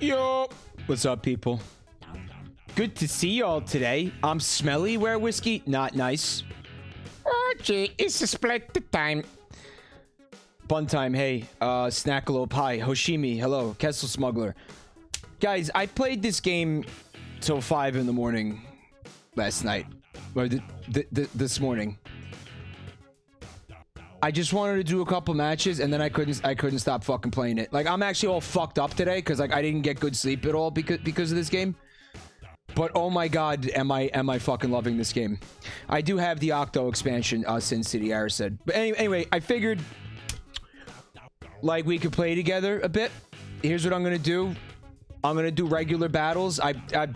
Yo. What's up, people? Good to see y'all today. I'm smelly. Where whiskey? Not nice. Archie, it's a split the time. Bun time. Hey, uh, snack a Snackalope. Hi. Hoshimi. Hello. Kessel Smuggler. Guys, I played this game till 5 in the morning last night. Or th th th this morning. I just wanted to do a couple matches and then I couldn't I couldn't stop fucking playing it. Like I'm actually all fucked up today because like I didn't get good sleep at all because because of this game. But oh my god, am I am I fucking loving this game. I do have the Octo expansion, uh Sin City Ara said. But anyway, anyway, I figured like we could play together a bit. Here's what I'm gonna do. I'm gonna do regular battles. I, I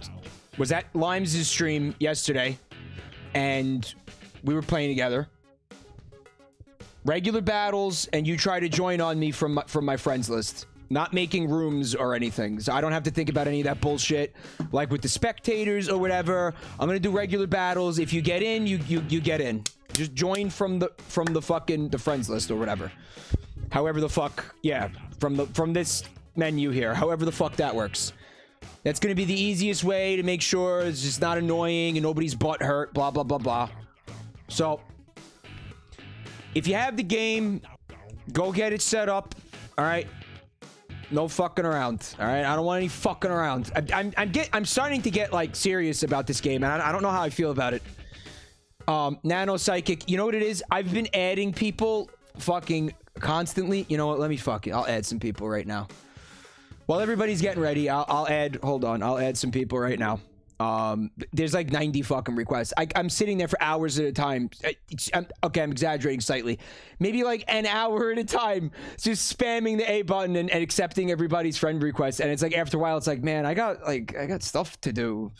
was at Limes' stream yesterday and we were playing together regular battles and you try to join on me from from my friends list. Not making rooms or anything. So i don't have to think about any of that bullshit like with the spectators or whatever. I'm gonna do regular battles. If you get in you you, you get in. Just join from the from the fucking the friends list or whatever. However the fuck yeah from the from this menu here however the fuck that works. That's gonna be the easiest way to make sure it's just not annoying and nobody's butt hurt blah blah blah blah. So if you have the game, go get it set up. All right. No fucking around. All right. I don't want any fucking around. I, I'm I'm get I'm starting to get like serious about this game, and I, I don't know how I feel about it. Um, Nano Psychic. You know what it is? I've been adding people fucking constantly. You know what? Let me fuck it. I'll add some people right now. While everybody's getting ready, I'll, I'll add. Hold on. I'll add some people right now um there's like 90 fucking requests. I, i'm sitting there for hours at a time. I'm, okay i'm exaggerating slightly. Maybe like an hour at a time just spamming the a button and, and, accepting everybody's friend requests. And it's like after a while it's like man i got like i got stuff to do.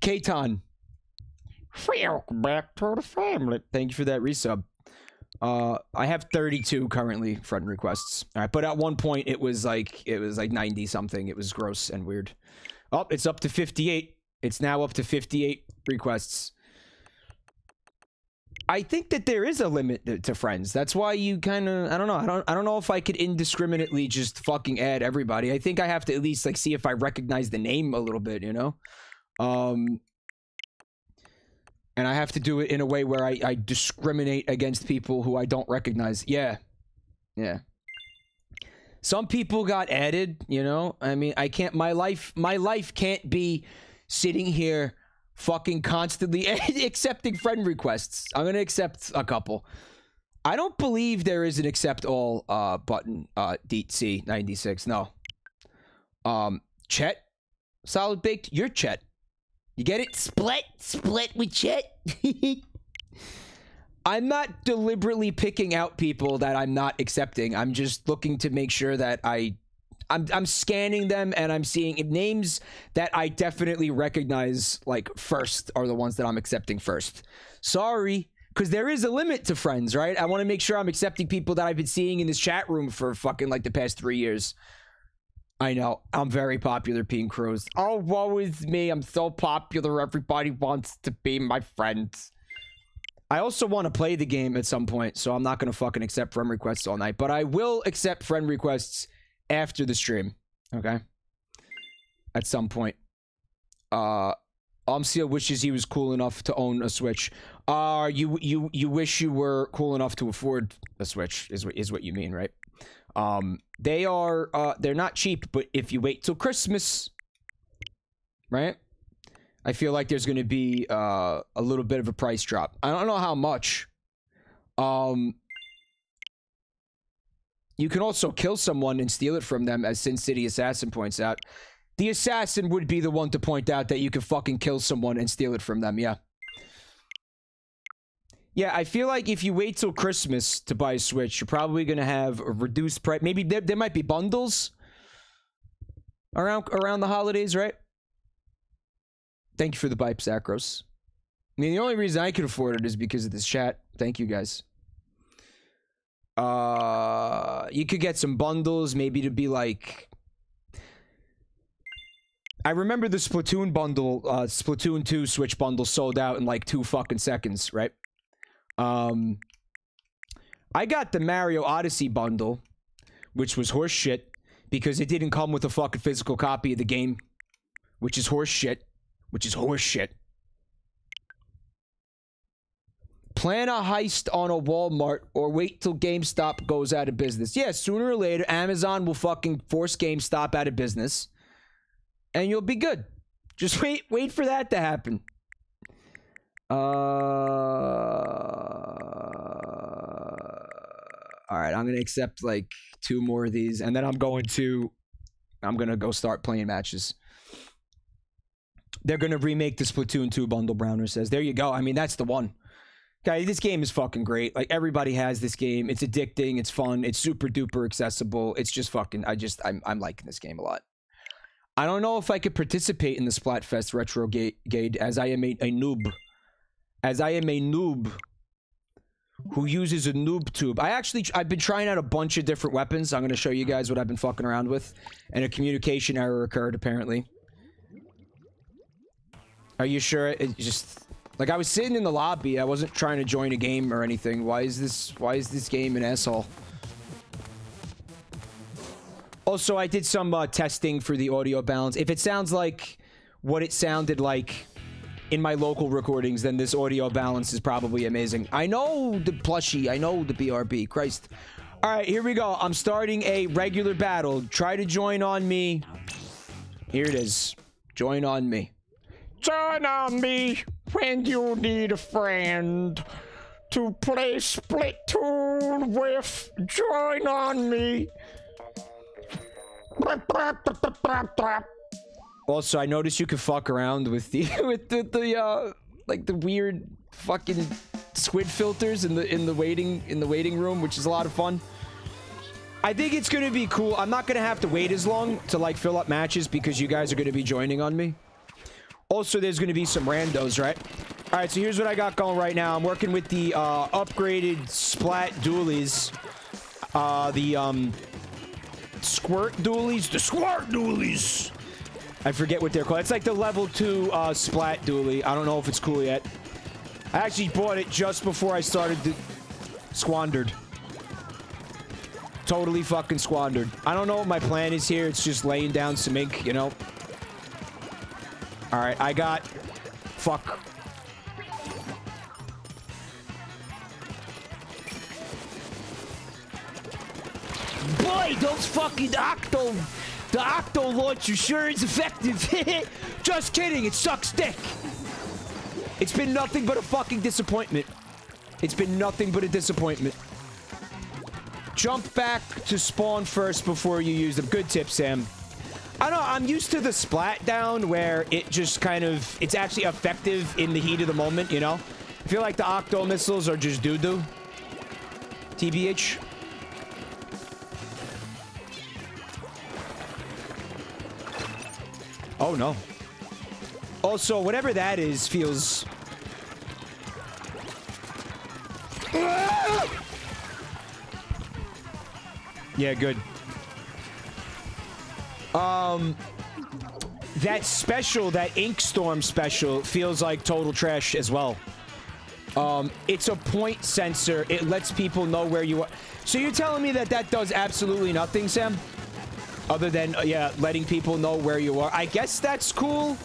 Katon. welcome back to the family. Thank you for that resub. Uh i have 32 currently friend requests. All right but at one point it was like it was like 90 something it was gross and weird. Oh it's up to 58 it's now up to 58 requests. I think that there is a limit to friends. That's why you kind of I don't know. I don't I don't know if I could indiscriminately just fucking add everybody. I think I have to at least like see if I recognize the name a little bit, you know? Um and I have to do it in a way where I, I discriminate against people who I don't recognize. Yeah. Yeah. Some people got added, you know? I mean, I can't my life my life can't be sitting here fucking constantly accepting friend requests. I'm gonna accept a couple. I don't believe there is an accept all uh, button. Uh, DC ninety six. No. Um, Chet, solid baked. You're Chet. You get it? Split, split with Chet. I'm not deliberately picking out people that I'm not accepting. I'm just looking to make sure that I I'm I'm scanning them and I'm seeing names that I definitely recognize like first are the ones that I'm accepting first. Sorry, because there is a limit to friends, right? I want to make sure I'm accepting people that I've been seeing in this chat room for fucking like the past three years. I know. I'm very popular, Peen Crows. Oh, woe is me. I'm so popular. Everybody wants to be my friend. I also want to play the game at some point, so I'm not going to fucking accept friend requests all night. But I will accept friend requests after the stream. Okay. At some point. Uh Omsia wishes he was cool enough to own a Switch. Uh you you you wish you were cool enough to afford a Switch is what is what you mean, right? Um they are uh they're not cheap, but if you wait till Christmas, right? I feel like there's going to be uh a little bit of a price drop. I don't know how much. Um you can also kill someone and steal it from them, as Sin City Assassin points out. The assassin would be the one to point out that you can fucking kill someone and steal it from them, yeah. Yeah, I feel like if you wait till Christmas to buy a Switch, you're probably going to have a reduced price. Maybe there, there might be bundles around around the holidays, right? Thank you for the pipe, Sacros. I mean, the only reason I can afford it is because of this chat. Thank you, guys. Uh, you could get some bundles, maybe to be like. I remember the Splatoon bundle, uh, Splatoon 2 Switch bundle sold out in like two fucking seconds, right? Um, I got the Mario Odyssey bundle, which was horseshit because it didn't come with a fucking physical copy of the game, which is horse shit. Which is horse shit. Plan a heist on a Walmart or wait till GameStop goes out of business. Yeah, sooner or later, Amazon will fucking force GameStop out of business and you'll be good. Just wait, wait for that to happen. Uh, all right, I'm gonna accept like two more of these, and then I'm going to, I'm gonna go start playing matches. They're gonna remake the Splatoon 2 bundle. Browner says, "There you go. I mean, that's the one." This game is fucking great. Like everybody has this game. It's addicting. It's fun. It's super duper accessible. It's just fucking. I just I'm I'm liking this game a lot. I don't know if I could participate in the Splatfest Retro Gate as I am a, a noob. As I am a noob who uses a noob tube. I actually, I've been trying out a bunch of different weapons. I'm going to show you guys what I've been fucking around with. And a communication error occurred, apparently. Are you sure? It just... Like, I was sitting in the lobby. I wasn't trying to join a game or anything. Why is this... Why is this game an asshole? Also, I did some uh, testing for the audio balance. If it sounds like what it sounded like in my local recordings, then this audio balance is probably amazing. I know the plushie. I know the BRB. Christ. All right, here we go. I'm starting a regular battle. Try to join on me. Here it is. Join on me. Join on me when you need a friend to play Splatoon with. Join on me. Also, I noticed you could fuck around with the with the, the uh like the weird fucking squid filters in the in the waiting in the waiting room, which is a lot of fun. I think it's gonna be cool. I'm not gonna have to wait as long to like fill up matches because you guys are gonna be joining on me. Also, there's gonna be some randos, right? All right, so here's what I got going right now. I'm working with the uh, upgraded Splat Dualies. Uh, the um, Squirt Dualies. The Squirt Dualies. I forget what they're called. It's like the level 2 uh, Splat Dually. I don't know if it's cool yet. I actually bought it just before I started to... Squandered. Totally fucking squandered. I don't know what my plan is here. It's just laying down some ink, you know? Alright, I got... Fuck. Boy, those fucking Octo... The Octo launcher sure is effective. Just kidding, it sucks dick. It's been nothing but a fucking disappointment. It's been nothing but a disappointment. Jump back to spawn first before you use them. Good tip, Sam. I don't know, I'm used to the splat down where it just kind of, it's actually effective in the heat of the moment, you know? I feel like the Octo missiles are just doo-doo. TBH. Oh, no. Also, whatever that is feels... Yeah, good. Um, that special, that Ink Storm special, feels like total trash as well. Um, it's a point sensor. It lets people know where you are. So you're telling me that that does absolutely nothing, Sam? Other than, uh, yeah, letting people know where you are. I guess that's cool.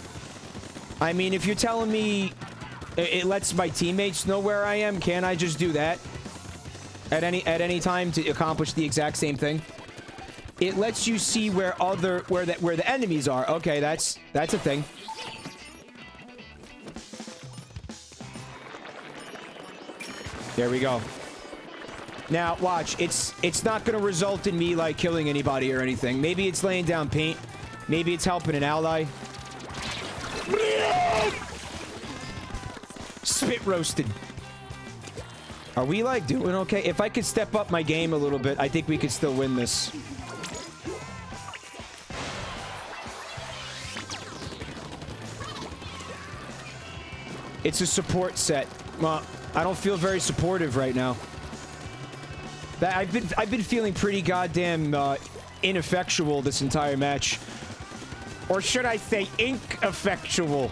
I mean, if you're telling me it, it lets my teammates know where I am, can I just do that? At any at any time to accomplish the exact same thing? It lets you see where other where that where the enemies are. Okay, that's that's a thing. There we go. Now, watch. It's it's not going to result in me, like, killing anybody or anything. Maybe it's laying down paint. Maybe it's helping an ally. Spit roasted. Are we, like, doing okay? If I could step up my game a little bit, I think we could still win this. It's a support set. Well, I don't feel very supportive right now. That I've been I've been feeling pretty goddamn uh, ineffectual this entire match, or should I say, ink effectual.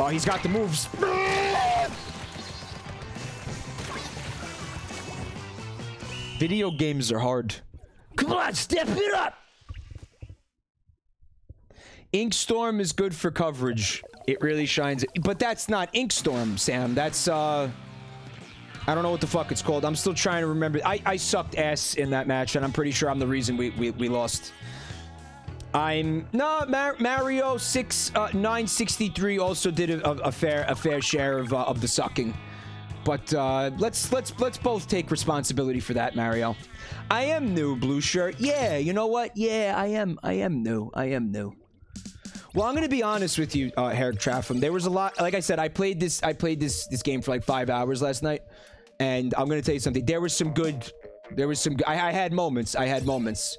Oh, he's got the moves. Video games are hard. Come on, step it up! Inkstorm is good for coverage. It really shines. But that's not Inkstorm, Sam. That's, uh... I don't know what the fuck it's called. I'm still trying to remember. I, I sucked ass in that match, and I'm pretty sure I'm the reason we, we, we lost. I'm no Mar Mario six uh, nine sixty three also did a, a, fair a fair share of uh, of the sucking, but uh, let's let's let's both take responsibility for that, Mario. I am new, blue shirt. Yeah, you know what? Yeah, I am. I am new. I am new. Well, I'm gonna be honest with you, uh, Herrick. There was a lot. Like I said, I played this. I played this this game for like five hours last night, and I'm gonna tell you something. There was some good. There was some. I, I had moments. I had moments.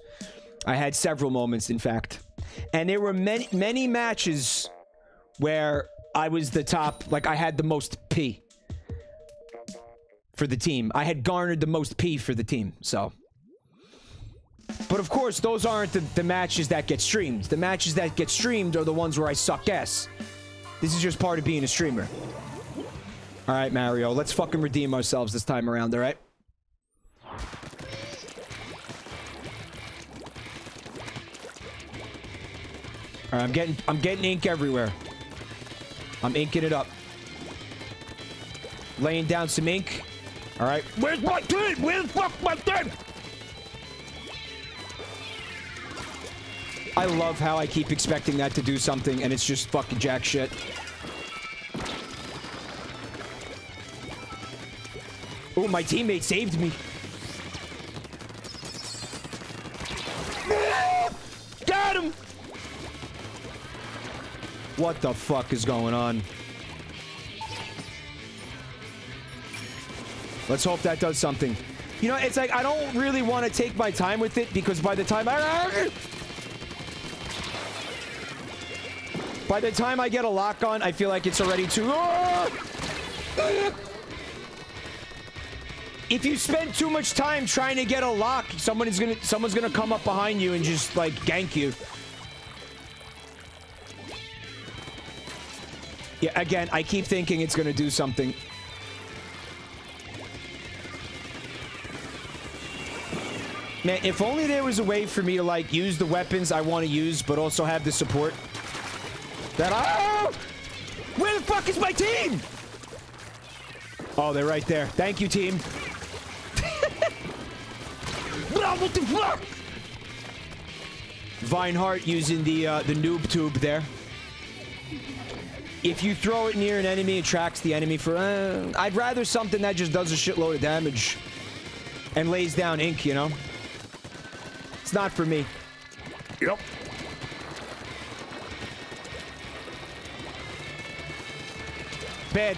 I had several moments, in fact. And there were many, many matches where I was the top, like I had the most P for the team. I had garnered the most P for the team, so. But of course, those aren't the, the matches that get streamed. The matches that get streamed are the ones where I suck ass. This is just part of being a streamer. All right, Mario, let's fucking redeem ourselves this time around, all right? All right, I'm getting I'm getting ink everywhere. I'm inking it up. Laying down some ink. All right. Where's my team? Where's the fuck my team? I love how I keep expecting that to do something and it's just fucking jack shit. Oh, my teammate saved me. Got him! What the fuck is going on? Let's hope that does something. You know, it's like I don't really want to take my time with it because by the time I... By the time I get a lock on, I feel like it's already too... Ah! If you spend too much time trying to get a lock, someone is gonna someone's gonna come up behind you and just like gank you. Yeah, again, I keep thinking it's to do something. Man, if only there was a way for me to, like, use the weapons I want to use, but also have the support. That I... Oh! Where the fuck is my team? Oh, they're right there. Thank you, team. what the fuck? Using the, uh, the noob tube there if you throw it near an enemy, it tracks the enemy for... Uh, I'd rather something that just does a shitload of damage and lays down ink, you know? It's not for me. Yep. Bad.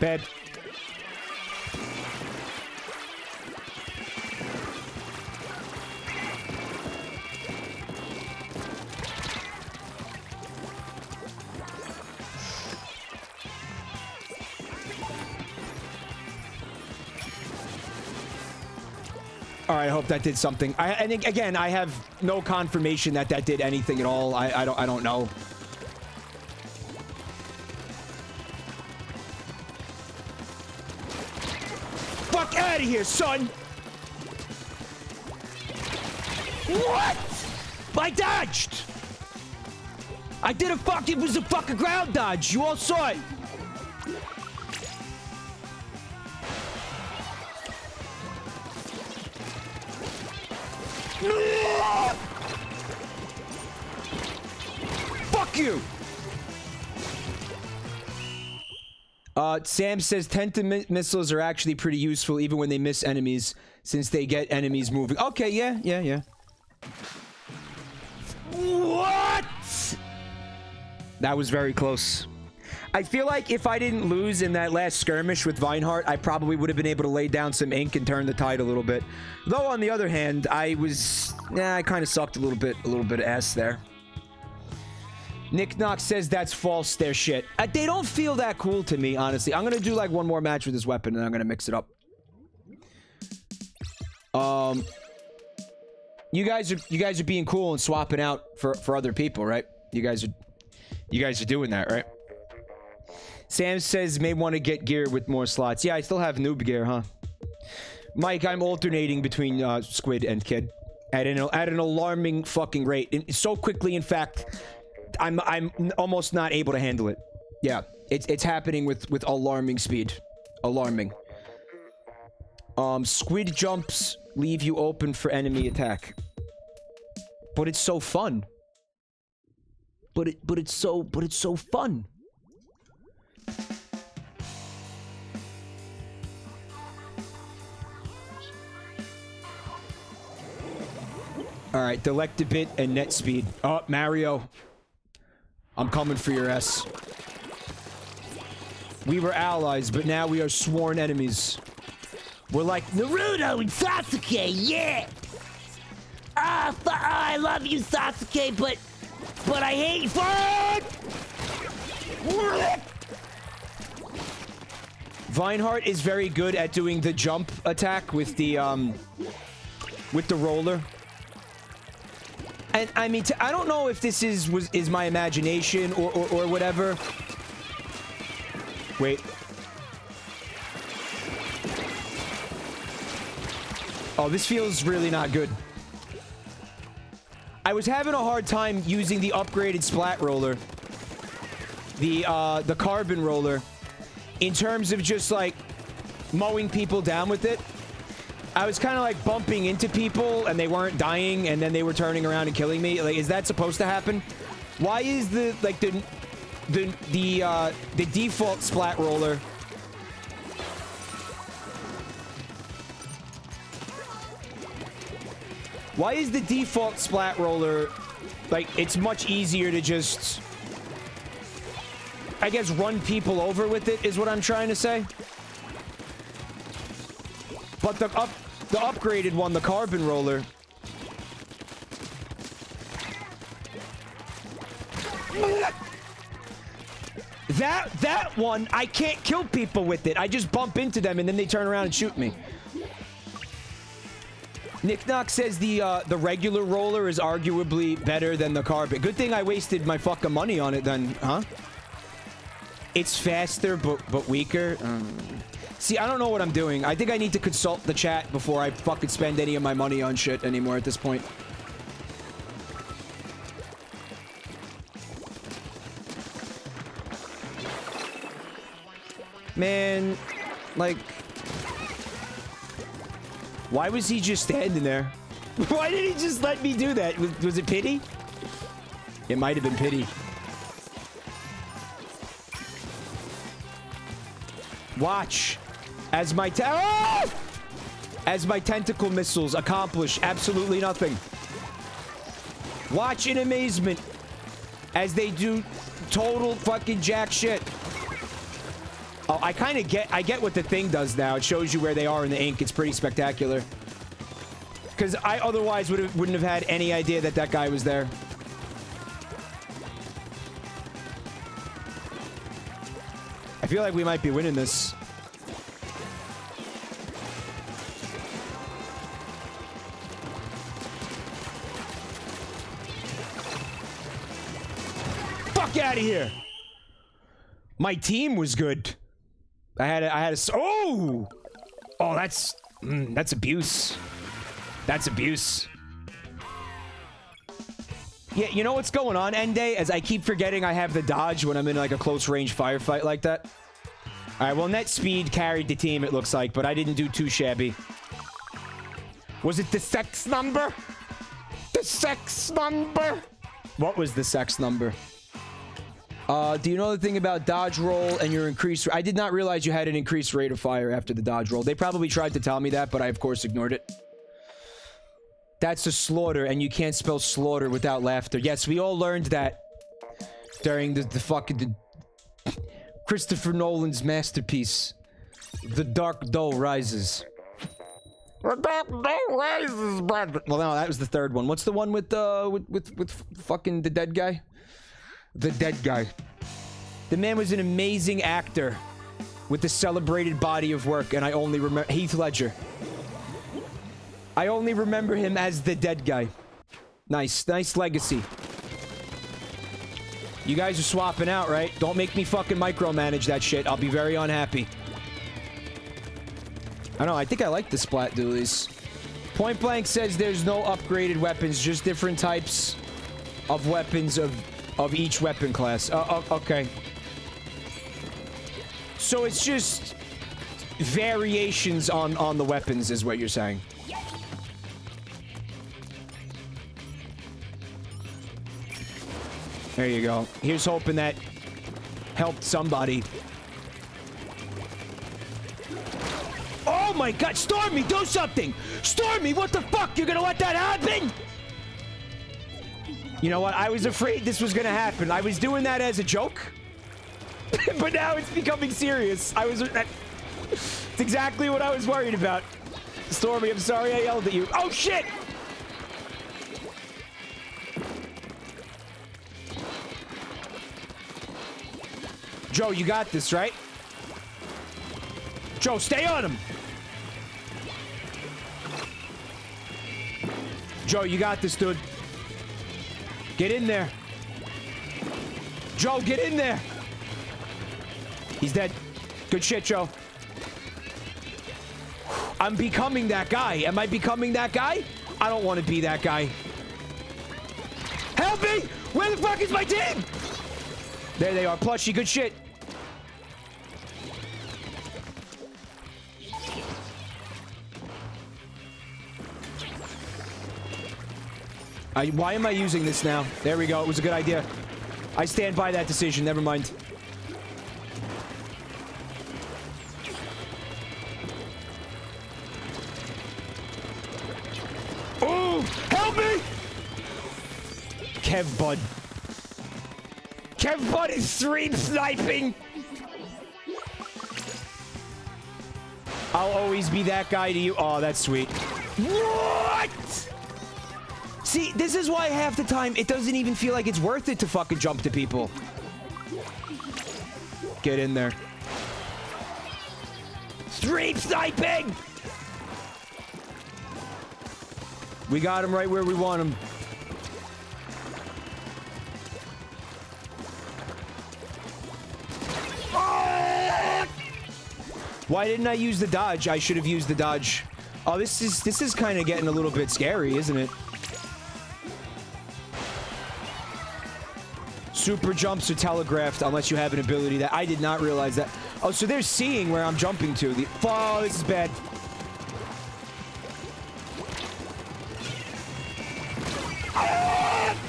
Bad. All right, I hope that did something. I, think again, I have no confirmation that that did anything at all. I, I don't, I don't know. Fuck out of here, son! What? I dodged. I did a fuck. It was a fucking ground dodge. You all saw it. Fuck you! Uh, Sam says Tenta mi missiles are actually pretty useful even when they miss enemies since they get enemies moving. Okay, yeah, yeah, yeah. What? That was very close. I feel like if I didn't lose in that last skirmish with Vinehart, I probably would have been able to lay down some ink and turn the tide a little bit. Though on the other hand, I was, yeah, I kind of sucked a little bit, a little bit of ass there. Nick Knox says that's false. Their shit. Uh, they don't feel that cool to me, honestly. I'm gonna do like one more match with this weapon, and I'm gonna mix it up. Um, You guys are you guys are being cool and swapping out for for other people, right? You guys are you guys are doing that, right? Sam says may want to get gear with more slots. Yeah, I still have noob gear, huh? Mike, I'm alternating between uh, Squid and Kid at an at an alarming fucking rate. And so quickly, in fact, I'm I'm almost not able to handle it. Yeah, it's it's happening with with alarming speed. Alarming. Um, squid jumps leave you open for enemy attack. But it's so fun. But it but it's so but it's so fun. All right, Delectabit and net speed. Oh, Mario. I'm coming for your ass. We were allies, but now we are sworn enemies. We're like Naruto and Sasuke, yeah! Ah, oh, I love you, Sasuke, but... But I hate fun! Vineheart is very good at doing the jump attack with the, um... With the roller. And, I mean, I don't know if this is was is my imagination or, or, or whatever. Wait. Oh, this feels really not good. I was having a hard time using the upgraded splat roller. The, uh, the carbon roller. In terms of just, like, mowing people down with it. I was kind of, like, bumping into people, and they weren't dying, and then they were turning around and killing me. Like, is that supposed to happen? Why is the, like, the, the, the, uh, the default splat roller Why is the default splat roller, like, it's much easier to just, I guess, run people over with it, is what I'm trying to say. But the up, the upgraded one, the carbon roller, That that one, I can't kill people with it. I just bump into them and then they turn around and shoot me. Nick Knox says the uh, the regular roller is arguably better than the carbon. Good thing I wasted my fucking money on it then, huh? It's faster but but weaker. See, I don't know what I'm doing. I think I need to consult the chat before I fucking spend any of my money on shit anymore at this point. Man, like, why was he just standing there? Why did he just let me do that? Was, was it pity? It might have been pity. Watch. As my ah! As my tentacle missiles accomplish absolutely nothing. Watch in amazement. As they do total fucking jack shit. Oh, I kind of get, I get what the thing does now. It shows you where they are in the ink. It's pretty spectacular. Because I otherwise would wouldn't have had any idea that that guy was there. Feel like we might be winning this. Fuck out of here! My team was good. I had a, I had a oh oh that's mm, that's abuse. That's abuse. Yeah, you know what's going on, Ende? As I keep forgetting I have the dodge when I'm in like a close range firefight like that. All right, well, net speed carried the team, it looks like, but I didn't do too shabby. Was it the sex number? The sex number? What was the sex number? Uh, do you know the thing about dodge roll and your increased... I did not realize you had an increased rate of fire after the dodge roll. They probably tried to tell me that, but I, of course, ignored it. That's a slaughter, and you can't spell slaughter without laughter. Yes, we all learned that during the, the fucking... The, Christopher Nolan's masterpiece, The Dark Doll Rises. The Dark Doe Rises, brother. Well, no, that was the third one. What's the one with, uh, with, with, with fucking the dead guy? the dead guy. The man was an amazing actor with a celebrated body of work, and I only remember Heath Ledger. I only remember him as the dead guy. Nice, nice legacy. You guys are swapping out, right? Don't make me fucking micromanage that shit. I'll be very unhappy. I know, I think I like the splat dualies. Point Blank says there's no upgraded weapons, just different types of weapons of, of each weapon class. Uh, uh, okay. So it's just variations on, on the weapons is what you're saying. There you go. Here's hoping that helped somebody. Oh my god, Stormy, do something! Stormy, what the fuck? You're gonna let that happen? You know what? I was afraid this was gonna happen. I was doing that as a joke. but now it's becoming serious. I was... That, it's exactly what I was worried about. Stormy, I'm sorry I yelled at you. Oh, shit! Joe, you got this, right? Joe, stay on him! Joe, you got this, dude. Get in there. Joe, get in there. He's dead. Good shit, Joe. I'm becoming that guy. Am I becoming that guy? I don't want to be that guy. Help me! Where the fuck is my team? There they are. Plushy, good shit. I, why am I using this now? There we go. It was a good idea. I stand by that decision. Never mind. Oh! Help me! Kev Bud. Kev Bud is stream sniping! I'll always be that guy to you. Oh, that's sweet. What? See, this is why half the time it doesn't even feel like it's worth it to fucking jump to people. Get in there. Stream sniping! We got him right where we want him. Why didn't I use the dodge? I should have used the dodge. Oh, this is this is kind of getting a little bit scary, isn't it? Super jumps are telegraphed unless you have an ability that I did not realize that. Oh, so they're seeing where I'm jumping to. The oh, this is bad.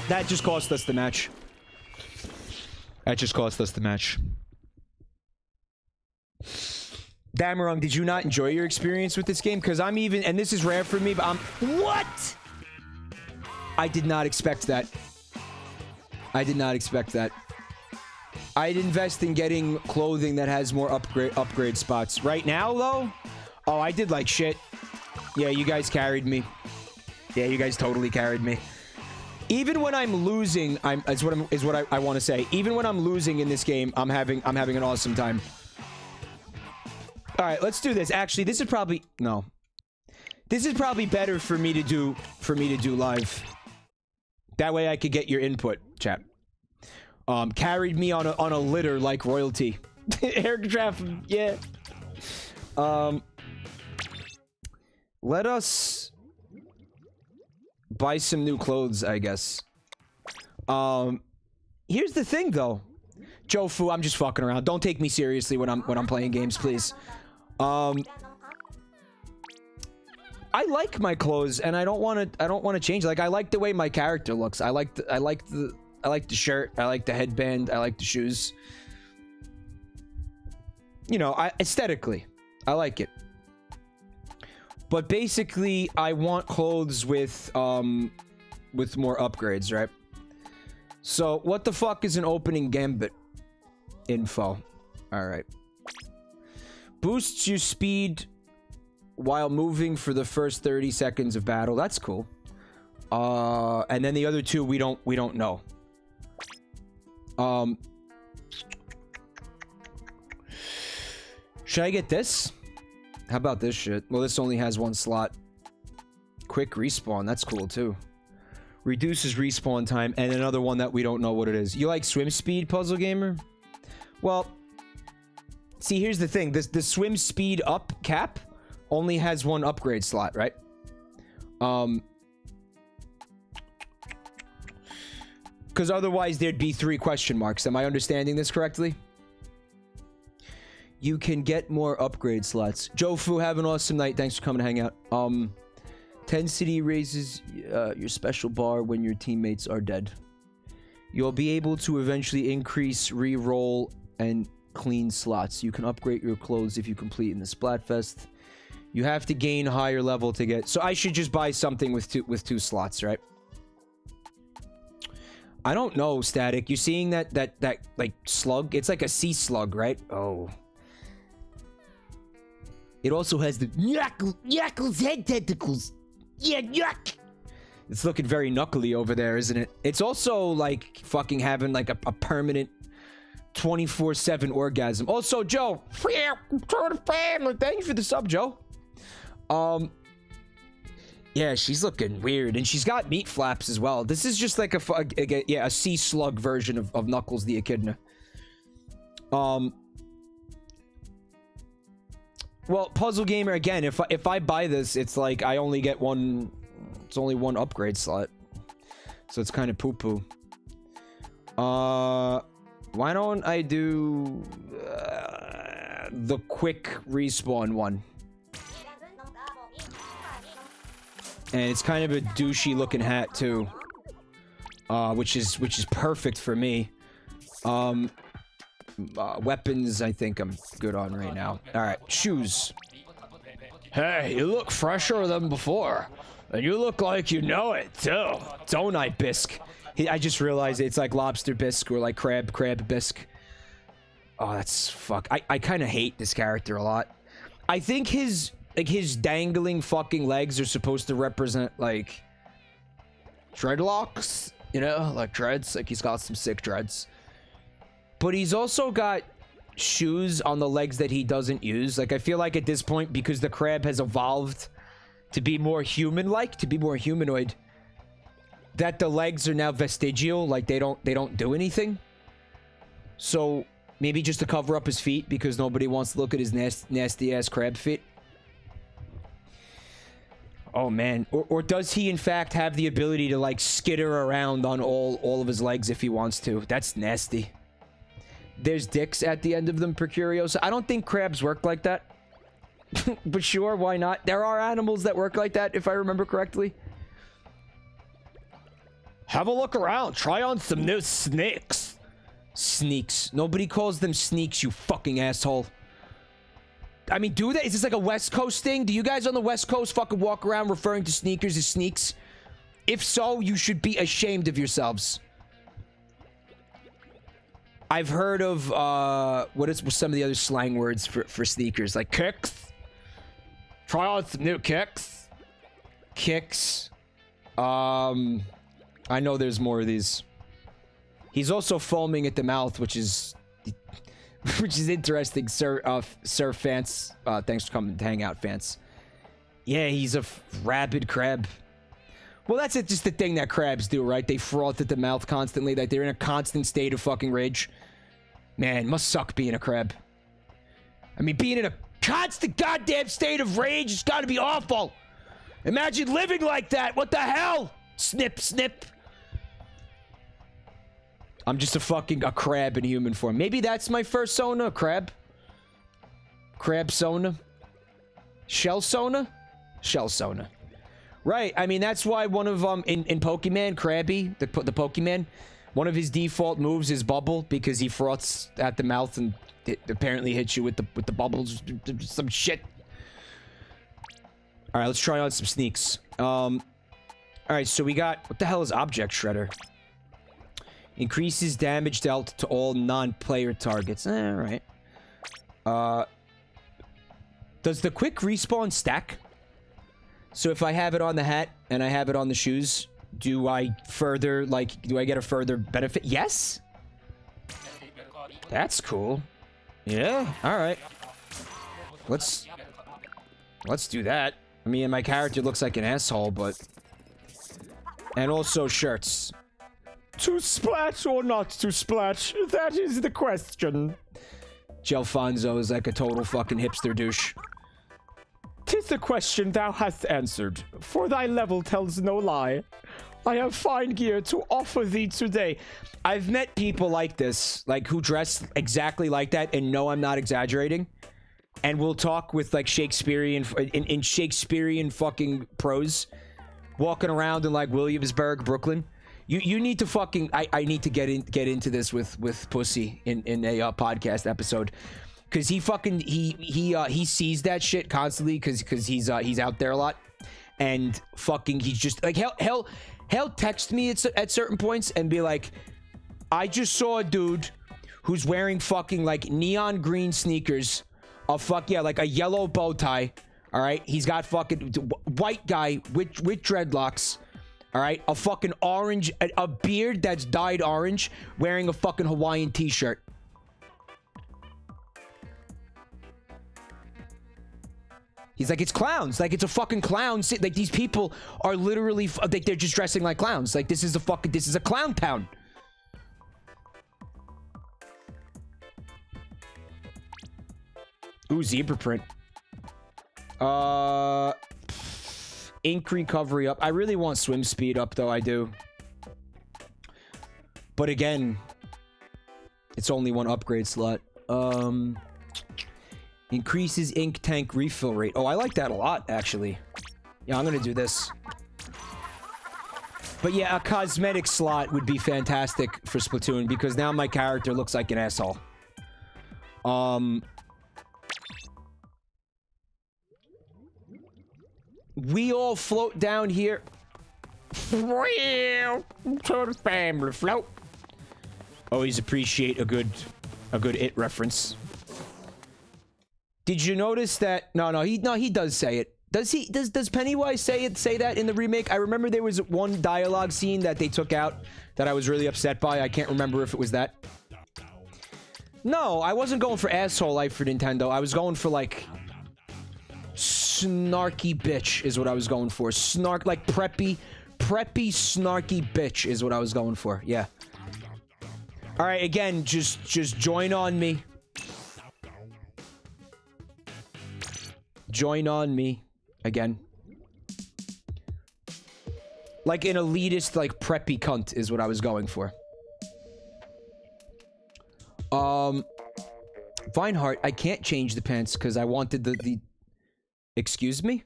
That just cost us the match. That just cost us the match. Damarung, did you not enjoy your experience with this game? Because I'm even, and this is rare for me, but I'm, what? I did not expect that. I did not expect that. I'd invest in getting clothing that has more upgrade upgrade spots. Right now, though, oh, I did like shit. Yeah, you guys carried me. Yeah, you guys totally carried me. Even when I'm losing, I'm is what I'm, is what I, I want to say. Even when I'm losing in this game, I'm having I'm having an awesome time. All right, let's do this. Actually, this is probably no. This is probably better for me to do for me to do live. That way I could get your input, chat. Um, carried me on a on a litter like royalty. Air draft, yeah. Um, let us buy some new clothes, I guess. Um, here's the thing, though. Joe Fu, I'm just fucking around. Don't take me seriously when I'm when I'm playing games, please. Um, I like my clothes, and I don't want to. I don't want to change. Like I like the way my character looks. I like. The, I like the. I like the shirt. I like the headband. I like the shoes. You know, I aesthetically, I like it. But basically, I want clothes with um, with more upgrades, right? So, what the fuck is an opening gambit info? All right. Boosts your speed while moving for the first 30 seconds of battle. That's cool. Uh, and then the other two we don't we don't know. Um, should I get this? How about this shit? Well, this only has one slot. quick respawn. That's cool too. Reduces respawn time, and another one that we don't know what it is. You like swim speed, Puzzle Gamer? Well, see, here's the thing. This the swim speed up cap only has one upgrade slot, right? Um, because otherwise there'd be three question marks. Am I understanding this correctly? You can get more upgrade slots. Joe Fu, have an awesome night. Thanks for coming to hang out. Um, Tensity raises uh, your special bar when your teammates are dead. You'll be able to eventually increase re-roll and clean slots. You can upgrade your clothes if you complete in the Splatfest. You have to gain higher level to get... So I should just buy something with two with two slots, right? I don't know, Static. You seeing that, that, that, like, slug? It's like a sea slug, right? Oh. It also has the Knuckles, Knuckles head tentacles. Yeah, yuck. It's looking very knuckly over there, isn't it? It's also like fucking having like a, a permanent 24-7 orgasm. Also, Joe, thank you for the sub, Joe. Um, yeah, she's looking weird, and she's got meat flaps as well. This is just like a, a- a- yeah a sea slug version of, of Knuckles the Echidna. Um. Well, puzzle gamer again. If if I buy this, it's like I only get one. It's only one upgrade slot, so it's kind of poo poo. Uh, why don't I do uh, the quick respawn one? and it's kind of a douchey looking hat too. Uh which is which is perfect for me. Um uh, weapons i think i'm good on right now. All right shoes. Hey you look fresher than before. And you look like you know it too don't i Bisk he, i just realized it's like lobster bisque or like crab crab bisque. Oh that's fuck. I, I kind of hate this character a lot. I think his like his dangling fucking legs are supposed to represent like dreadlocks, you know, like dreads. Like he's got some sick dreads, but he's also got shoes on the legs that he doesn't use. Like I feel like at this point, because the crab has evolved to be more human-like, to be more humanoid, that the legs are now vestigial. Like they don't they don't do anything. So maybe just to cover up his feet because nobody wants to look at his nasty, nasty ass crab feet. Oh man, or, or does he in fact have the ability to like skitter around on all all of his legs if he wants to? That's nasty. There's dicks at the end of them, Percurios. I don't think crabs work like that. but sure, why not? There are animals that work like that, if I remember correctly. Have a look around. Try on some new snakes. Sneaks. Nobody calls them sneaks, you fucking asshole. I mean, do they? Is this like a West Coast thing? Do you guys on the West Coast fucking walk around referring to sneakers as sneaks? If so, you should be ashamed of yourselves. I've heard of, uh, what is some of the other slang words for, for sneakers? Like kicks? Try on some new kicks? Kicks. Um, I know there's more of these. He's also foaming at the mouth, which is which is interesting, Sir. Uh, Sir Fance. Uh, thanks for coming to hang out, Fance. Yeah, he's a rabid crab. Well, that's it, just the thing that crabs do, right? They froth at the mouth constantly. Like they're in a constant state of fucking rage. Man, must suck being a crab. I mean, being in a constant goddamn state of rage has got to be awful. Imagine living like that. What the hell? Snip, snip. I'm just a fucking a crab in human form. Maybe that's my fursona, crab. Crab Sona. Shell Sona? Shell Sona. Right, I mean that's why one of um in, in Pokemon, Krabby, the the Pokemon, one of his default moves is bubble because he froths at the mouth and it apparently hits you with the with the bubbles some shit. All right, let's try on some sneaks. Um all right, so we got what the hell is Object Shredder? Increases damage dealt to all non-player targets. Eh, all right. Uh, does the quick respawn stack? So if I have it on the hat and I have it on the shoes, do I further, like, do I get a further benefit? Yes? That's cool. Yeah, all right. Let's, let's do that. I mean, my character looks like an asshole, but... And also shirts. To splash or not to splash? That is the question. Jelfonzo is like a total fucking hipster douche. Tis the question thou hast answered, for thy level tells no lie. I have fine gear to offer thee today. I've met people like this, like who dress exactly like that and no, I'm not exaggerating. And we'll talk with like Shakespearean, in, in Shakespearean fucking prose, walking around in like Williamsburg, Brooklyn. You you need to fucking I, I need to get in get into this with with Pussy in in a uh, podcast episode. Because he fucking he he uh he sees that shit constantly because because he's uh he's out there a lot. And fucking he's just like hell hell he'll text me at, at certain points and be like I just saw a dude who's wearing fucking like neon green sneakers a fuck yeah like a yellow bow tie all right? He's got fucking white guy with with dreadlocks all right, a fucking orange, a, a beard that's dyed orange, wearing a fucking Hawaiian t-shirt. He's like, it's clowns. Like, it's a fucking clown. Like, these people are literally, like, they're just dressing like clowns. Like, this is a fucking, this is a clown town. Ooh, zebra print. Uh, ink recovery up. I really want swim speed up, though. I do. But again, it's only one upgrade slot. Um, increases ink tank refill rate. Oh, I like that a lot, actually. Yeah, I'm gonna do this. But yeah, a cosmetic slot would be fantastic for Splatoon because now my character looks like an asshole. Um, we all float down here. Well, to the family float. Always appreciate a good, a good it reference. Did you notice that? No, no, he no, he does say it. Does he? Does does Pennywise say it? Say that in the remake? I remember there was one dialogue scene that they took out that I was really upset by. I can't remember if it was that. No, I wasn't going for asshole life for Nintendo. I was going for like snarky bitch is what I was going for. Snark, like preppy, preppy, snarky bitch is what I was going for. Yeah. All right, again, just just join on me. Join on me again. Like an elitist, like preppy cunt is what I was going for. Um, Vinehart, I can't change the pants because I wanted the the Excuse me?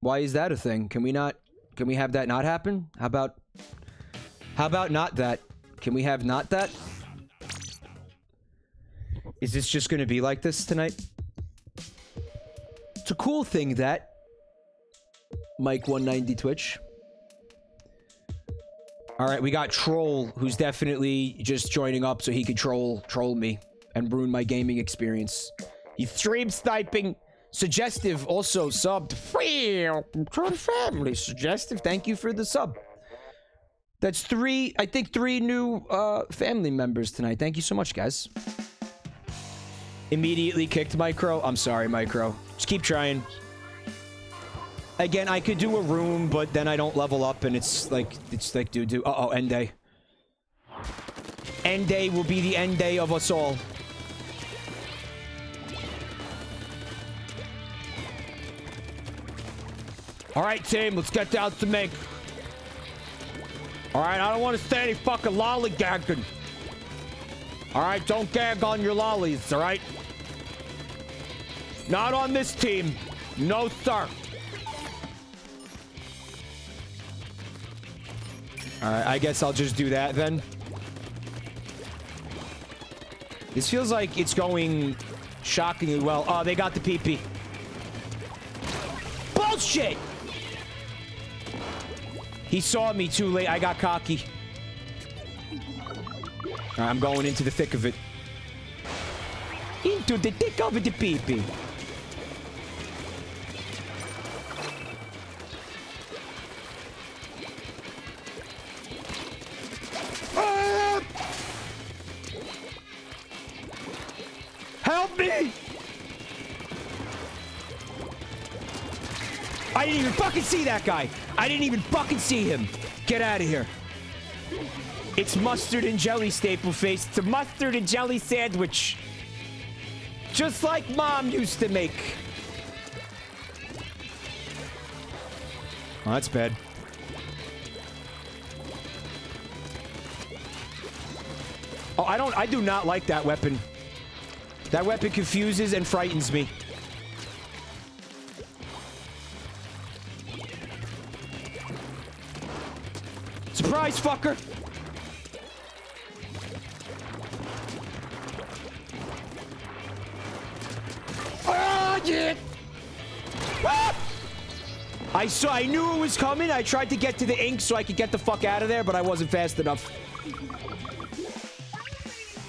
Why is that a thing? Can we not... Can we have that not happen? How about... How about not that? Can we have not that? Is this just gonna be like this tonight? It's a cool thing that... Mike 190 Twitch. Alright, we got Troll, who's definitely just joining up so he could troll troll me and ruin my gaming experience. He stream sniping. Suggestive also subbed. For the family. Suggestive, thank you for the sub. That's three, I think three new uh, family members tonight. Thank you so much, guys. Immediately kicked Micro. I'm sorry, Micro. Just keep trying. Again, I could do a room, but then I don't level up, and it's like, it's like, dude, do. Uh-oh, Ende. End day will be the end day of us all. All right, team, let's get down to make. All right, I don't want to stay any fucking lollygagging. All right, don't gag on your lollies, all right? Not on this team. No, sir. All right, I guess I'll just do that then. This feels like it's going shockingly well. Oh, they got the PP. Bullshit! He saw me too late. I got cocky. I'm going into the thick of it. Into the thick of the pee-pee. Fucking see that guy. I didn't even fucking see him. Get out of here. It's mustard and jelly, staple face. It's a mustard and jelly sandwich. Just like mom used to make. That's bad. Oh, I don't, I do not like that weapon. That weapon confuses and frightens me. Surprise, fucker! Oh, yeah. Ah! I saw, I knew it was coming. I tried to get to the ink so I could get the fuck out of there, but I wasn't fast enough.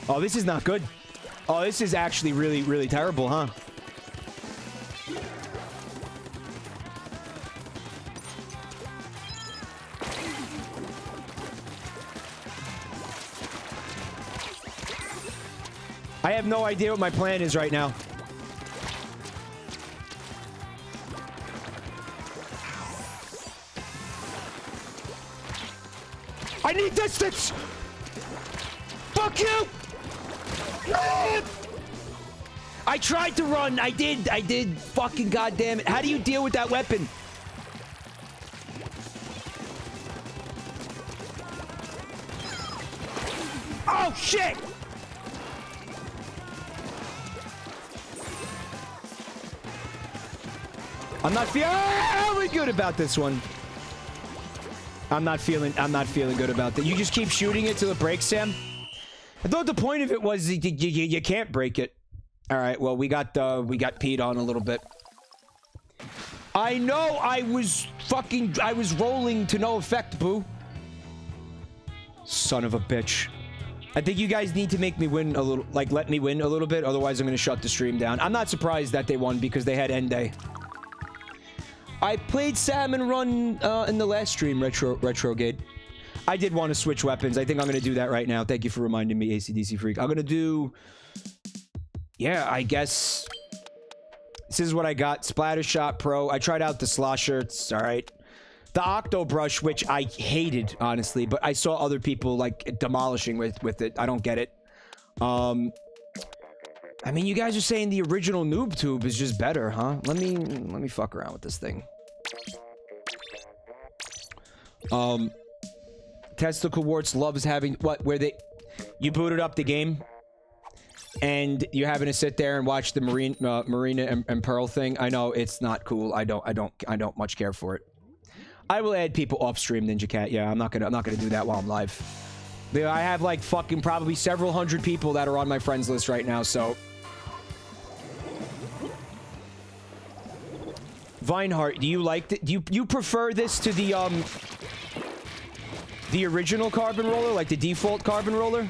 Oh, this is not good. Oh, this is actually really, really terrible, huh? I have no idea what my plan is right now. I need distance! Fuck you! I tried to run. I did. I did. Fucking goddamn it. How do you deal with that weapon? Oh, shit! I'm not feeling good about this one. I'm not feeling. I'm not feeling good about that. You just keep shooting it till it breaks, Sam. I thought the point of it was you, you, you can't break it. All right. Well, we got uh, we got peed on a little bit. I know. I was fucking. I was rolling to no effect, boo. Son of a bitch. I think you guys need to make me win a little, like let me win a little bit. Otherwise, I'm going to shut the stream down. I'm not surprised that they won because they had Ende. I played Salmon Run uh, in the last stream, Retro Retrogate. I did want to switch weapons. I think I'm going to do that right now. Thank you for reminding me, ACDC Freak. I'm going to do... Yeah, I guess... This is what I got. Splatter Shot Pro. I tried out the Slosher. It's all right. The Octo Brush, which I hated, honestly, but I saw other people, like, demolishing with, with it. I don't get it. Um... I mean, you guys are saying the original Noob Tube is just better, huh? Let me let me fuck around with this thing. Um, Testicle Warts loves having what? Where they you booted up the game and you're having to sit there and watch the marine uh, Marina and, and Pearl thing. I know it's not cool. I don't I don't I don't much care for it. I will add people off stream, Ninja Cat. Yeah, I'm not gonna I'm not gonna do that while I'm live. I have like fucking probably several hundred people that are on my friends list right now, so Vinehart, do you like the, do you you prefer this to the um the original carbon roller, like the default carbon roller?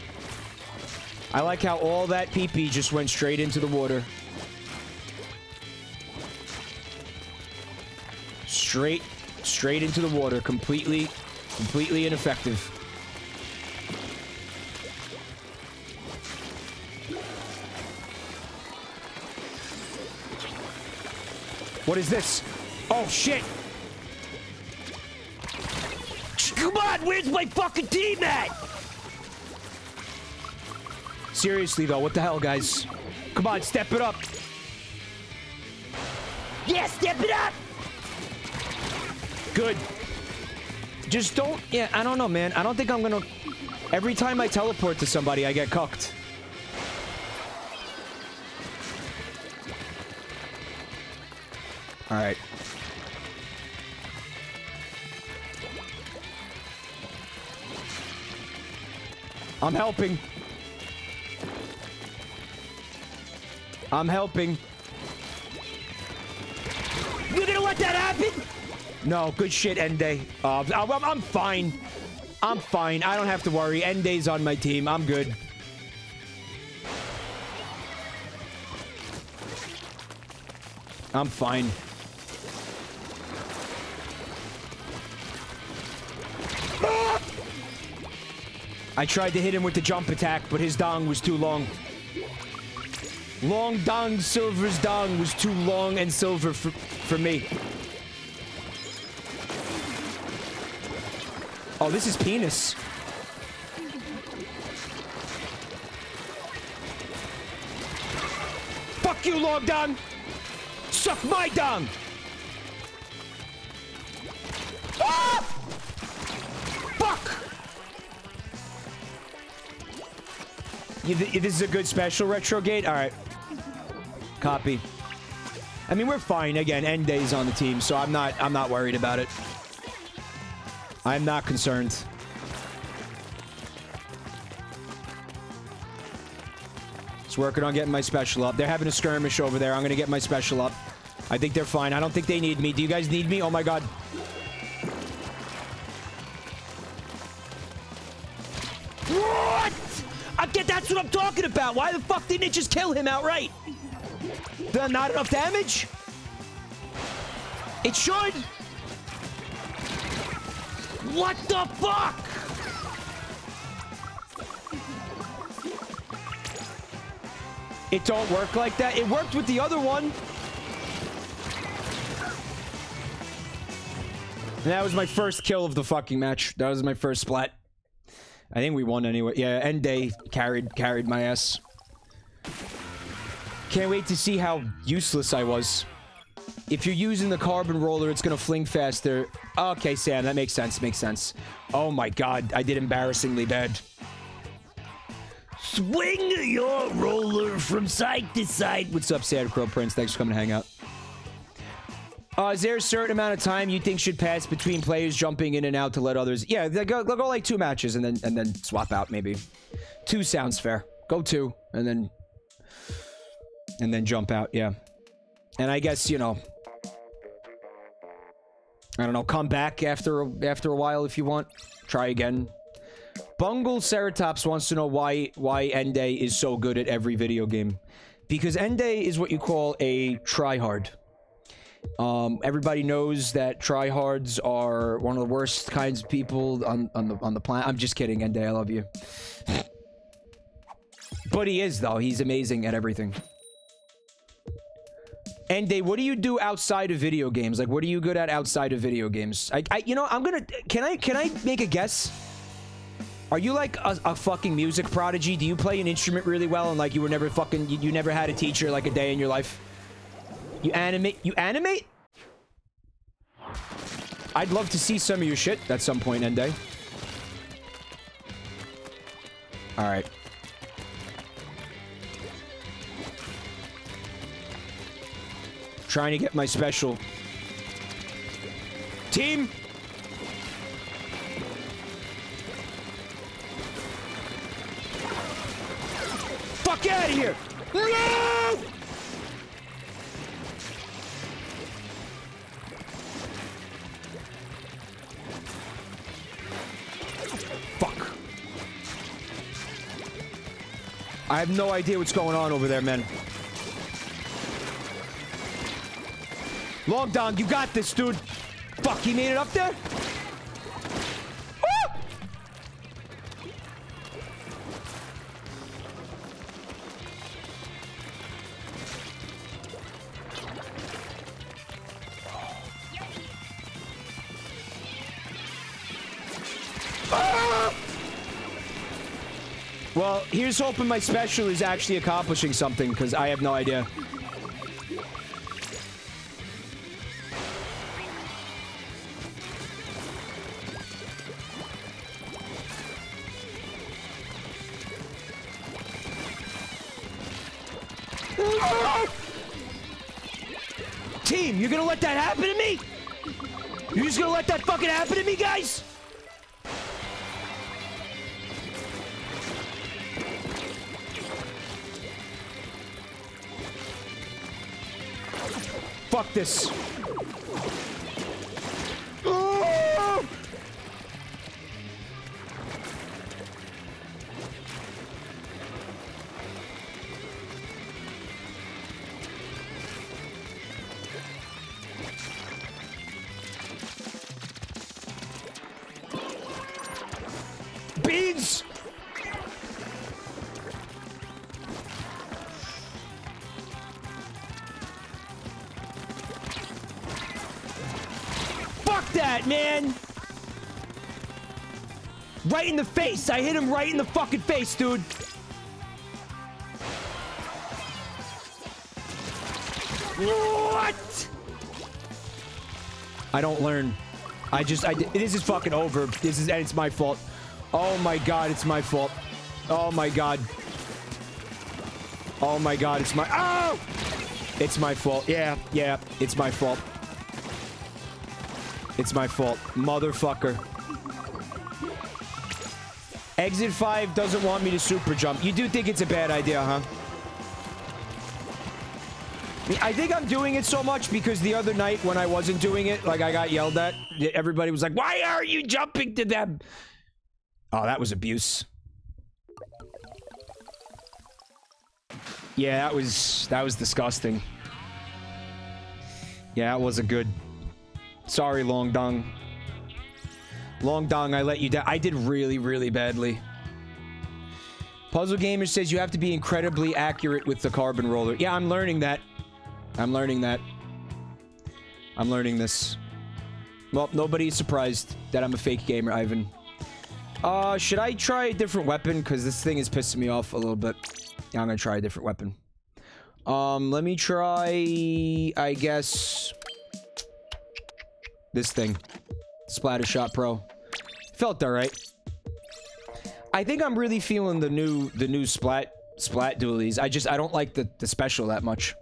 I like how all that PP just went straight into the water. Straight straight into the water, completely completely ineffective. What is this? Oh, shit! Come on, where's my fucking team at? Seriously, though, what the hell, guys? Come on, step it up. Yeah, step it up! Good. Just don't... Yeah, I don't know, man. I don't think I'm gonna... Every time I teleport to somebody, I get cucked. All right. I'm helping. I'm helping. You're gonna let that happen? No, good shit, Ende. Uh, I'm, I'm fine. I'm fine. I don't have to worry. Ende's on my team. I'm good. I'm fine. I tried to hit him with the jump attack, but his dong was too long. Long dong, Silver's dong was too long and silver for, for me. Oh, this is penis. Fuck you, long dong! Suck my dong! This is a good special, Retrogate? Alright. Copy. I mean, we're fine. Again, Ende's on the team, so I'm not I'm not worried about it. I'm not concerned. Just working on getting my special up. They're having a skirmish over there. I'm gonna get my special up. I think they're fine. I don't think they need me. Do you guys need me? Oh my god. Talking about. Why the fuck didn't it just kill him outright? The not enough damage? It should. What the fuck? It don't work like that. It worked with the other one. And that was my first kill of the fucking match. That was my first splat. I think we won anyway. Yeah, Ende carried carried my ass. Can't wait to see how useless I was. If you're using the carbon roller, it's gonna fling faster. Okay, Sam, that makes sense. Makes sense. Oh my god, I did embarrassingly bad. Swing your roller from side to side. What's up, Sad Crow Prince? Thanks for coming to hang out. Uh, is there a certain amount of time you think should pass between players jumping in and out to let others? Yeah, they go, they'll go like two matches and then and then swap out maybe. Two sounds fair. Go two and then and then jump out. Yeah, and I guess you know. I don't know. Come back after after a while if you want. Try again. Bungle Ceratops wants to know why why Ende is so good at every video game. Because Ende is what you call a tryhard. Um, everybody knows that tryhards are one of the worst kinds of people on, on the on the planet. I'm just kidding, Ende. I love you. but he is though. He's amazing at everything. Ende, what do you do outside of video games? Like, what are you good at outside of video games? I, I you know, I'm gonna. Can I can I make a guess? Are you like a, a fucking music prodigy? Do you play an instrument really well and like you were never fucking you, you never had a teacher like a day in your life? You animate you animate? I'd love to see some of your shit at some point, Ende. Alright. Trying to get my special. Team! Fuck out of here! No! I have no idea what's going on over there, man. Long Dong, you got this, dude. Fuck, he made it up there? Here's hoping my special is actually accomplishing something, because I have no idea. Team, you're gonna let that happen to me? You're just gonna let that fucking happen to me, face. I hit him right in the fucking face, dude. What? I don't learn. I just, I, this is fucking over. This is, and it's my fault. Oh my god, it's my fault. Oh my god. Oh my god, it's my, oh! It's my fault. Yeah, yeah, it's my fault. It's my fault. Motherfucker. Exit 5 doesn't want me to super jump. You do think it's a bad idea, huh? I think I'm doing it so much because the other night when I wasn't doing it, like I got yelled at, everybody was like, why are you jumping to them? Oh, that was abuse. Yeah, that was, that was disgusting. Yeah, that wasn't good. Sorry, Long Dong. Long Dong, I let you down. I did really, really badly. Puzzle Gamer says you have to be incredibly accurate with the carbon roller. Yeah, I'm learning that. I'm learning that. I'm learning this. Well, nobody's surprised that I'm a fake gamer, Ivan. Uh, should I try a different weapon? Because this thing is pissing me off a little bit. Yeah, I'm gonna try a different weapon. Um, let me try, I guess, this thing. Splatter Shot Pro. Felt alright. I think I'm really feeling the new, the new Splat, Splat dualies. I just, I don't like the, the special that much.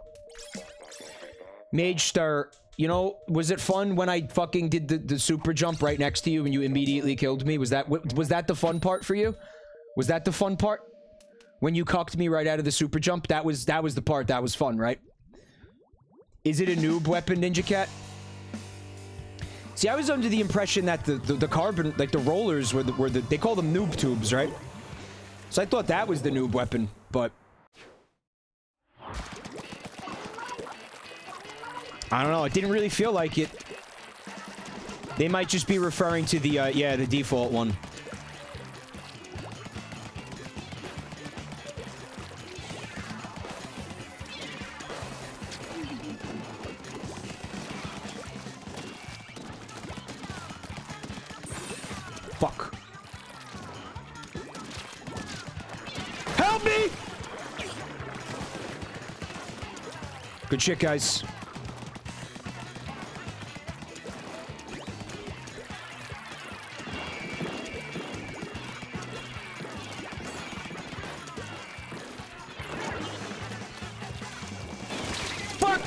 Mage Star, you know, was it fun when I fucking did the, the super jump right next to you and you immediately killed me? Was that, was that the fun part for you? Was that the fun part? When you cocked me right out of the super jump, that was, that was the part that was fun, right? Is it a noob weapon, Ninja Cat? See, I was under the impression that the, the, the carbon, like the rollers were the, were the, they call them noob tubes, right? So I thought that was the noob weapon, but... I don't know, it didn't really feel like it. They might just be referring to the, uh, yeah, the default one. Shit, guys. Fuck!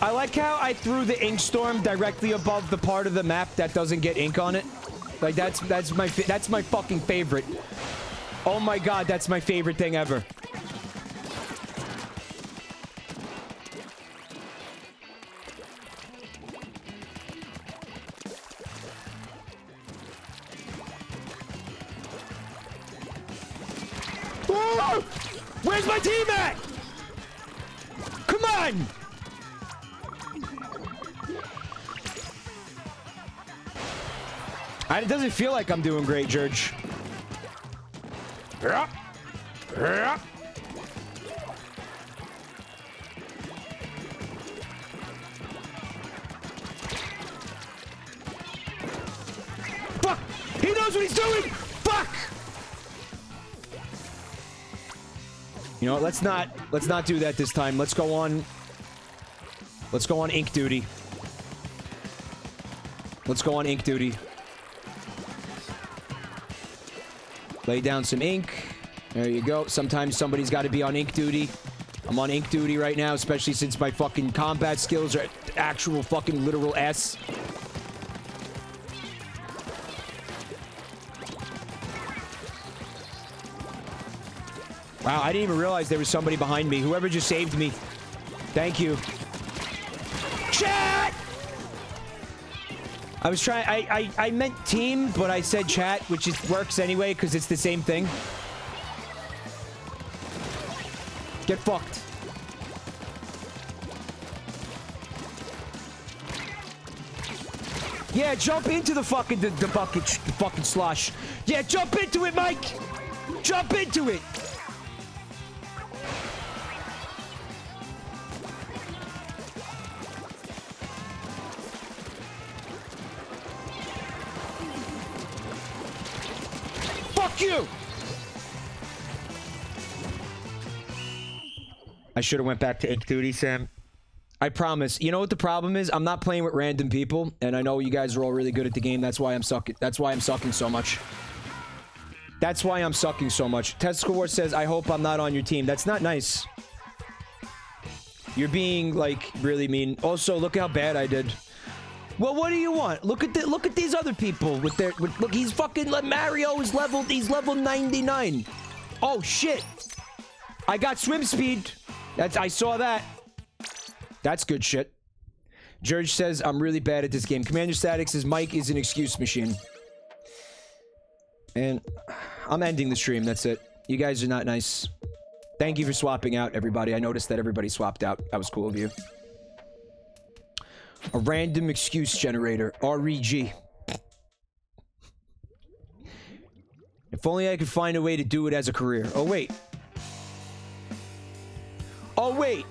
I like how I threw the ink storm directly above the part of the map that doesn't get ink on it. Like that's that's my that's my fucking favorite. Oh my god, that's my favorite thing ever. Doesn't feel like I'm doing great, George. Yeah. Yeah. Fuck! He knows what he's doing! Fuck! You know what? Let's not let's not do that this time. Let's go on. Let's go on ink duty. Let's go on ink duty. Lay down some ink. There you go. Sometimes somebody's got to be on ink duty. I'm on ink duty right now, especially since my fucking combat skills are actual fucking literal S. Wow, I didn't even realize there was somebody behind me. Whoever just saved me. Thank you. I was trying, I, I, I meant team, but I said chat, which is, works anyway, because it's the same thing. Get fucked. Yeah, jump into the fucking, the, the bucket, the fucking slush. Yeah, jump into it, Mike! Jump into it! Should have went back to Ink Duty, Sam. I promise. You know what the problem is? I'm not playing with random people, and I know you guys are all really good at the game. That's why I'm sucking. That's why I'm sucking so much. That's why I'm sucking so much. Testicle War says, I hope I'm not on your team. That's not nice. You're being, like, really mean. Also, look how bad I did. Well, what do you want? Look at the look at these other people with their with, look. He's fucking Mario is level. He's level 99. Oh shit! I got swim speed. That's I saw that. That's good shit. George says I'm really bad at this game. Commander Static says Mike is an excuse machine. And I'm ending the stream. That's it. You guys are not nice. Thank you for swapping out, everybody. I noticed that everybody swapped out. That was cool of you. A random excuse generator. REG. If only I could find a way to do it as a career. Oh, wait. Oh, wait.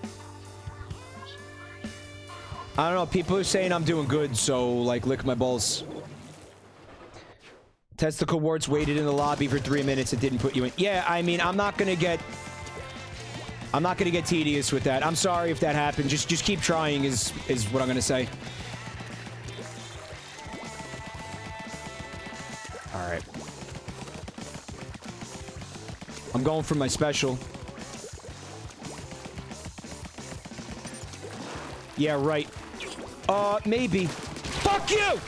I don't know. People are saying I'm doing good, so, like, lick my balls. Testicle warts waited in the lobby for three minutes and didn't put you in. Yeah, I mean, I'm not gonna get... I'm not gonna get tedious with that. I'm sorry if that happened. Just just keep trying is, is what I'm gonna say. Alright. I'm going for my special. Yeah, right. Uh, maybe. Fuck you!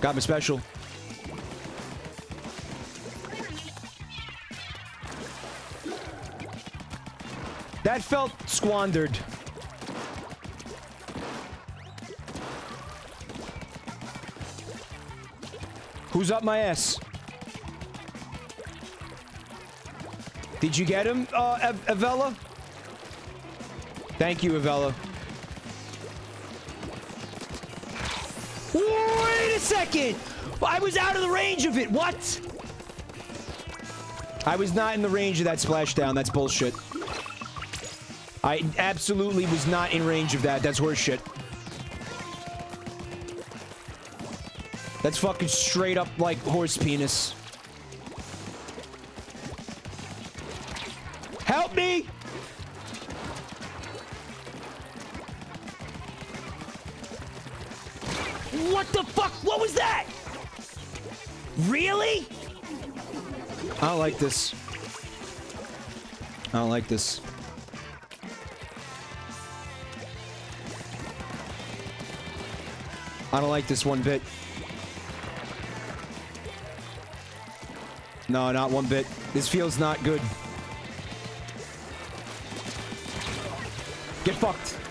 Got my special. That felt squandered. Who's up my ass? Did you get him, uh, Av Avella? Thank you, Avella. Wait a second! I was out of the range of it. What? I was not in the range of that splashdown. That's bullshit. I absolutely was not in range of that. That's horseshit. That's fucking straight up like horse penis. Help me! What the fuck? What was that? Really? I don't like this. I don't like this. I don't like this one bit. No, not one bit. This feels not good. Get fucked.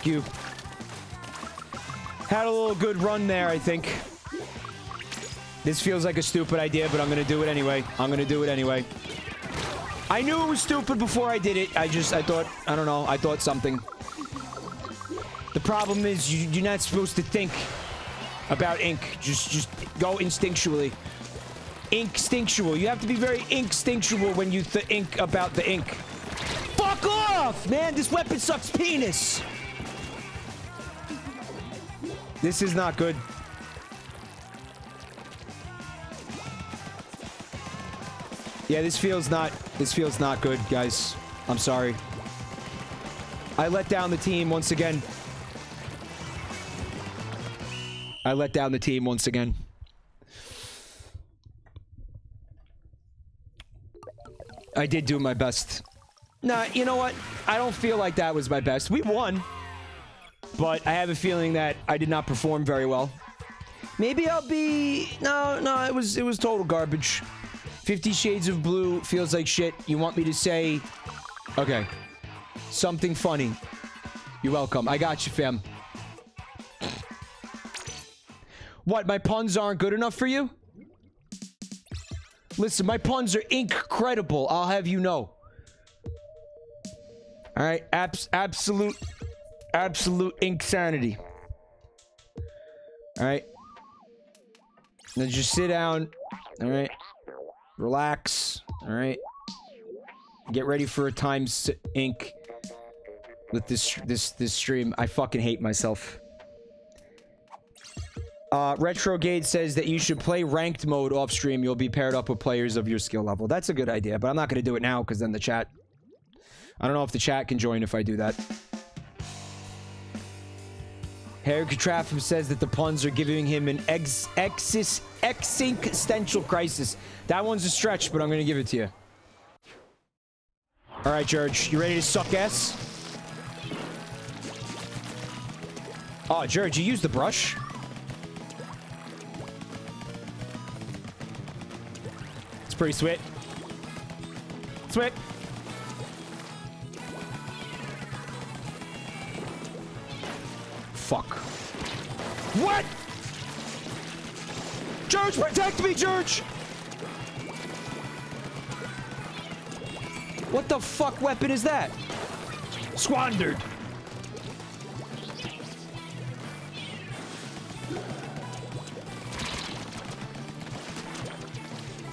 Fuck you. Had a little good run there, I think. This feels like a stupid idea, but I'm gonna do it anyway. I'm gonna do it anyway. I knew it was stupid before I did it. I just, I thought, I don't know, I thought something. The problem is you, you're not supposed to think about ink. Just, just go instinctually. Instinctual. You have to be very instinctual when you think about the ink. Fuck off, man! This weapon sucks penis! This is not good. Yeah, this feels not this feels not good, guys. I'm sorry. I let down the team once again. I let down the team once again. I did do my best. Nah, you know what? I don't feel like that was my best. We won. But I have a feeling that I did not perform very well. Maybe I'll be... No, no, it was, it was total garbage. Fifty Shades of Blue feels like shit. You want me to say... Okay. Something funny. You're welcome. I got you, fam. What, my puns aren't good enough for you? Listen, my puns are incredible. I'll have you know. All right, abs absolute, absolute insanity. All right. Then just sit down. All right. Relax. All right. Get ready for a time ink with this this this stream. I fucking hate myself. Uh, Retrogate says that you should play ranked mode off stream. You'll be paired up with players of your skill level. That's a good idea, but I'm not going to do it now because then the chat... I don't know if the chat can join if I do that. Harry Catraphim says that the puns are giving him an ex exis existential crisis. That one's a stretch, but I'm going to give it to you. All right, George, you ready to suck ass? Oh, George, you used the brush? It's pretty sweet. Sweet. Fuck. What? George, protect me, George! What the fuck weapon is that? Squandered.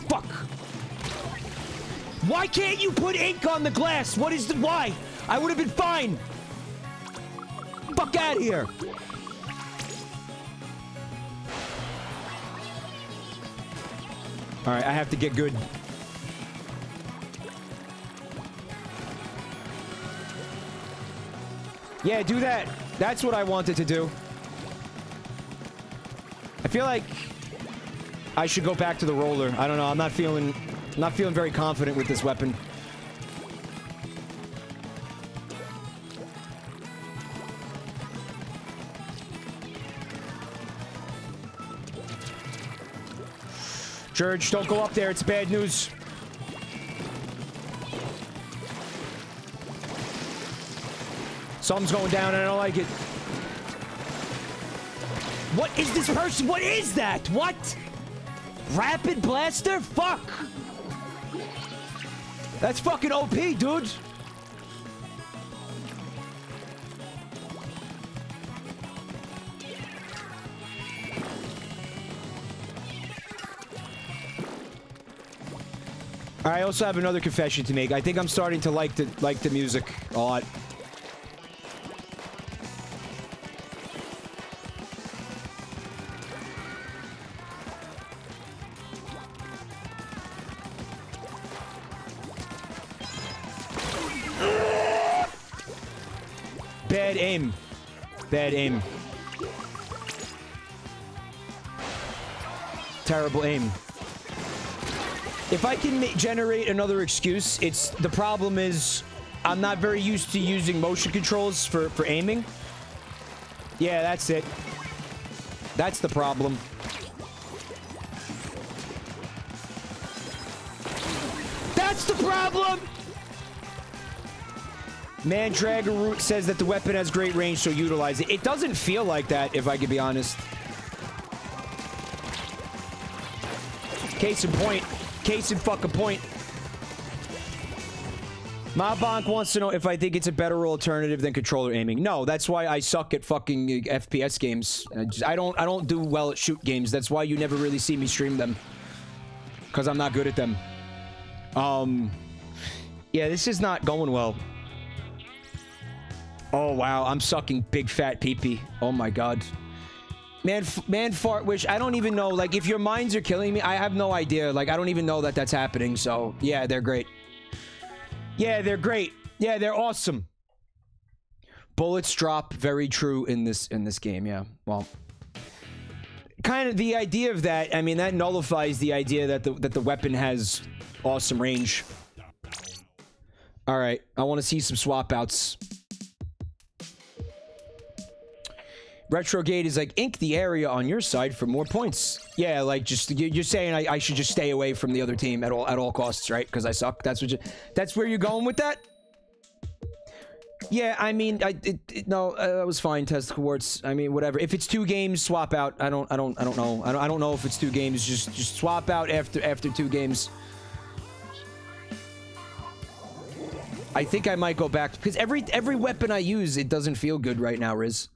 Fuck. Why can't you put ink on the glass? What is the why? I would have been fine. Fuck out of here. All right, I have to get good. Yeah, do that. That's what I wanted to do. I feel like I should go back to the roller. I don't know. I'm not feeling not feeling very confident with this weapon. George, don't go up there. It's bad news. Something's going down and I don't like it. What is this person? What is that? What? Rapid blaster? Fuck. That's fucking OP, dude. I also have another confession to make. I think I'm starting to like the like the music a lot. Bad aim. Bad aim. Terrible aim. If I can generate another excuse, it's the problem is I'm not very used to using motion controls for, for aiming. Yeah, that's it. That's the problem. That's the problem! Mandragora says that the weapon has great range, so utilize it. It doesn't feel like that, if I could be honest. Case in point. Case in fucking point. Mobonk wants to know if I think it's a better alternative than controller aiming. No, that's why I suck at fucking FPS games. I, I don't I don't do well at shoot games. That's why you never really see me stream them. Because I'm not good at them. Um, yeah, this is not going well. Oh, wow. I'm sucking big fat pee-pee. Oh, my God. Man, man fart wish. I don't even know. Like, if your minds are killing me, I have no idea. Like, I don't even know that that's happening. So, yeah, they're great. Yeah, they're great. Yeah, they're awesome. Bullets drop. Very true in this in this game. Yeah. Well, kind of the idea of that. I mean, that nullifies the idea that the that the weapon has awesome range. All right. I want to see some swap outs. Retrogate is like, ink the area on your side for more points. Yeah, like just you're saying I, I should just stay away from the other team at all at all costs, right? Because I suck. That's what you. That's where you're going with that. Yeah, I mean, I it, it, no, uh, that was fine. Test quartz. I mean, whatever. If it's two games, swap out. I don't, I don't, I don't know. I don't, I don't know if it's two games. Just, just swap out after after two games. I think I might go back because every every weapon I use, it doesn't feel good right now, Riz.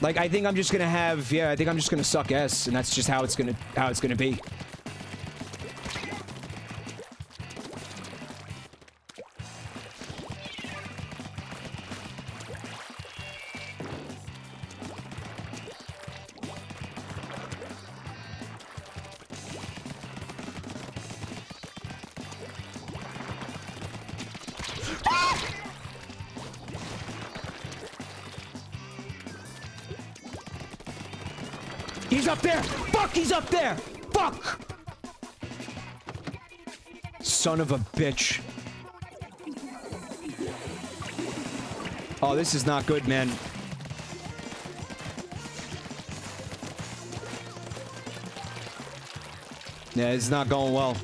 Like I think I'm just gonna have yeah, I think I'm just gonna suck S, and that's just how it's gonna how it's gonna be. Up there! Fuck! Son of a bitch. Oh, this is not good, man. Yeah, it's not going well.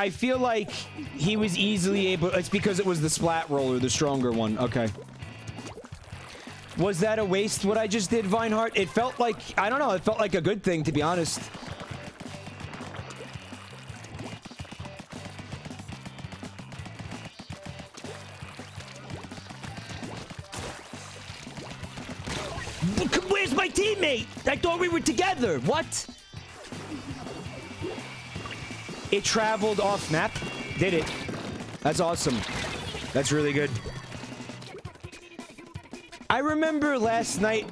I feel like he was easily able... It's because it was the splat roller, the stronger one. Okay. Was that a waste, what I just did, Vinehart? It felt like... I don't know. It felt like a good thing, to be honest. Where's my teammate? I thought we were together. What? It traveled off map. Did it. That's awesome. That's really good. I remember last night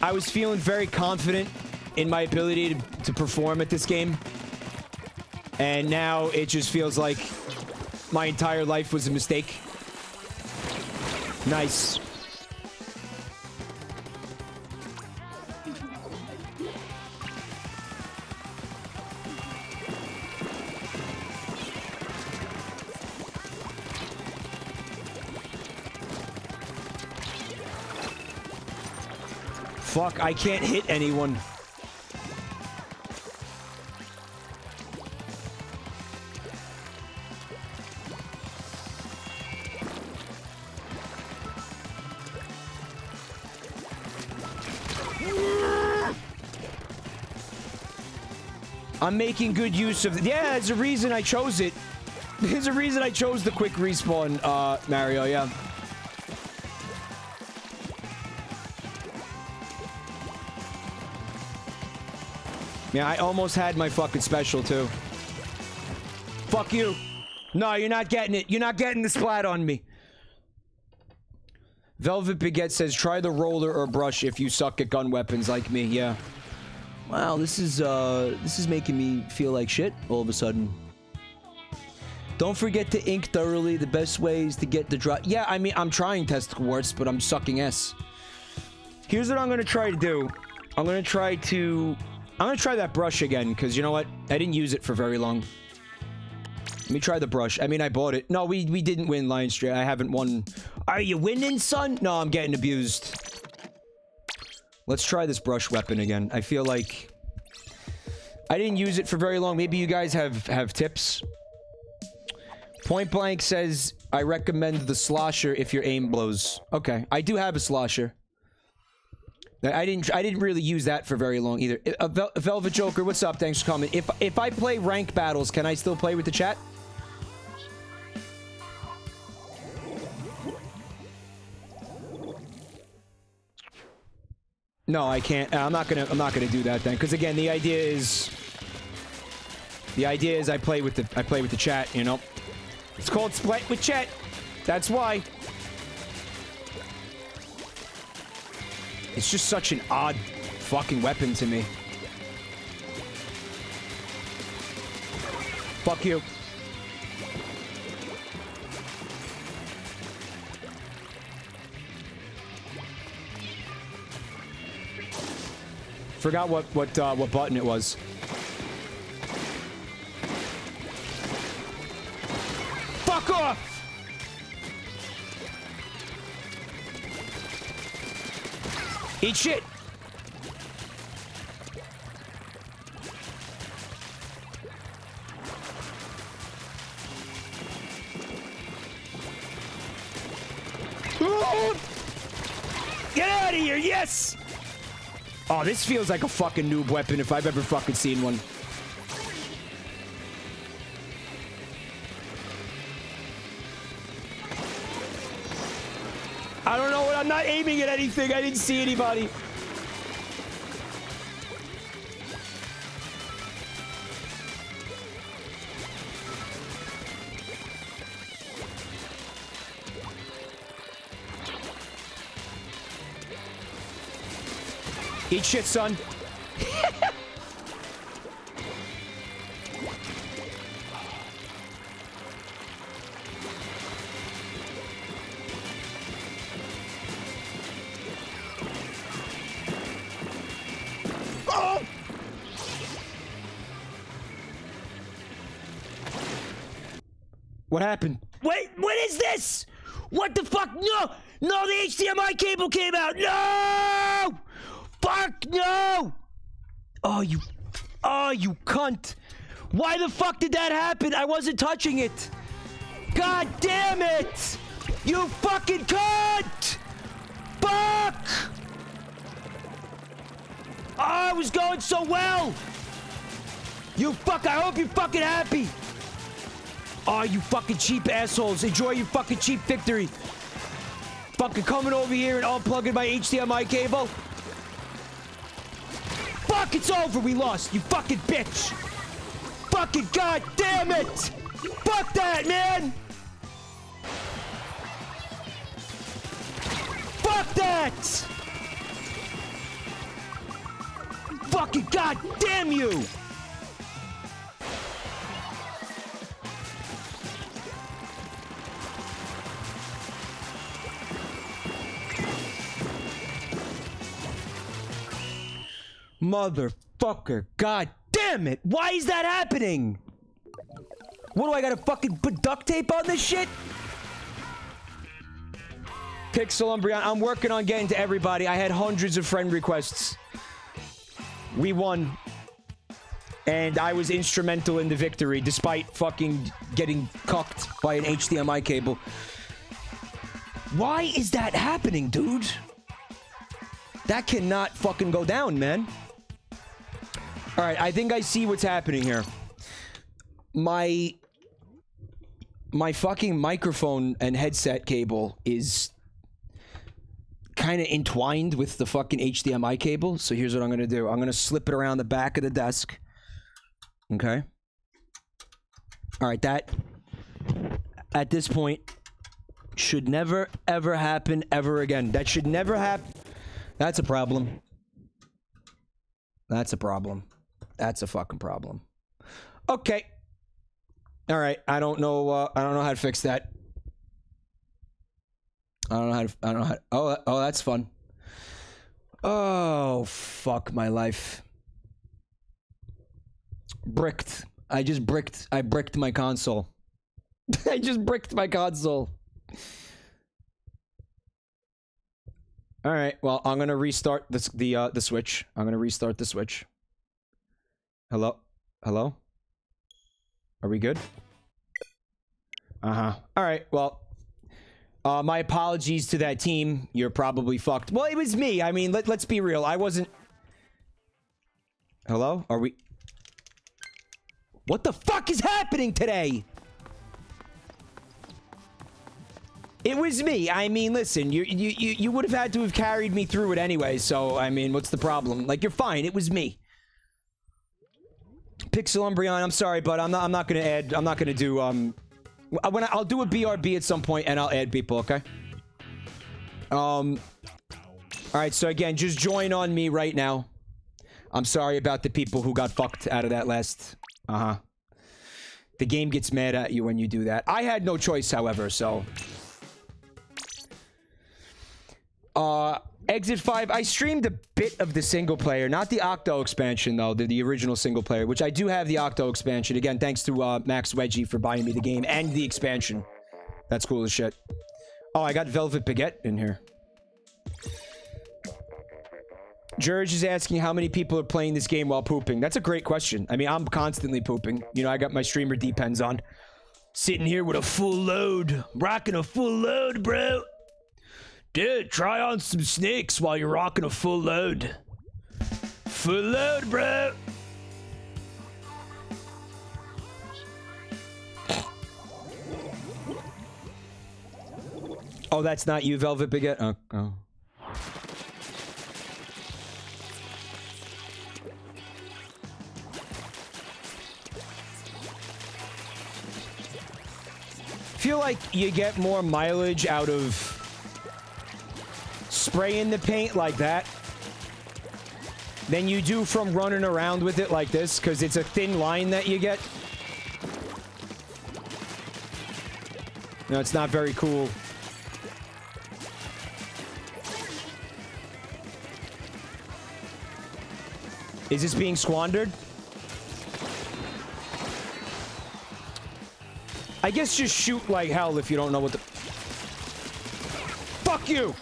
I was feeling very confident in my ability to, to perform at this game. And now it just feels like my entire life was a mistake. Nice. Fuck, I can't hit anyone. I'm making good use of... Yeah, there's a reason I chose it. There's a reason I chose the quick respawn, uh, Mario, yeah. Yeah, I almost had my fucking special, too. Fuck you. No, you're not getting it. You're not getting the splat on me. Velvet Baguette says, try the roller or brush if you suck at gun weapons like me. Yeah. Wow, this is, uh, this is making me feel like shit all of a sudden. Don't forget to ink thoroughly. The best way is to get the drop. Yeah, I mean, I'm trying testicle warts, but I'm sucking S. Here's what I'm going to try to do. I'm going to try to... I'm going to try that brush again, because you know what? I didn't use it for very long. Let me try the brush. I mean, I bought it. No, we, we didn't win Lion Street. I haven't won. Are you winning, son? No, I'm getting abused. Let's try this brush weapon again. I feel like... I didn't use it for very long. Maybe you guys have, have tips. Point Blank says, I recommend the slosher if your aim blows. Okay, I do have a slosher. I didn't. I didn't really use that for very long either. Uh, Vel Velvet Joker, what's up? Thanks for coming. If if I play rank battles, can I still play with the chat? No, I can't. I'm not gonna. I'm not gonna do that then, because again, the idea is. The idea is I play with the. I play with the chat. You know. It's called Splat with chat. That's why. It's just such an odd fucking weapon to me. Fuck you. Forgot what what uh, what button it was. Fuck off! Eat shit! Get out of here, yes! Oh, this feels like a fucking noob weapon if I've ever fucking seen one. I'm not aiming at anything. I didn't see anybody. Eat shit, son. happened? Wait, what is this? What the fuck? No! No, the HDMI cable came out! No! Fuck, no! Oh, you... Oh, you cunt! Why the fuck did that happen? I wasn't touching it! God damn it! You fucking cunt! Fuck! Oh, I was going so well! You fuck, I hope you're fucking happy! Oh, you fucking cheap assholes. Enjoy your fucking cheap victory. Fucking coming over here and unplugging my HDMI cable. Fuck, it's over. We lost. You fucking bitch. Fucking god damn it. Fuck that, man. Fuck that. Fucking god damn you. Motherfucker. God damn it. Why is that happening? What do I gotta fucking put duct tape on this shit? Pixel Umbreon, I'm working on getting to everybody. I had hundreds of friend requests. We won. And I was instrumental in the victory, despite fucking getting cucked by an HDMI cable. Why is that happening, dude? That cannot fucking go down, man. All right, I think I see what's happening here. My my fucking microphone and headset cable is kind of entwined with the fucking HDMI cable. So here's what I'm going to do. I'm going to slip it around the back of the desk. Okay. All right, that at this point should never ever happen ever again. That should never happen. That's a problem. That's a problem. That's a fucking problem. Okay. All right. I don't know. Uh, I don't know how to fix that. I don't know how to. I don't know how. oh, oh, that's fun. Oh, fuck my life. Bricked. I just bricked. I bricked my console. I just bricked my console. All right. Well, I'm gonna restart this the uh, the switch. I'm gonna restart the switch. Hello, hello. Are we good? Uh huh. All right. Well, uh, my apologies to that team. You're probably fucked. Well, it was me. I mean, let, let's be real. I wasn't. Hello? Are we? What the fuck is happening today? It was me. I mean, listen, you you, you would have had to have carried me through it anyway. So I mean, what's the problem? Like, you're fine. It was me. Pixel Umbreon, I'm sorry, but I'm not. I'm not gonna add. I'm not gonna do. Um, when I, I'll do a BRB at some point, and I'll add people. Okay. Um. All right. So again, just join on me right now. I'm sorry about the people who got fucked out of that last. Uh huh. The game gets mad at you when you do that. I had no choice, however. So. Uh, Exit 5, I streamed a bit of the single player, not the Octo expansion, though, the, the original single player, which I do have the Octo expansion. Again, thanks to uh, Max Wedgie for buying me the game and the expansion. That's cool as shit. Oh, I got Velvet Baguette in here. George is asking how many people are playing this game while pooping. That's a great question. I mean, I'm constantly pooping. You know, I got my streamer depends on. Sitting here with a full load. Rocking a full load, bro. Dude, try on some snakes while you're rocking a full load. Full load, bro. Oh, that's not you, Velvet Baguette? Oh. oh. feel like you get more mileage out of spraying the paint like that than you do from running around with it like this because it's a thin line that you get. No, it's not very cool. Is this being squandered? I guess just shoot like hell if you don't know what the... Fuck you!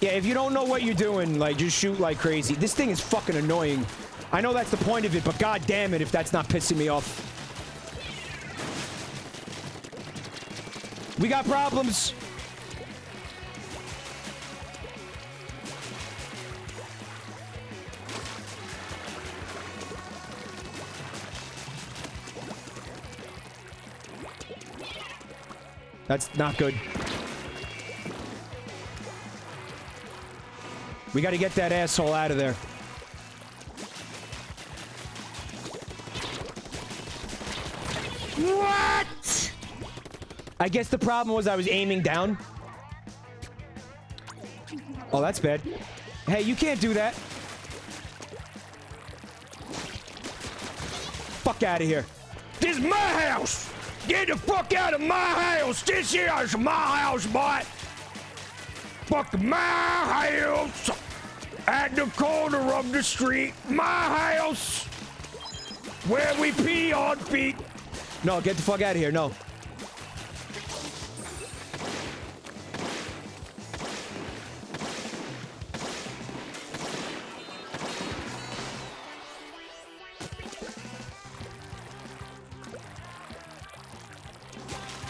Yeah, if you don't know what you're doing, like, just shoot like crazy. This thing is fucking annoying. I know that's the point of it, but god damn it if that's not pissing me off. We got problems. That's not good. We got to get that asshole out of there. What? I guess the problem was I was aiming down. Oh, that's bad. Hey, you can't do that. Fuck out of here. This is my house! Get the fuck out of my house! This here is my house, boy! Fuck my house! At the corner of the street, my house! Where we pee on feet! No, get the fuck out of here. No.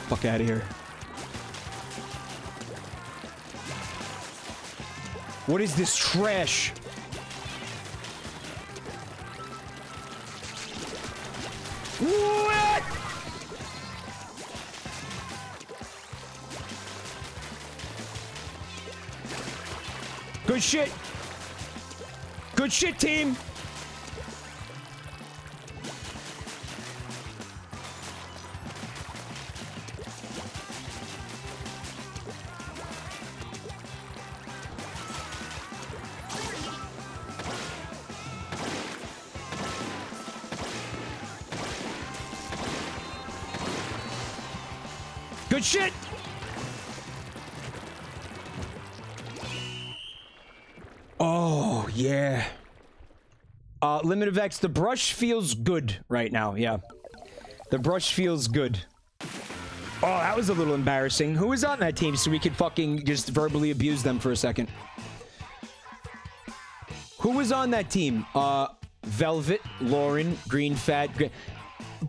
Fuck out of here. What is this trash? What? Good shit. Good shit, team. Limit of X, the brush feels good right now, yeah. The brush feels good. Oh, that was a little embarrassing. Who was on that team so we could fucking just verbally abuse them for a second? Who was on that team? Uh, Velvet, Lauren, Green Fat.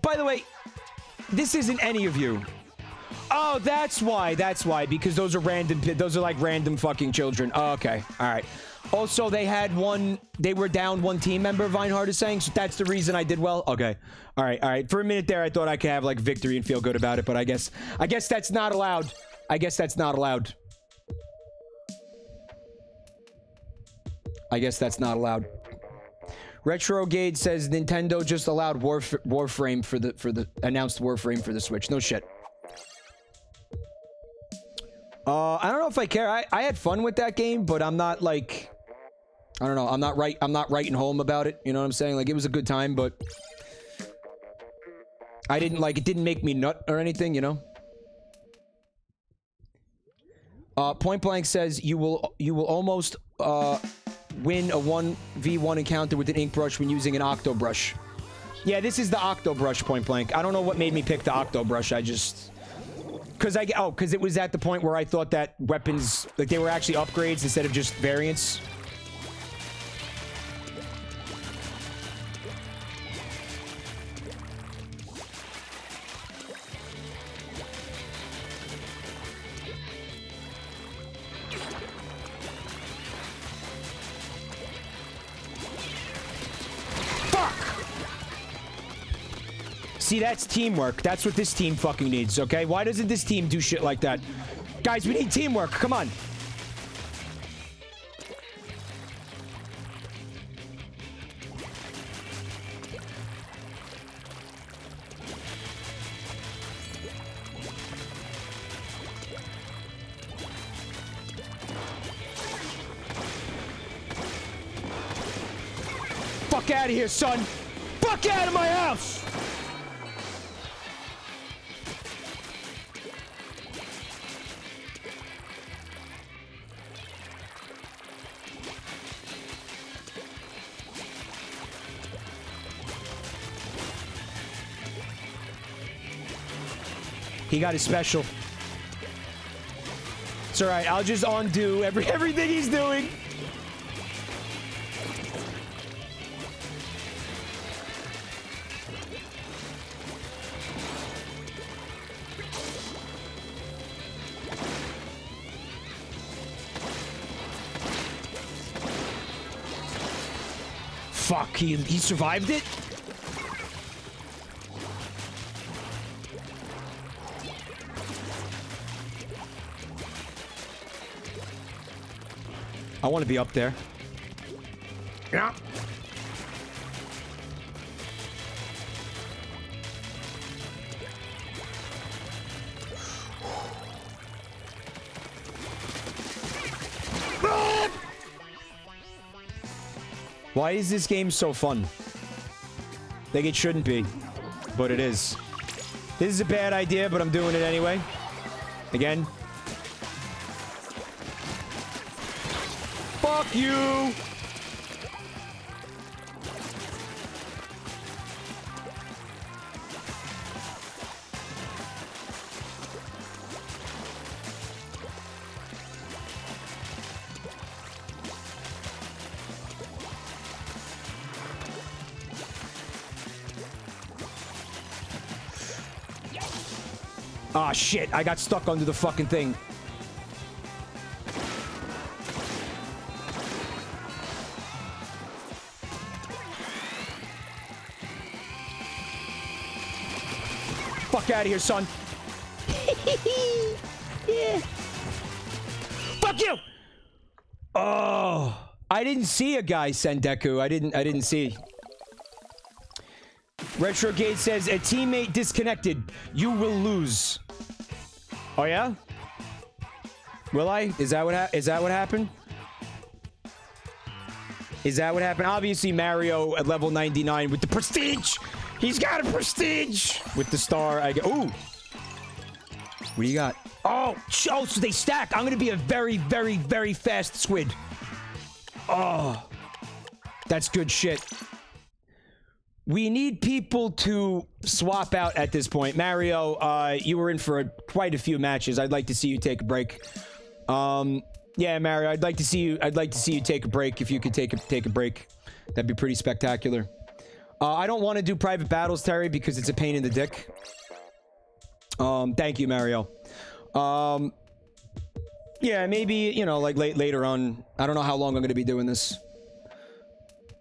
By the way, this isn't any of you. Oh, that's why. That's why. Because those are random. Those are like random fucking children. Oh, okay. All right. Also, they had one. They were down one team member. Vinehard is saying. So that's the reason I did well. Okay. All right. All right. For a minute there, I thought I could have like victory and feel good about it, but I guess. I guess that's not allowed. I guess that's not allowed. I guess that's not allowed. Retrogate says Nintendo just allowed Warf Warframe for the for the announced Warframe for the Switch. No shit. Uh, I don't know if I care. I, I had fun with that game, but I'm not like, I don't know. I'm not right. I'm not writing home about it. You know what I'm saying? Like it was a good time, but I didn't like it. Didn't make me nut or anything. You know. Uh, Point Blank says you will you will almost uh, win a one v one encounter with an ink brush when using an octo brush. Yeah, this is the octo brush. Point Blank. I don't know what made me pick the octo brush. I just because I oh, because it was at the point where I thought that weapons like they were actually upgrades instead of just variants. See, that's teamwork. That's what this team fucking needs, okay? Why doesn't this team do shit like that? Guys, we need teamwork. Come on. Fuck out of here, son. Fuck out of my house. He got his special. It's all right. I'll just undo every everything he's doing. Fuck, he, he survived it? I want to be up there. Yeah. Why is this game so fun? Like it shouldn't be, but it is. This is a bad idea, but I'm doing it anyway. Again. Fuck you! Ah, shit. I got stuck under the fucking thing. Fuck out of here, son. yeah. Fuck you! Oh. I didn't see a guy, Sendeku. I didn't I didn't see. Retrogate says a teammate disconnected. You will lose. Oh yeah? Will I? Is that what ha is that what happened? Is that what happened? Obviously Mario at level 99 with the prestige. He's got a prestige with the star. I get. Ooh. What do you got? Oh, oh, so they stack. I'm gonna be a very, very, very fast squid. Oh, that's good shit. We need people to swap out at this point. Mario, uh, you were in for a, quite a few matches. I'd like to see you take a break. Um, yeah, Mario, I'd like to see you. I'd like to see you take a break. If you could take a take a break, that'd be pretty spectacular. Uh, I don't want to do private battles, Terry, because it's a pain in the dick. Um, thank you, Mario. Um, yeah, maybe you know, like late later on. I don't know how long I'm going to be doing this.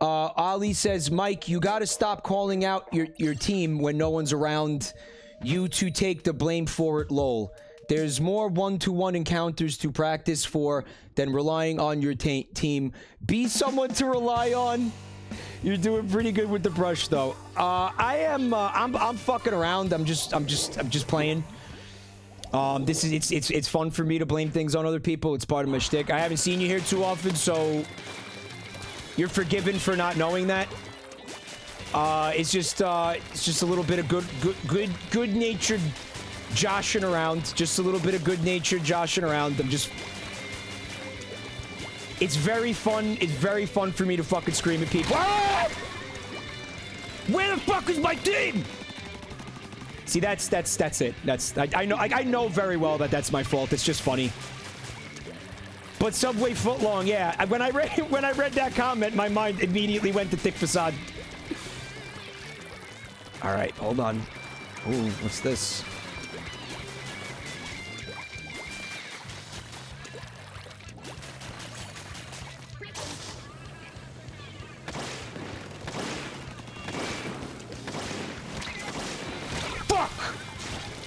Uh, Ali says, Mike, you got to stop calling out your, your team when no one's around you to take the blame for it, lol. There's more one-to-one encounters to practice for than relying on your team. Be someone to rely on. You're doing pretty good with the brush, though. Uh, I am. Uh, I'm. I'm fucking around. I'm just. I'm just. I'm just playing. Um, this is. It's. It's. It's fun for me to blame things on other people. It's part of my shtick. I haven't seen you here too often, so you're forgiven for not knowing that. Uh, it's just. Uh, it's just a little bit of good. Good. Good. Good-natured joshing around. Just a little bit of good-natured joshing around. I'm just. It's very fun. It's very fun for me to fucking scream at people. Ah! Where the fuck is my team? See, that's that's that's it. That's I, I know I, I know very well that that's my fault. It's just funny. But Subway footlong, yeah. When I read when I read that comment, my mind immediately went to thick facade. All right, hold on. Ooh, what's this?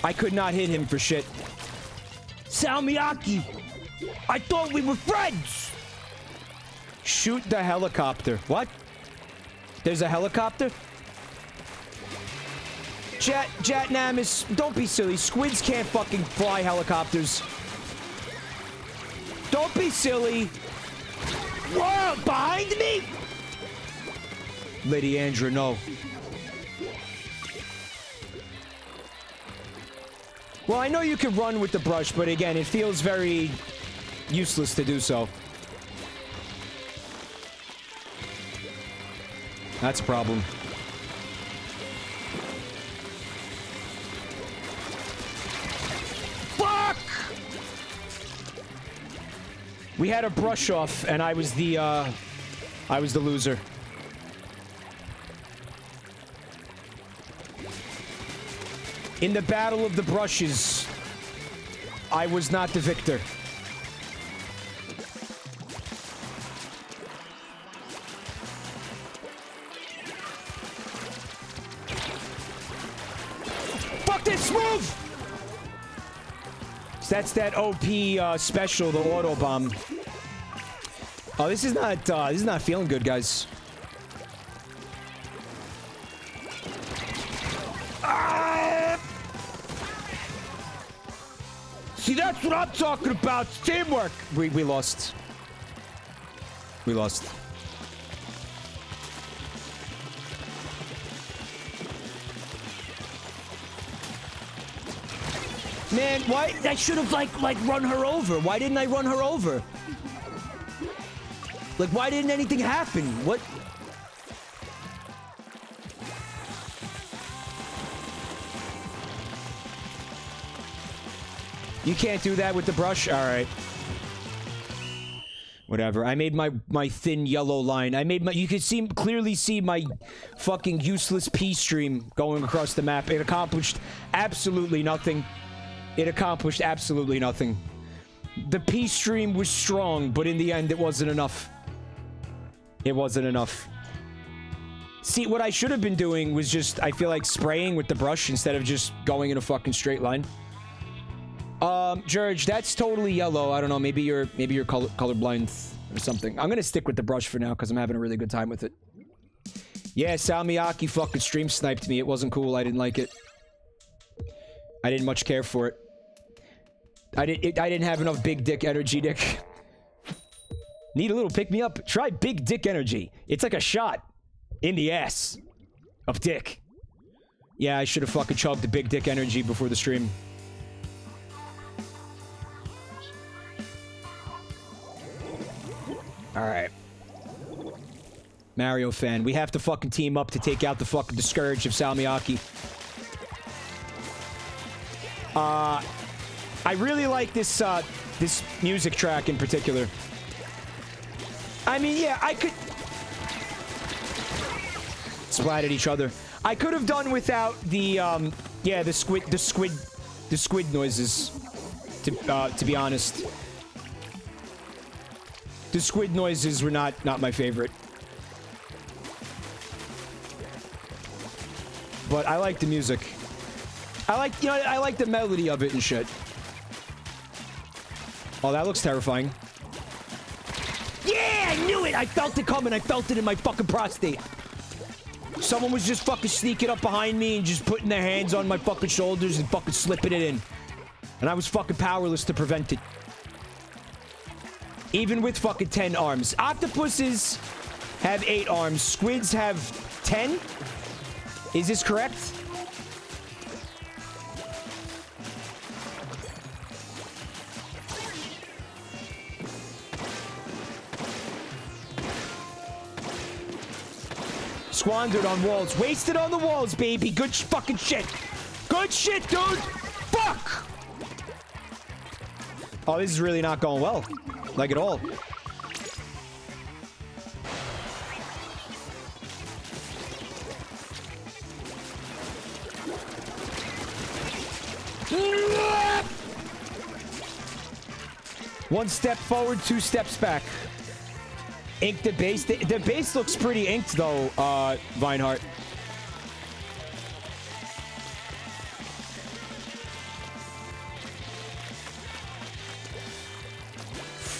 I could not hit him for shit. Salmiaki! I thought we were friends! Shoot the helicopter. What? There's a helicopter? Jet, Jet Namus, don't be silly. Squids can't fucking fly helicopters. Don't be silly. Whoa! Behind me? Lady Andrew, no. Well, I know you can run with the brush, but again, it feels very useless to do so. That's a problem. Fuck! We had a brush off, and I was the, uh... I was the loser. In the battle of the brushes, I was not the victor. Fuck this move! That's that OP uh, special, the auto bomb. Oh, this is not. Uh, this is not feeling good, guys. That's what I'm talking about. Teamwork. We we lost. We lost. Man, why? I should have like like run her over. Why didn't I run her over? Like, why didn't anything happen? What? You can't do that with the brush? Alright. Whatever. I made my my thin yellow line. I made my you can see clearly see my fucking useless P stream going across the map. It accomplished absolutely nothing. It accomplished absolutely nothing. The P stream was strong, but in the end it wasn't enough. It wasn't enough. See, what I should have been doing was just, I feel like spraying with the brush instead of just going in a fucking straight line. Um, George, that's totally yellow. I don't know. Maybe you're maybe you're color colorblind or something. I'm gonna stick with the brush for now because I'm having a really good time with it. Yeah, Salmiaki fucking stream sniped me. It wasn't cool. I didn't like it. I didn't much care for it. I didn't. It, I didn't have enough big dick energy, Dick. Need a little pick me up. Try big dick energy. It's like a shot in the ass of dick. Yeah, I should have fucking chugged the big dick energy before the stream. Alright. Mario fan. We have to fucking team up to take out the fucking Discourage of Salmiaki. Uh, I really like this, uh, this music track in particular. I mean, yeah, I could... Splat at each other. I could have done without the, um, yeah, the squid, the squid, the squid noises. To, uh, to be honest. The squid noises were not, not my favorite. But I like the music. I like, you know, I like the melody of it and shit. Oh, that looks terrifying. Yeah, I knew it! I felt it coming. I felt it in my fucking prostate. Someone was just fucking sneaking up behind me and just putting their hands on my fucking shoulders and fucking slipping it in. And I was fucking powerless to prevent it. Even with fucking 10 arms. Octopuses have 8 arms. Squids have 10? Is this correct? Squandered on walls. Wasted on the walls, baby. Good fucking shit. Good shit, dude. Fuck! Oh, this is really not going well. Like at all. One step forward, two steps back. Ink the base. The, the base looks pretty inked though, uh, Vinehart.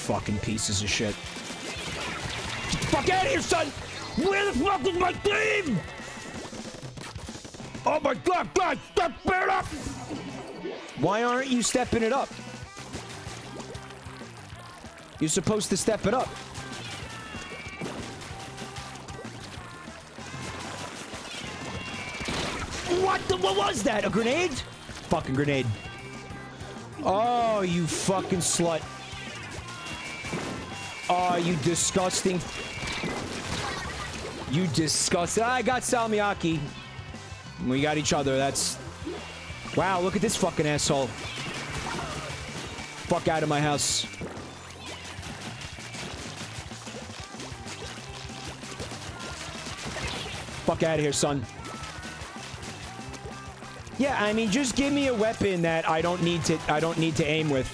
Fucking pieces of shit. Get the fuck out of here, son! Where the fuck is my team? Oh my god, guys, step it up! Why aren't you stepping it up? You're supposed to step it up. What the, what was that? A grenade? Fucking grenade. Oh, you fucking slut. Oh, you disgusting. You disgusting. I got Salmiakki. We got each other. That's. Wow, look at this fucking asshole. Fuck out of my house. Fuck out of here, son. Yeah, I mean, just give me a weapon that I don't need to I don't need to aim with.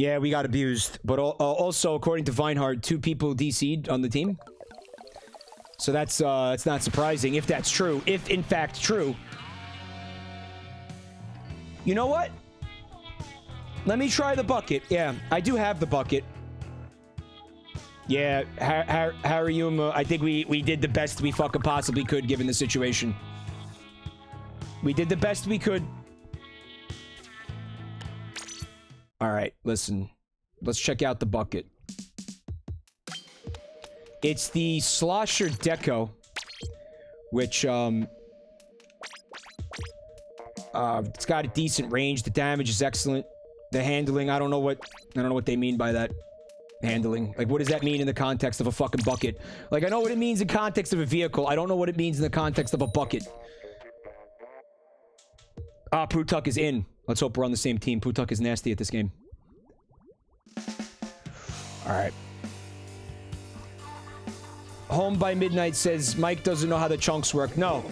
Yeah, we got abused. But uh, also, according to Vinehard, two people DC'd on the team. So that's uh, that's not surprising if that's true. If in fact true. You know what? Let me try the bucket. Yeah, I do have the bucket. Yeah, Har Har Hariyuma, I think we, we did the best we fucking possibly could given the situation. We did the best we could. All right, listen. Let's check out the bucket. It's the Slosher Deco, which, um... Uh, it's got a decent range. The damage is excellent. The handling, I don't know what... I don't know what they mean by that. Handling. Like, what does that mean in the context of a fucking bucket? Like, I know what it means in context of a vehicle. I don't know what it means in the context of a bucket. Ah, Prutuk is in. Let's hope we're on the same team. Prutuk is nasty at this game. Alright. Home by Midnight says Mike doesn't know how the chunks work. No.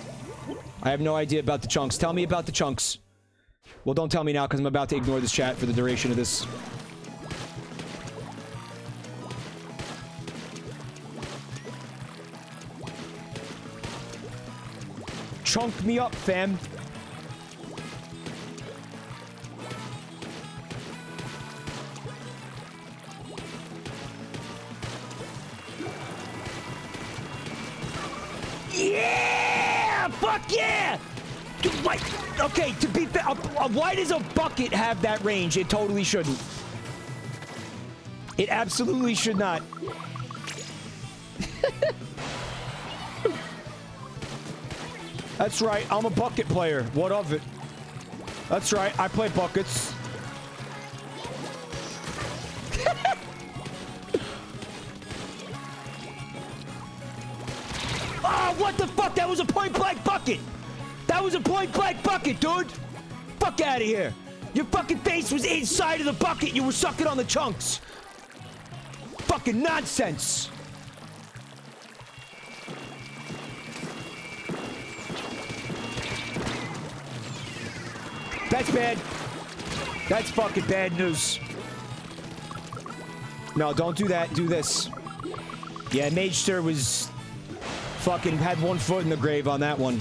I have no idea about the chunks. Tell me about the chunks. Well, don't tell me now because I'm about to ignore this chat for the duration of this. Chunk me up, fam. Fuck yeah! Okay, to be fair, why does a bucket have that range? It totally shouldn't. It absolutely should not. That's right, I'm a bucket player. What of it? That's right, I play buckets. The fuck? That was a point blank bucket! That was a point blank bucket, dude! Fuck out of here! Your fucking face was inside of the bucket. You were sucking on the chunks. Fucking nonsense. That's bad. That's fucking bad news. No, don't do that. Do this. Yeah, Mage Stir was fucking had one foot in the grave on that one.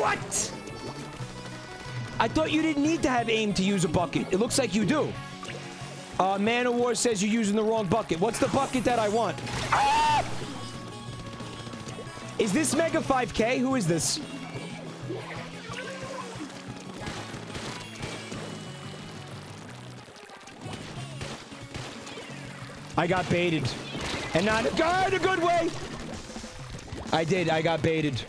What? I thought you didn't need to have aim to use a bucket. It looks like you do. Uh, Man of War says you're using the wrong bucket. What's the bucket that I want? Ah! Is this Mega 5K? Who is this? I got baited. And not in a good way. I did. I got baited.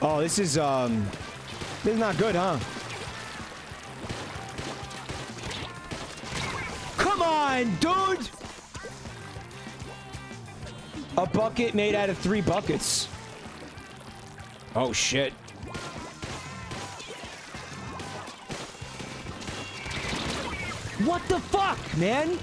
Oh, this is, um... This is not good, huh? Come on, dude! A bucket made out of three buckets. Oh, shit. What the fuck, man?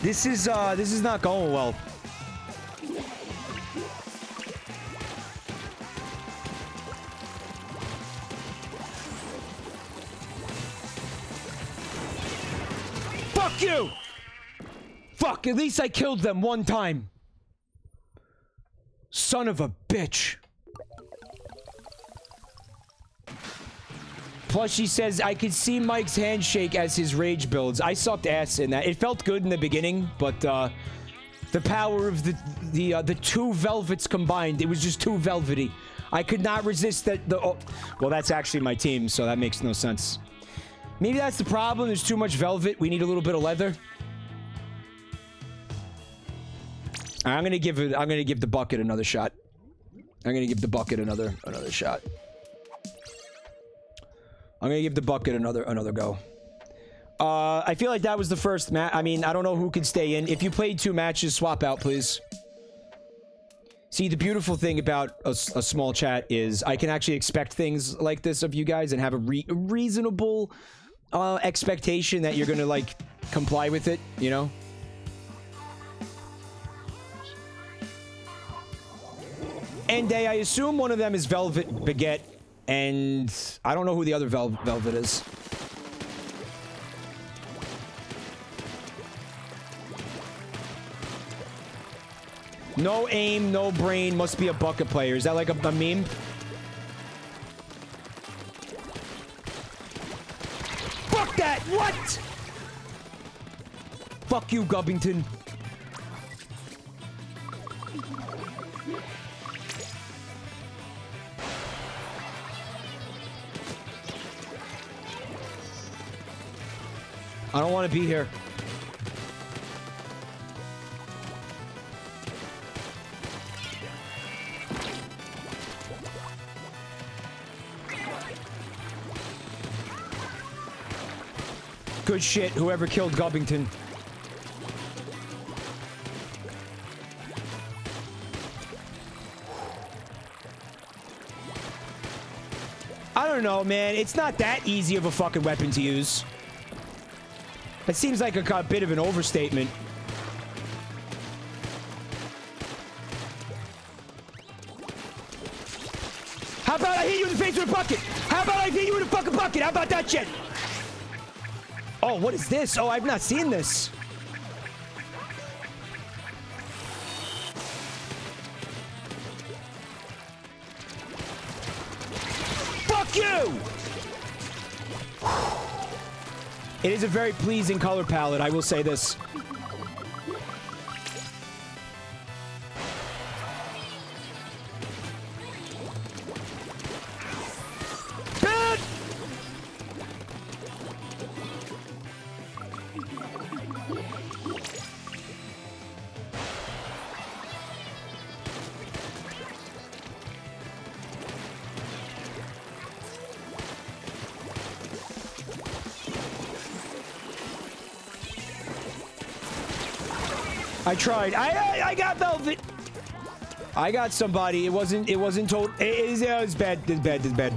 This is, uh, this is not going well. You! Fuck, at least I killed them one time. Son of a bitch. Plus, she says, I could see Mike's handshake as his rage builds. I sucked ass in that. It felt good in the beginning, but, uh, the power of the, the, uh, the two velvets combined, it was just too velvety. I could not resist that, the, oh, well, that's actually my team, so that makes no sense. Maybe that's the problem. There's too much velvet. We need a little bit of leather. I'm gonna give it. I'm gonna give the bucket another shot. I'm gonna give the bucket another another shot. I'm gonna give the bucket another another go. Uh, I feel like that was the first match. I mean, I don't know who can stay in. If you played two matches, swap out, please. See, the beautiful thing about a, a small chat is I can actually expect things like this of you guys and have a, re a reasonable uh, expectation that you're gonna like comply with it. You know. And they, I assume one of them is Velvet Baguette, and I don't know who the other Vel Velvet is. No aim, no brain, must be a bucket player. Is that like a, a meme? What? Fuck you, Gubbington. I don't want to be here. Good shit, whoever killed Gubbington. I don't know, man. It's not that easy of a fucking weapon to use. That seems like a, a bit of an overstatement. How about I hit you in the face with a bucket? How about I hit you with a fucking bucket? How about that shit? Oh, what is this? Oh, I've not seen this. Fuck you! It is a very pleasing color palette, I will say this. I tried. I, I I got velvet. I got somebody. It wasn't. It wasn't told. It is. It was bad. It's bad. It's bad.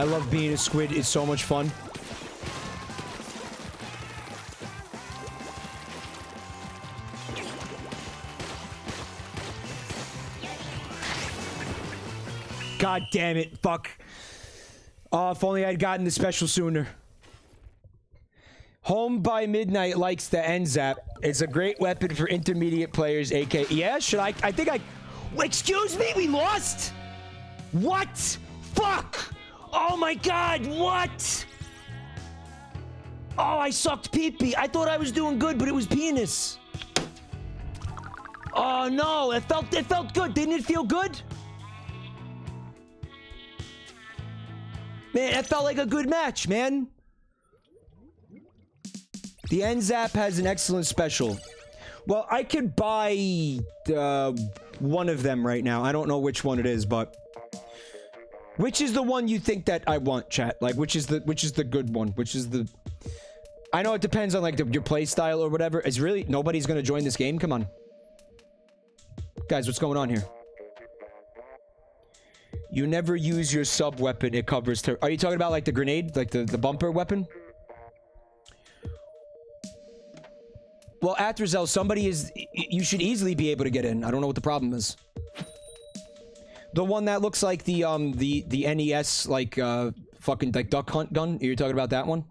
I love being a squid. It's so much fun. God damn it. Fuck. Oh, if only I'd gotten the special sooner. Home by Midnight likes the NZAP. It's a great weapon for intermediate players, AK. Yeah, should I? I think I... Excuse me, we lost? What? Fuck! Oh my god, what? Oh, I sucked pee-pee. I thought I was doing good, but it was penis. Oh no, it felt it felt good. Didn't it feel good? Man, it felt like a good match, man. The NZAP has an excellent special. Well, I could buy uh, one of them right now. I don't know which one it is, but which is the one you think that I want, chat? Like, which is the which is the good one? Which is the? I know it depends on like the, your play style or whatever. Is really nobody's gonna join this game? Come on, guys, what's going on here? You never use your sub weapon. It covers. Are you talking about like the grenade, like the the bumper weapon? Well, Atrazel, somebody is... You should easily be able to get in. I don't know what the problem is. The one that looks like the, um, the, the NES, like, uh, fucking, like, duck hunt gun? Are You're talking about that one?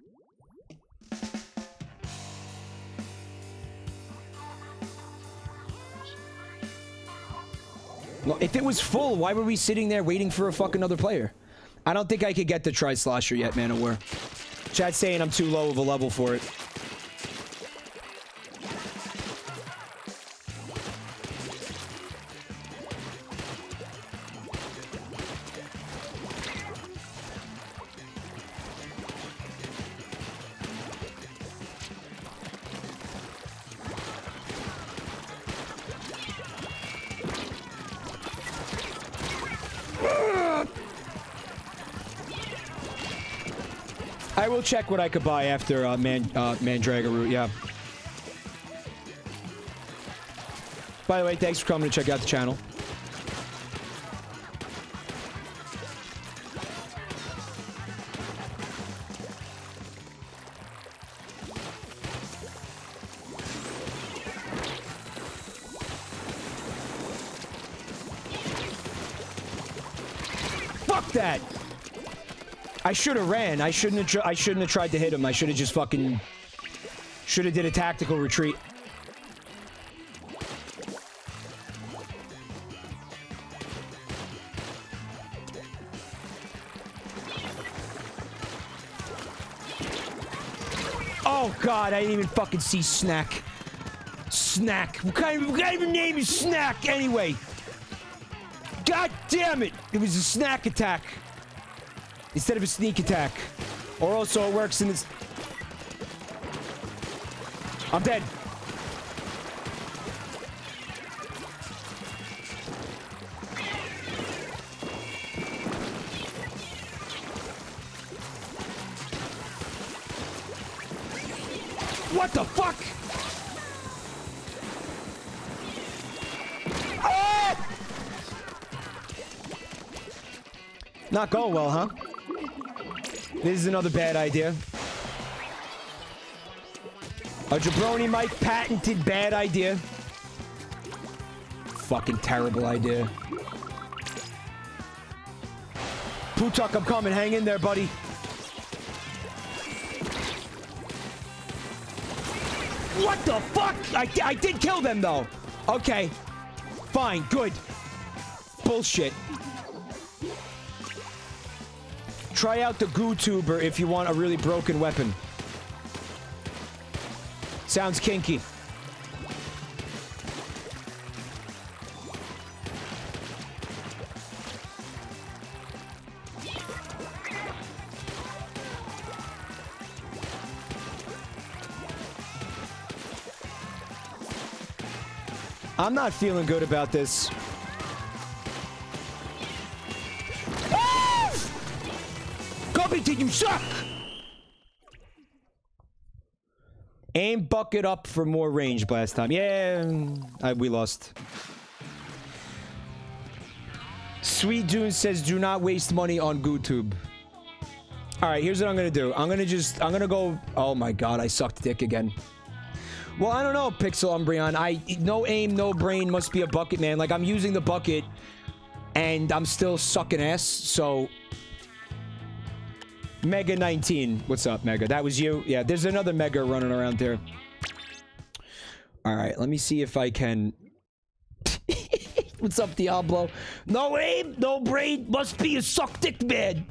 Well, if it was full, why were we sitting there waiting for a fucking other player? I don't think I could get the Tri-Slosher yet, man, aware. Chat's saying I'm too low of a level for it. Check what I could buy after uh, Man uh, Mandragora route. Yeah. By the way, thanks for coming to check out the channel. I should have ran. I shouldn't have. I shouldn't have tried to hit him. I should have just fucking. Should have did a tactical retreat. Oh god, I didn't even fucking see Snack. Snack. What kind of, what kind of name is Snack anyway? God damn it! It was a snack attack instead of a sneak attack. Or also it works in this... I'm dead. What the fuck? Ah! Not going well, huh? This is another bad idea. A Jabroni Mike patented bad idea. Fucking terrible idea. Putuk, I'm coming. Hang in there, buddy. What the fuck? I, I did kill them, though. Okay. Fine. Good. Bullshit. Try out the Goo Tuber if you want a really broken weapon. Sounds kinky. I'm not feeling good about this. You suck! Aim bucket up for more range blast time. Yeah, I, we lost. Sweet Dune says, do not waste money on GooTube. All right, here's what I'm gonna do. I'm gonna just, I'm gonna go. Oh my god, I sucked dick again. Well, I don't know, Pixel Umbreon. I no aim, no brain. Must be a bucket man. Like I'm using the bucket, and I'm still sucking ass. So, Mega 19. What's up, Mega? That was you. Yeah, there's another Mega running around there. All right, let me see if I can. What's up, Diablo? No aim, no brain. Must be a suck dick man.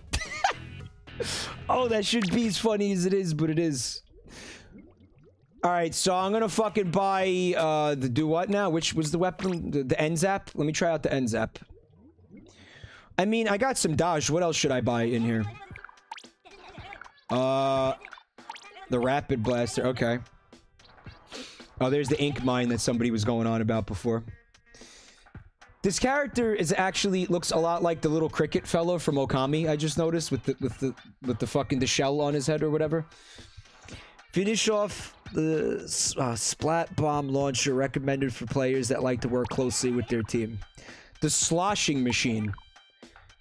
oh, that should be as funny as it is, but it is. All right, so I'm gonna fucking buy uh the do what now? Which was the weapon? The, the NZAP? Let me try out the NZAP. I mean, I got some dodge. What else should I buy in here? Uh, the rapid blaster. Okay. Oh, there's the ink mine that somebody was going on about before. This character is actually looks a lot like the little cricket fellow from Okami. I just noticed with the with the with the fucking the shell on his head or whatever. Finish off the uh, splat bomb launcher recommended for players that like to work closely with their team. The sloshing machine.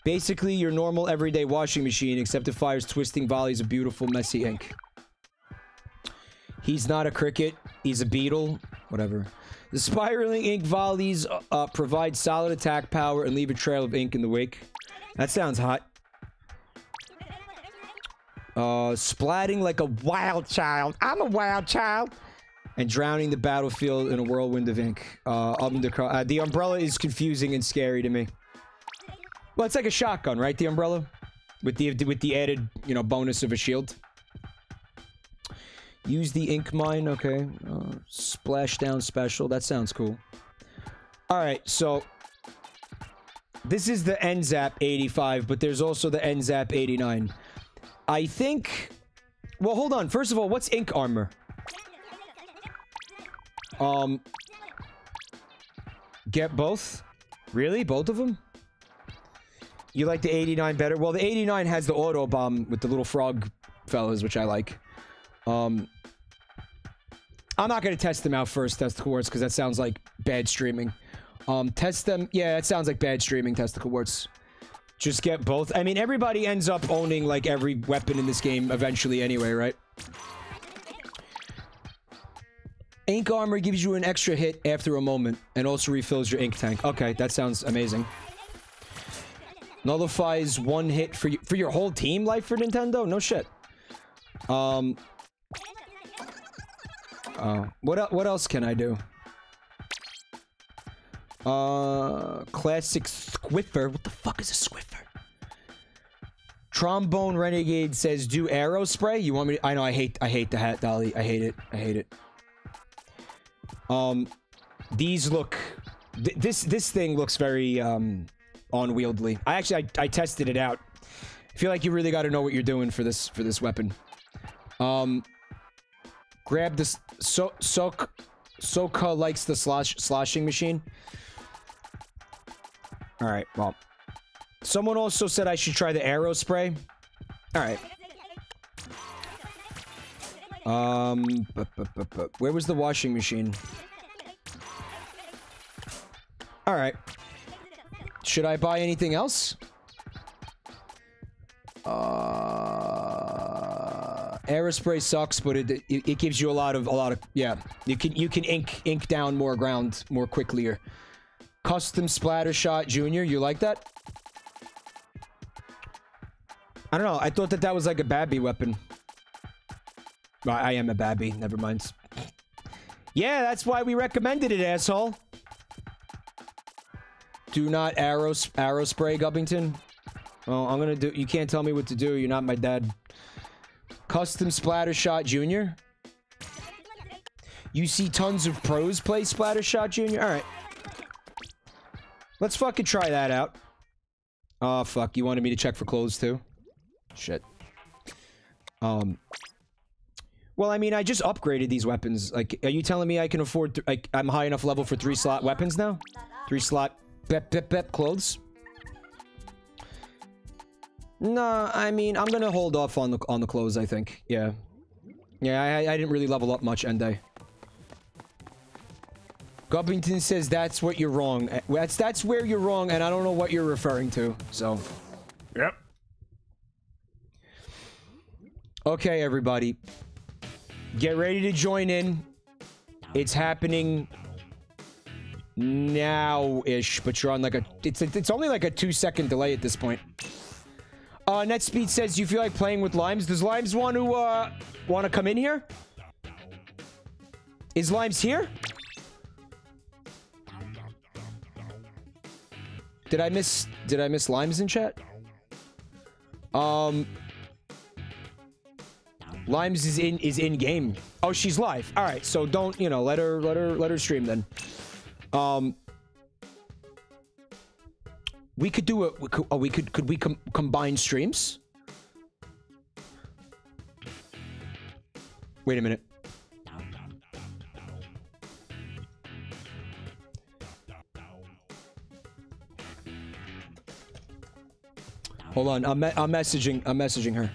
Basically, your normal everyday washing machine, except it fires twisting volleys of beautiful, messy ink. He's not a cricket. He's a beetle. Whatever. The spiraling ink volleys uh, uh, provide solid attack power and leave a trail of ink in the wake. That sounds hot. Uh, splatting like a wild child. I'm a wild child. And drowning the battlefield in a whirlwind of ink. Uh, uh, the umbrella is confusing and scary to me. Well, it's like a shotgun, right? The umbrella, with the with the added, you know, bonus of a shield. Use the ink mine, okay. Uh, splashdown special, that sounds cool. Alright, so... This is the NZAP 85, but there's also the NZAP 89. I think... Well, hold on. First of all, what's ink armor? Um... Get both? Really? Both of them? You like the 89 better? Well, the 89 has the auto bomb with the little frog fellas, which I like. Um, I'm not going to test them out first, Testicle Warts, because that sounds like bad streaming. Um, test them. Yeah, it sounds like bad streaming, Testicle Warts. Just get both. I mean, everybody ends up owning, like, every weapon in this game eventually anyway, right? Ink armor gives you an extra hit after a moment and also refills your ink tank. Okay, that sounds amazing. Nullifies one hit for, you, for your whole team life for Nintendo? No shit. Um, Oh, what what else can I do? Uh, classic Squiffer. What the fuck is a Squiffer? Trombone Renegade says, "Do aerospray." You want me? To, I know. I hate. I hate the hat, Dolly. I hate it. I hate it. Um, these look. Th this this thing looks very um unwieldy. I actually I, I tested it out. I feel like you really got to know what you're doing for this for this weapon. Um, grab this so Sok Soka likes the slosh sloshing machine. All right, well. Someone also said I should try the aerospray. All right. Um, where was the washing machine? All right. Should I buy anything else? Uh, aerospray sucks, but it, it, it gives you a lot of a lot of yeah. You can you can ink ink down more ground more quickly. Custom splatter shot, Junior. You like that? I don't know. I thought that that was like a babby weapon. I am a babby. Never mind. Yeah, that's why we recommended it, asshole. Do not arrow aerospray, Gubbington. Well, I'm gonna do- you can't tell me what to do, you're not my dad. Custom Splatter Shot Junior? You see tons of pros play Splatter Shot Junior? Alright. Let's fucking try that out. Oh, fuck. You wanted me to check for clothes, too? Shit. Um... Well, I mean, I just upgraded these weapons. Like, are you telling me I can afford... Like, I'm high enough level for three slot weapons now? Three slot... Pep, pep, pep clothes? No, I mean, I'm gonna hold off on the on the clothes, I think. Yeah. Yeah, I, I didn't really level up much, Ende. Gubbington says that's what you're wrong. Eh, that's that's where you're wrong, and I don't know what you're referring to, so... Yep. Okay, everybody. Get ready to join in. It's happening now-ish, but you're on like a... It's, it's only like a two-second delay at this point. Uh, NetSpeed says, you feel like playing with Limes? Does Limes want to, uh, want to come in here? Is Limes here? Did I miss, did I miss Limes in chat? Um, Limes is in, is in game. Oh, she's live. All right. So don't, you know, let her, let her, let her stream then. Um, we could do a. We could, oh, we could. Could we com combine streams? Wait a minute. Hold on. I'm, me I'm messaging. I'm messaging her.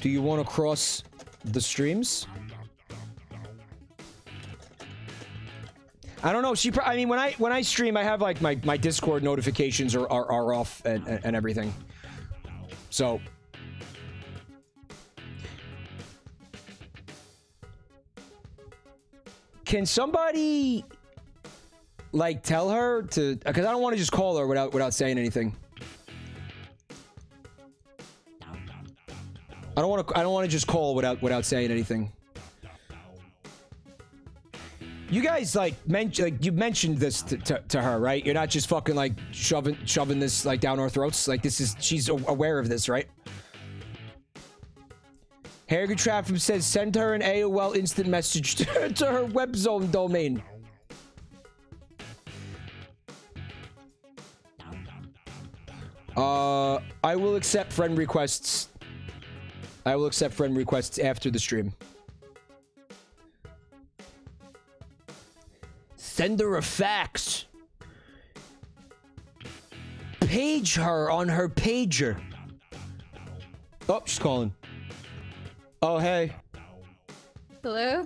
Do you want to cross the streams? I don't know. She. I mean, when I when I stream, I have like my my Discord notifications are are, are off and, and everything. So. Can somebody like tell her to because I don't want to just call her without without saying anything. I don't want to I don't want to just call without without saying anything. You guys like mentioned like you mentioned this to, to, to her, right? You're not just fucking like shoving shoving this like down our throats. Like this is she's aware of this, right? Harry Traffam says send her an AOL instant message to, to her web zone domain. Uh, I will accept friend requests. I will accept friend requests after the stream. Send her a fax. Page her on her pager. Oh, she's calling. Oh, hey. Hello?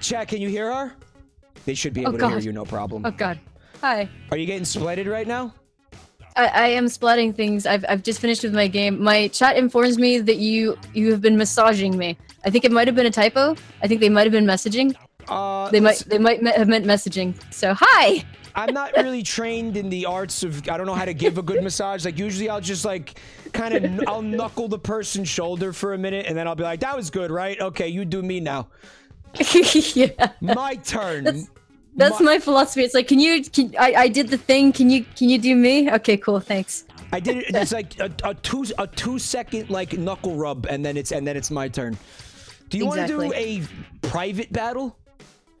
Chat, can you hear her? They should be oh, able Oh, to hear you, no problem. Oh god. Hi. Are you getting splatted right now? I, I am splatting things. I've, I've just finished with my game. My chat informs me that you you have been massaging me. I think it might have been a typo. I think they might have been messaging. Uh, They might they might have meant messaging. So hi. I'm not really trained in the arts of. I don't know how to give a good massage. Like usually, I'll just like kind of I'll knuckle the person's shoulder for a minute, and then I'll be like, "That was good, right? Okay, you do me now. yeah. My turn." That's- That's my philosophy. It's like, can you? Can, I I did the thing. Can you? Can you do me? Okay, cool. Thanks. I did it. It's like a, a two a two second like knuckle rub, and then it's and then it's my turn. Do you want to do a private battle?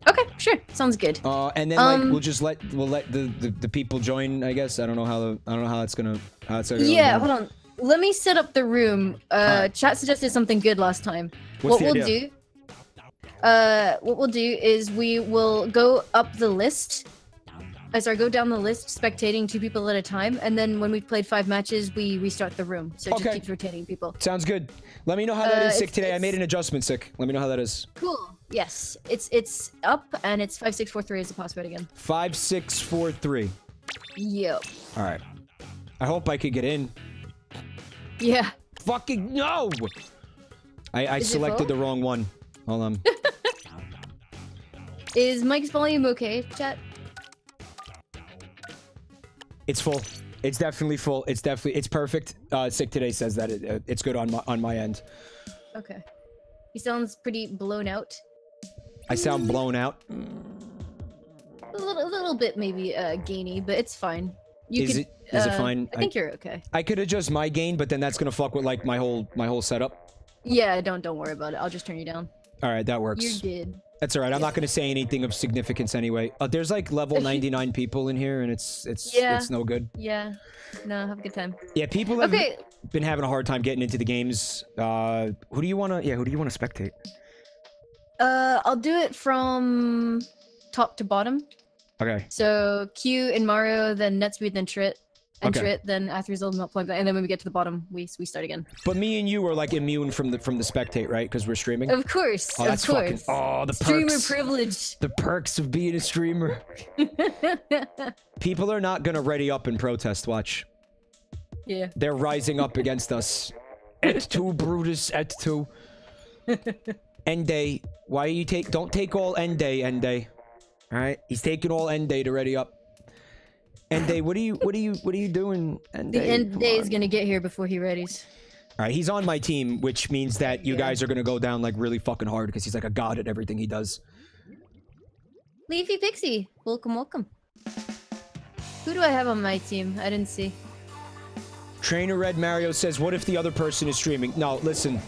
Okay, sure. Sounds good. Uh, and then like Um, we'll just let we'll let the, the the people join. I guess I don't know how the I don't know how it's gonna how it's gonna. Yeah, go. hold on. Let me set up the room. Uh, Alright. chat suggested something good last time. What's what we'll idea? do, uh, what we'll do is we will go up the list. I sorry, go down the list, spectating two people at a time, and then when we've played five matches, we restart the room. So it Okay. just keeps rotating people. Sounds good. Let me know how that Uh, is sick it's- today. I made an adjustment sick. Let me know how that is. Cool. Yes, it's it's up, and it's five six four three is the password again. Five six four three. Yep. All right. I hope I could get in. Yeah. Fucking no! I, I selected the wrong one. Hold on. Is Mike's volume okay, chat? it's full. It's definitely full. It's definitely it's perfect. Uh, sick today says that it, uh, it's good on my on my end. Okay. He sounds pretty blown out. I sound blown out. A little, a little bit maybe uh, gainy, but it's fine. You Is could, it- is it uh, fine? I I- think you're okay. I could adjust my gain, but then that's gonna fuck with like my whole my whole setup. Yeah, don't don't worry about it. I'll just turn you down. All right, that works. You're good. That's all right. I'm not going to say anything of significance anyway. Uh, there's like level 99 people in here, and it's it's Yeah. it's no good. Yeah. No, have a good time. Yeah, people have Okay. been having a hard time getting into the games. Uh, who do you want to? Yeah, who do you want to spectate? Uh, I'll do it from top to bottom. Okay. So Q and Mario, then Netspeed, then Trit, and Okay. Trit, then Athrezel, not point blank, and then when we get to the bottom, we we start again. But me and you are like immune from the from the spectate, right? Because we're streaming. Of course, oh, of course. fucking. Oh, the Streamer perks. privilege. the perks of being a streamer. People are not gonna ready up and protest. Watch. yeah. They're rising up against us. Et tu, Brutus, et tu. Ende, why are you take? Don't take all end day. End day. All right, he's taking all Ende to ready up. End day. what are you? What are you? What are you doing? Ende, The end come day on. is gonna get here before he readies. All right, he's on my team, which means that you Yeah. guys are gonna go down like really fucking hard because he's like a god at everything he does. Leafy Pixie, welcome, welcome. Who do I have on my team? I didn't see. Trainer Red Mario says, "What if the other person is streaming?" No, listen,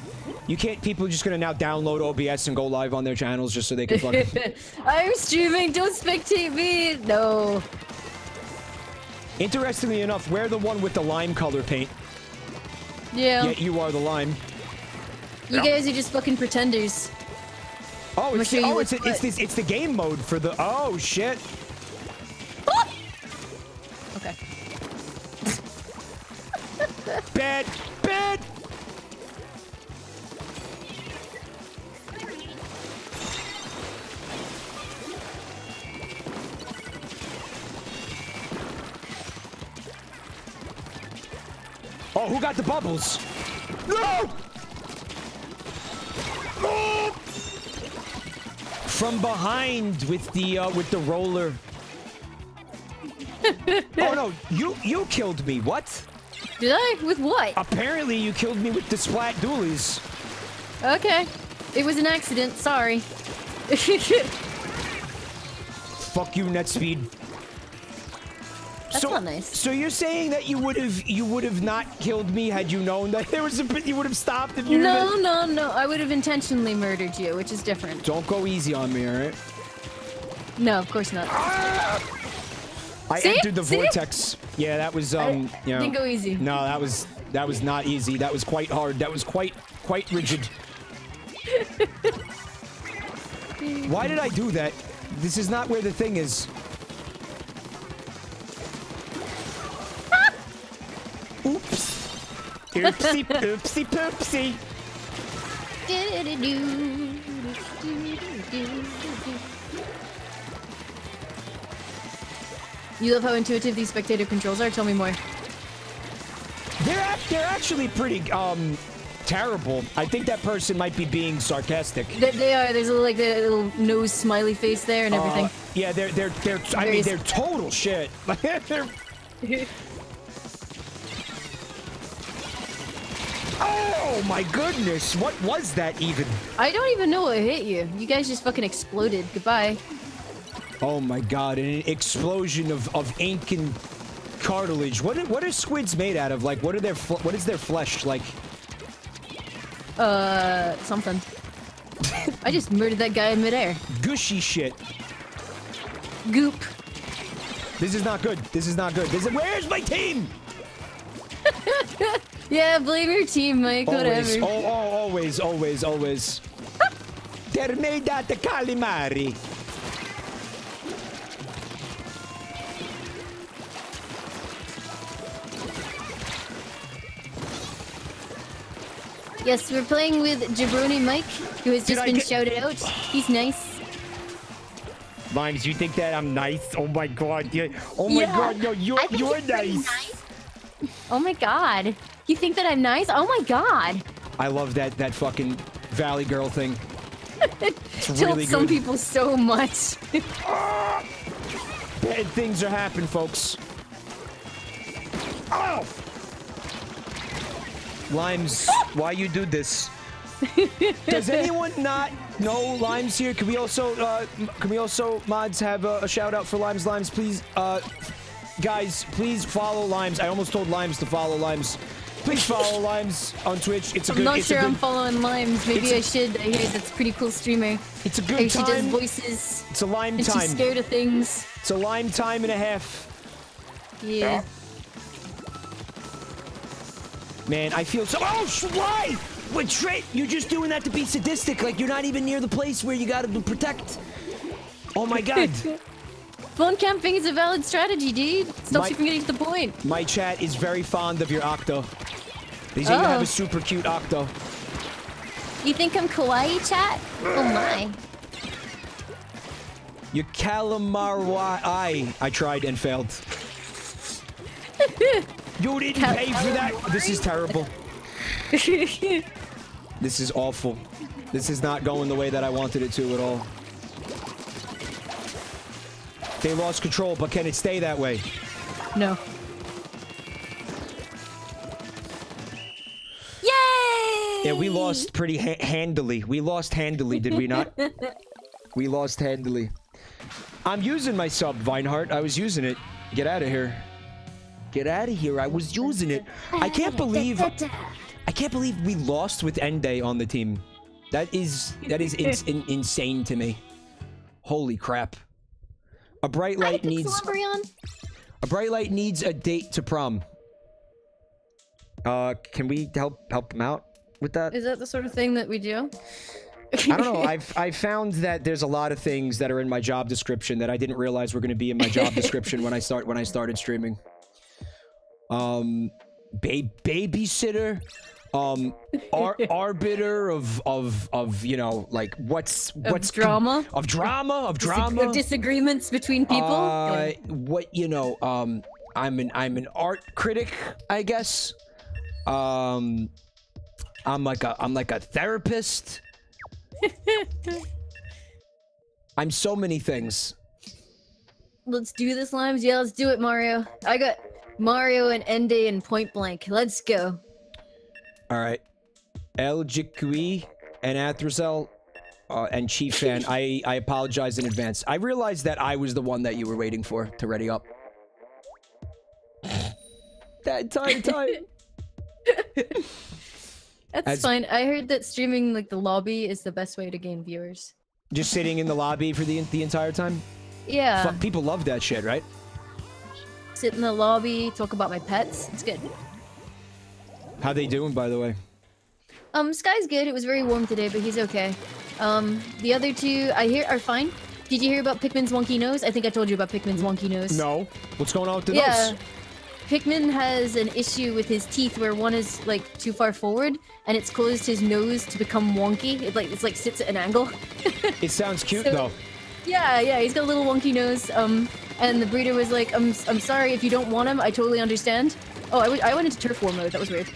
you can't. People are just gonna now download OBS and go live on their channels just so they can fucking. I'm streaming. Don't spectate me. No. Interestingly enough, we're the one with the lime color paint. Yeah. Yet you are the lime. You guys are just fucking pretenders. Oh, it's the, you oh, what- it's, it's this it's the game mode for the. Oh shit! Got the bubbles? No! From behind with the uh, with the roller. oh no, you you killed me. What? Did I? With what? Apparently you killed me with the splat dualies. Okay. It was an accident. Sorry. Fuck you, NetSpeed. That's so, not nice. So you're saying that you would have you would have not killed me had you known that there was a bit you would have stopped if you No, didn't- no, no. I would have intentionally murdered you, which is different. Don't go easy on me, alright? No, of course not. I See? entered the See? vortex. Yeah, that was um you know, Didn't go easy. No, that was that was not easy. That was quite hard. That was quite quite rigid. Why did I do that? This is not where the thing is. Oops. Oopsie, oopsie, poopsie. You love how intuitive these spectator controls are? Tell me more. They're they're actually pretty um terrible. I think that person might be being sarcastic. They, they are. There's a little, like a little nose smiley face there and everything. Uh, yeah, they're they're they're. I Very mean, they're total shit. Like they're. Oh my goodness! What was that even? I don't even know what hit you. You guys just fucking exploded. Goodbye. Oh my god! An explosion of of ink and cartilage. What are, what are squids made out of? Like, what are their what is their flesh like? Uh, something. I just murdered that guy in midair. Gushy shit. Goop. This is not good. This is not good. This is where's my team? Yeah, blame your team, Mike. Always, Whatever. oh, oh, always, always, always. They're made out of calamari. Yes, we're playing with Jabroni Mike, who has just I been get- shouted out. He's nice. Limes, you think that I'm nice? Oh my god, yeah. Oh my Yeah, god, no, you're you're pretty nice. Oh my god. You think that I'm nice? Oh my god. I love that that fucking Valley Girl thing. It's Tilts really some people so much. Bad things are happening, folks. Oh! Limes, why you do this? Does anyone not know Limes here? Can we also, uh, can we also, mods, have a, a shout out for Limes? Limes, please, uh, guys, please follow Limes. I almost told Limes to follow Limes. Please follow Limes on Twitch. It's a I'm good, not it's sure good, I'm following Limes. Maybe I should. I hear that's a pretty cool streamer. it's a good good she does voices. It's a Lime And she's scared of things. It's a Lime time and a half. Yeah. Man, I feel so. Oh, why? What Trey? You're just doing that to be sadistic. Like you're not even near the place where you gotta protect. Oh my god. Phone camping is a valid strategy, dude. Stops My- you from getting to the point. my chat is very fond of your Octo. They say you have Oh. a super cute Octo. You think I'm kawaii, chat? Oh my. Your calamar I I tried and failed. You didn't pay for that. This is terrible. This is awful. This is not going the way that I wanted it to at all. They lost control, but can it stay that way? no. Yay! Yeah, we lost pretty ha- handily. We lost handily, did we not? we lost handily. I'm using my sub, Vinehart. I was using it. Get out of here. Get out of here. I was using it. I can't believe I can't believe we lost with Ende on the team. That is that is ins- in- insane to me. Holy crap. A bright light needs Celebrion? a bright light needs a date to prom. Uh can we help help him out with that? Is that the sort of thing that we do? I don't know. I've I found that there's a lot of things that are in my job description that I didn't realize were going to be in my job description when I start when I started streaming. Um, ba- babysitter, um, ar- arbiter of of of you know like what's what's con- drama? of drama of drama of disagreements between people. Uh, what you know? Um, I'm an I'm an art critic, I guess. Um, I'm like a I'm like a therapist. I'm so many things. Let's do this, Limes. Yeah, let's do it, Mario. I got Mario and Ende and Point Blank. Let's go. All right, El Jikui and Athrazel. Uh, and Chief Fan, I, I apologize in advance. I realized that I was the one that you were waiting for to ready up. that entire time. That's As- fine. I heard that streaming like the lobby is the best way to gain viewers. Just sitting in the lobby for the the entire time. Yeah. Fuck, people love that shit, right? Sit in the lobby, talk about my pets. It's good. How they doing, by the way? Um, Sky's good. It was very warm today, but he's okay. Um, the other two I hear are fine. Did you hear about Pikmin's wonky nose? I think I told you about Pikmin's wonky nose. No. What's going on with the Yeah. nose? Pikmin has an issue with his teeth where one is like too far forward and it's caused his nose to become wonky. It like it's like sits at an angle. It sounds cute So- though. Yeah, yeah, he's got a little wonky nose. Um, and the breeder was like, "I'm, I'm sorry if you don't want him. I totally understand." Oh, I went- I went into turf war mode. That was weird.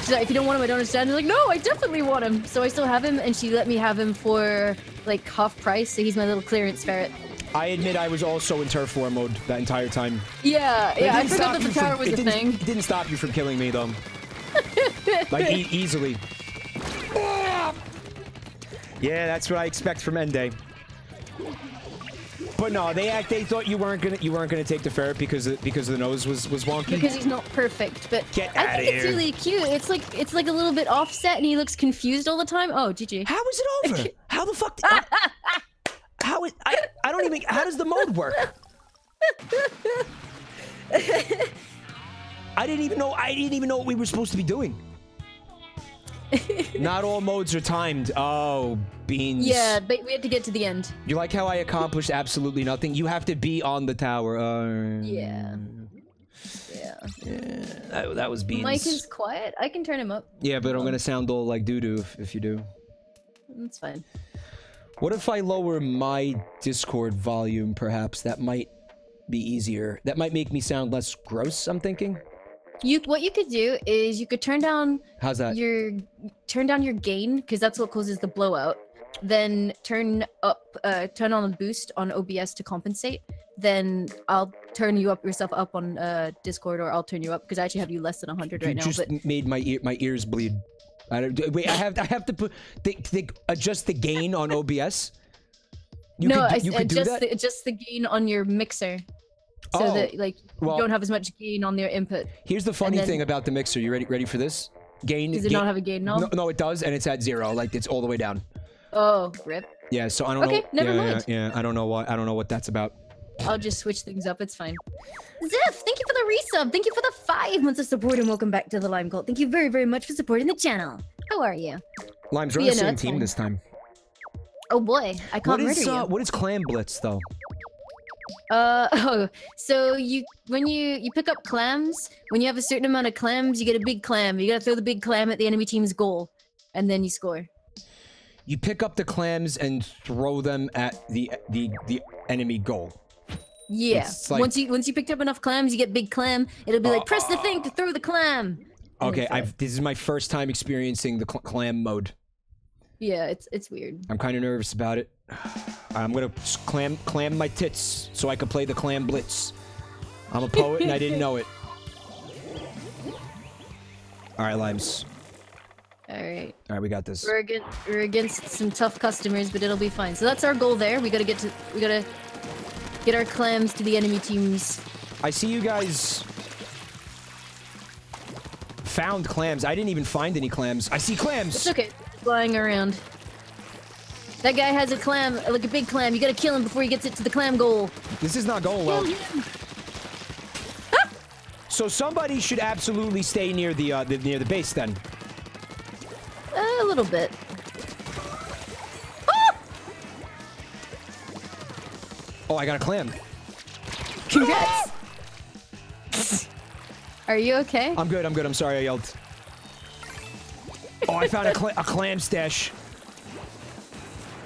She's like, "If you don't want him, I don't understand." I'm like, "No, I definitely want him." So I still have him, and she let me have him for like half price. So he's my little clearance ferret. I admit I was also in turf war mode that entire time. Yeah, yeah. I didn't forgot stop that the you from- tower was a thing. It didn't stop you from killing me though. like e- easily. Yeah, that's what I expect from Ende. But no, they act. They thought you weren't gonna you weren't gonna take the ferret because of- because the nose was was wonky. because he's not perfect. But Get I think it's here. really cute. It's like it's like a little bit offset, and he looks confused all the time. Oh, GG. How is it over? How the fuck? I, how it? I I don't even. How does the mode work? I didn't even know. I didn't even know what we were supposed to be doing. Not all modes are timed. Oh, beans. Yeah, but we have to get to the end. You like how I accomplished absolutely nothing? You have to be on the tower. Uh, Yeah. Yeah. that, that was beans. Mike is quiet. I can turn him up. yeah, but I'm gonna sound all like doo doo if, if you do. That's fine. What if I lower my Discord volume, perhaps? That might be easier. That might make me sound less gross, I'm thinking. You what you could do is you could turn down How's that? your turn down your gain because that's what causes the blowout. Then turn up uh turn on the boost on OBS to compensate. Then I'll turn you up yourself up on uh Discord or I'll turn you up because I actually have you less than 100 you right now. just But made my ear, my ears bleed. I don't, wait, I have I have to put the, adjust the gain on OBS. You no, could, I you could do that. the, adjust the gain on your mixer so Oh, that like well- you don't have as much gain on their input. Here's the funny then- thing about the mixer. You ready? Ready for this? Gain. Does it gain- not have a gain knob? No, no, it does, and it's at zero. Like it's all the way down. Oh, rip. Yeah. So I don't Okay, know. never yeah, mind. Yeah, yeah. I don't know what I don't know what that's about. I'll just switch things up. It's fine. Zeph, thank you for the resub. Thank you for the five months of support and welcome back to the Lime Cult. Thank you very, very much for supporting the channel. How are you? Limes, we're on the no, same team fine. this time. Oh boy, I What can't is murder uh, you. what is Clam Blitz though? Uh oh, so you when you you pick up clams, when you have a certain amount of clams, you get a big clam. You gotta throw the big clam at the enemy team's goal, and then you score. You pick up the clams and throw them at the the the enemy goal. Yeah. Like- once you once you picked up enough clams, you get big clam. It'll be like press the thing to throw the clam. Okay, I've this is my first time experiencing the cl- clam mode. Yeah, it's it's weird. I'm kind of nervous about it. I'm gonna clam clam my tits so I can play the clam blitz. I'm a poet and I didn't know it. All right, limes. All right. All right, we got this. We're against, we're against some tough customers, but it'll be fine. So that's our goal there. We gotta get to we gotta get our clams to the enemy teams. I see you guys found clams. I didn't even find any clams. I see clams. It's okay. Flying around. That guy has a clam, like a big clam. You gotta kill him before he gets it to the clam goal. This is not going well. So somebody should absolutely stay near the, uh, the near the base then. A little bit. Ah! Oh, I got a clam. Congrats. Are you okay? I'm good. I'm good. I'm sorry I yelled. Oh, I found a, cla a clam stash.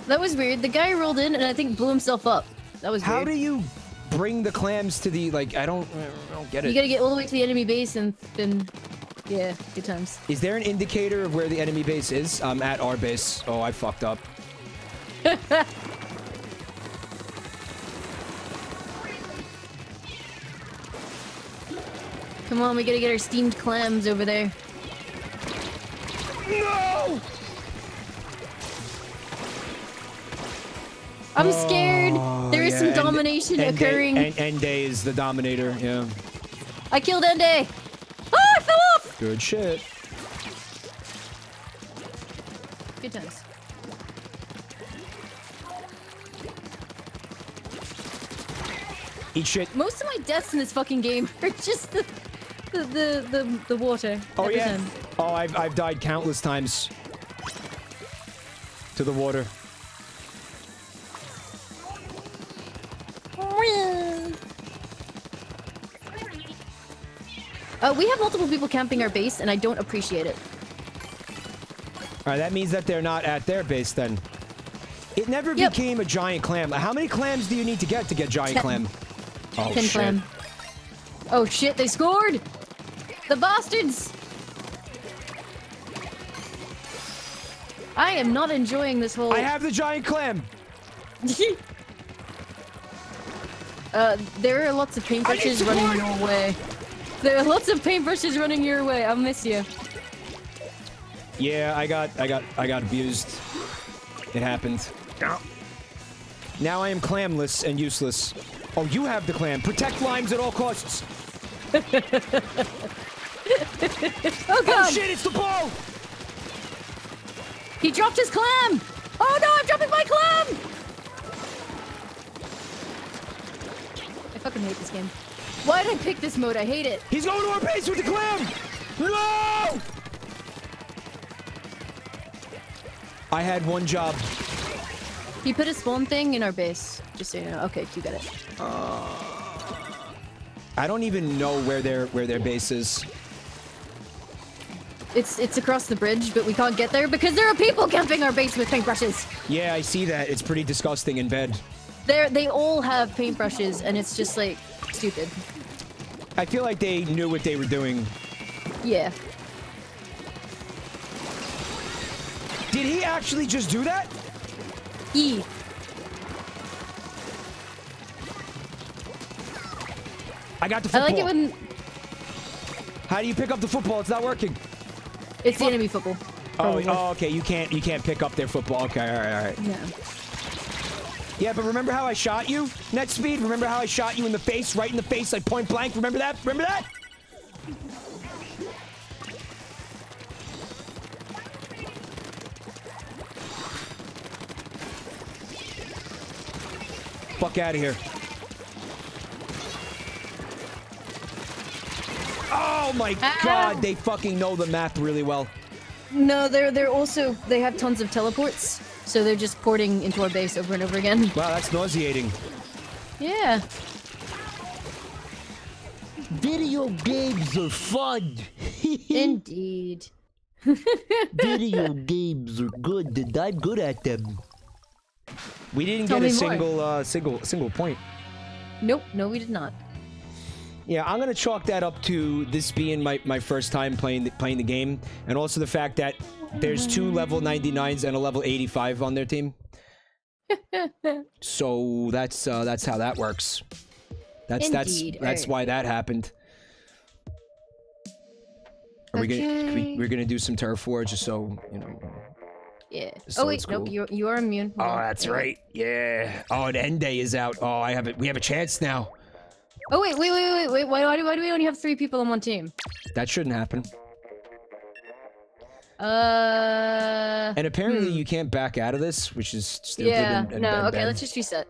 That was weird. The guy rolled in and I think blew himself up. That was How weird. do you bring the clams to the like? I don't. I don't get it. You gotta get all the way to the enemy base and then, yeah, good times. Is there an indicator of where the enemy base is? I'm at our base. Oh, I fucked up. Come on, we gotta get our steamed clams over there. No! I'm scared. There is Oh, Yeah, some domination Ende- occurring. End, Ende is the dominator. Yeah. I killed Ende. Ah, I fell off. Good shit. Good times. Eat shit. Most of my deaths in this fucking game are just the the the the, the water. Oh yeah. time. Oh, I've I've died countless times. To the water. Uh, we have multiple people camping our base, and I don't appreciate it. All right, that means that they're not at their base then. It never Yep. became a giant clam. How many clams do you need to get to get giant Ten. clam? Oh shit. clam. Oh shit! They scored. The bastards. I am not enjoying this whole. I have the giant clam. uh, there are lots of paintbrushes running your way. There are lots of paintbrushes running your way. I'll miss you. Yeah, I got I got I got abused. It happened. Now I am clamless and useless. Oh, you have the clam. Protect limes at all costs. Oh god! Oh shit, it's the ball! He dropped his clam! Oh no, I'm dropping my clam! I fucking hate this game. Why did I pick this mode? I hate it. He's going to our base with the clam! No! I had one job. He put a spawn thing in our base. Just so you know. Okay, you got it. I don't even know where their where their base is. It's it's across the bridge, but we can't get there because there are people camping our base with paintbrushes. Yeah, I see that. It's pretty disgusting in bed. They they all have paintbrushes, and it's just like stupid. I feel like they knew what they were doing. Yeah. Did he actually just do that? E. I got the football. I like it when How do you pick up the football? It's not working. It's the enemy football. Oh, oh, okay. You can't you can't pick up their football. Okay, all right, all right. Yeah. Yeah, but remember how I shot you? Net speed. Remember how I shot you in the face, right in the face, like point blank. Remember that? Remember that? Fuck out of here. Oh my Ow. god, they fucking know the math really well. No, they're they're also they have tons of teleports, so they're just porting into our base over and over again. Wow, that's nauseating. Yeah. Video games are fun. Indeed. Video games are good, and I'm good at them. We didn't Tell get a more. single uh, single single point. Nope. No, we did not. Yeah, I'm gonna chalk that up to this being my, my first time playing the, playing the game, and also the fact that there's two level 99s and a level 85 on their team. so that's uh, that's how that works. That's Indeed, that's that's why that happened. Are we gonna we, we're gonna do some turf war just so you know? Yeah. So oh wait, nope. cool. You you are immune. Oh, that's on. right. Yeah. Oh, and Ende is out. Oh, I have it. We have a chance now. Oh wait, wait, wait, wait, wait. Why, why, do, why do we only have three people on one team? That shouldn't happen. Uh. And apparently hmm. you can't back out of this, which is stupid. Yeah. and, and, no. and okay. Let's just reset.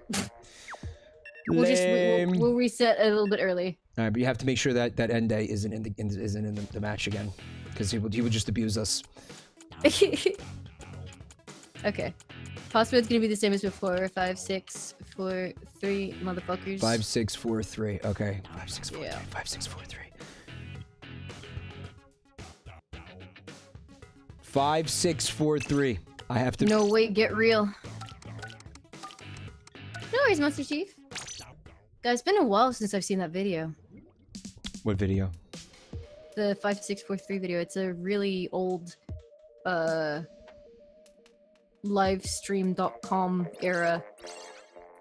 We'll just we, we'll, we'll reset a little bit early. All right, but you have to make sure that that Ende isn't in the in, isn't in the, the match again, because he would he would just abuse us. okay. Password's gonna be the same as before. Five, six, four, three, motherfuckers. Five, six, four, three. Okay. Five, six, four, yeah. three. Five, six, four, three. Five, six, four, three. I have to. No, wait, get real. No worries, Monster Chief. Guys, it's been a while since I've seen that video. What video? The 5643 video. It's a really old uh livestream.com era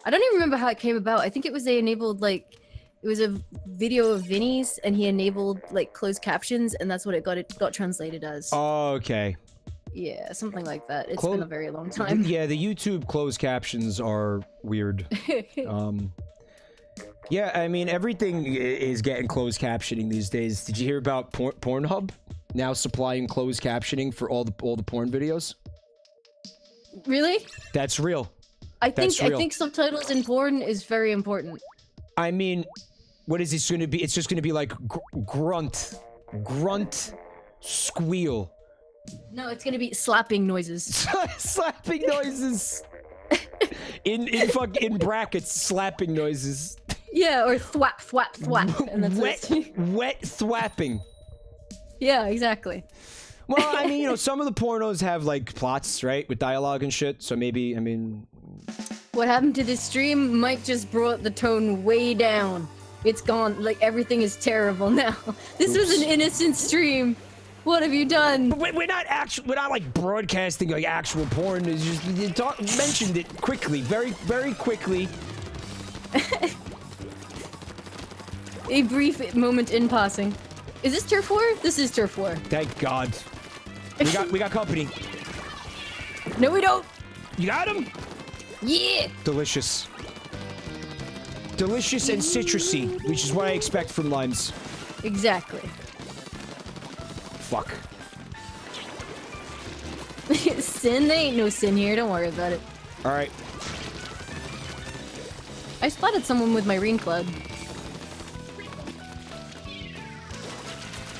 I don't even remember how it came about. I think it was they enabled, like, it was a video of Vinny's and he enabled, like, closed captions and that's what it got, it got translated as. Oh, okay. Yeah, something like that. It's Clo- been a very long time. Yeah, the YouTube closed captions are weird. Um, yeah, I mean everything is getting closed captioning these days. Did you hear about Por- Pornhub now supplying closed captioning for all the all the porn videos? really? That's real. I think I think subtitles in porn is very important. I mean, what is this going to be? It's just going to be like gr- grunt, grunt, squeal, No, it's gonna be slapping noises. slapping noises. In in fuck in brackets, slapping noises. Yeah, or thwap, thwap, thwap, and that's wet, wet thwapping. yeah, exactly. Well, I mean, you know, some of the pornos have like plots, right, with dialogue and shit. So maybe, I mean, What happened to this stream? Mike just brought the tone way down. It's gone. Like everything is terrible now. This was an innocent stream. What have you done? we- we're not actually, we're not like broadcasting like actual porn. It's just you talk, mentioned it quickly, very, very quickly. A brief moment in passing. Is this turf war? This is turf war. Thank God. We got, we got company. No, we don't. You got him. Yeah. Delicious. Delicious and citrusy, which is what I expect from limes. Exactly. Fuck. sin? There ain't no sin here. Don't worry about it. All right. I spotted someone with my ring club.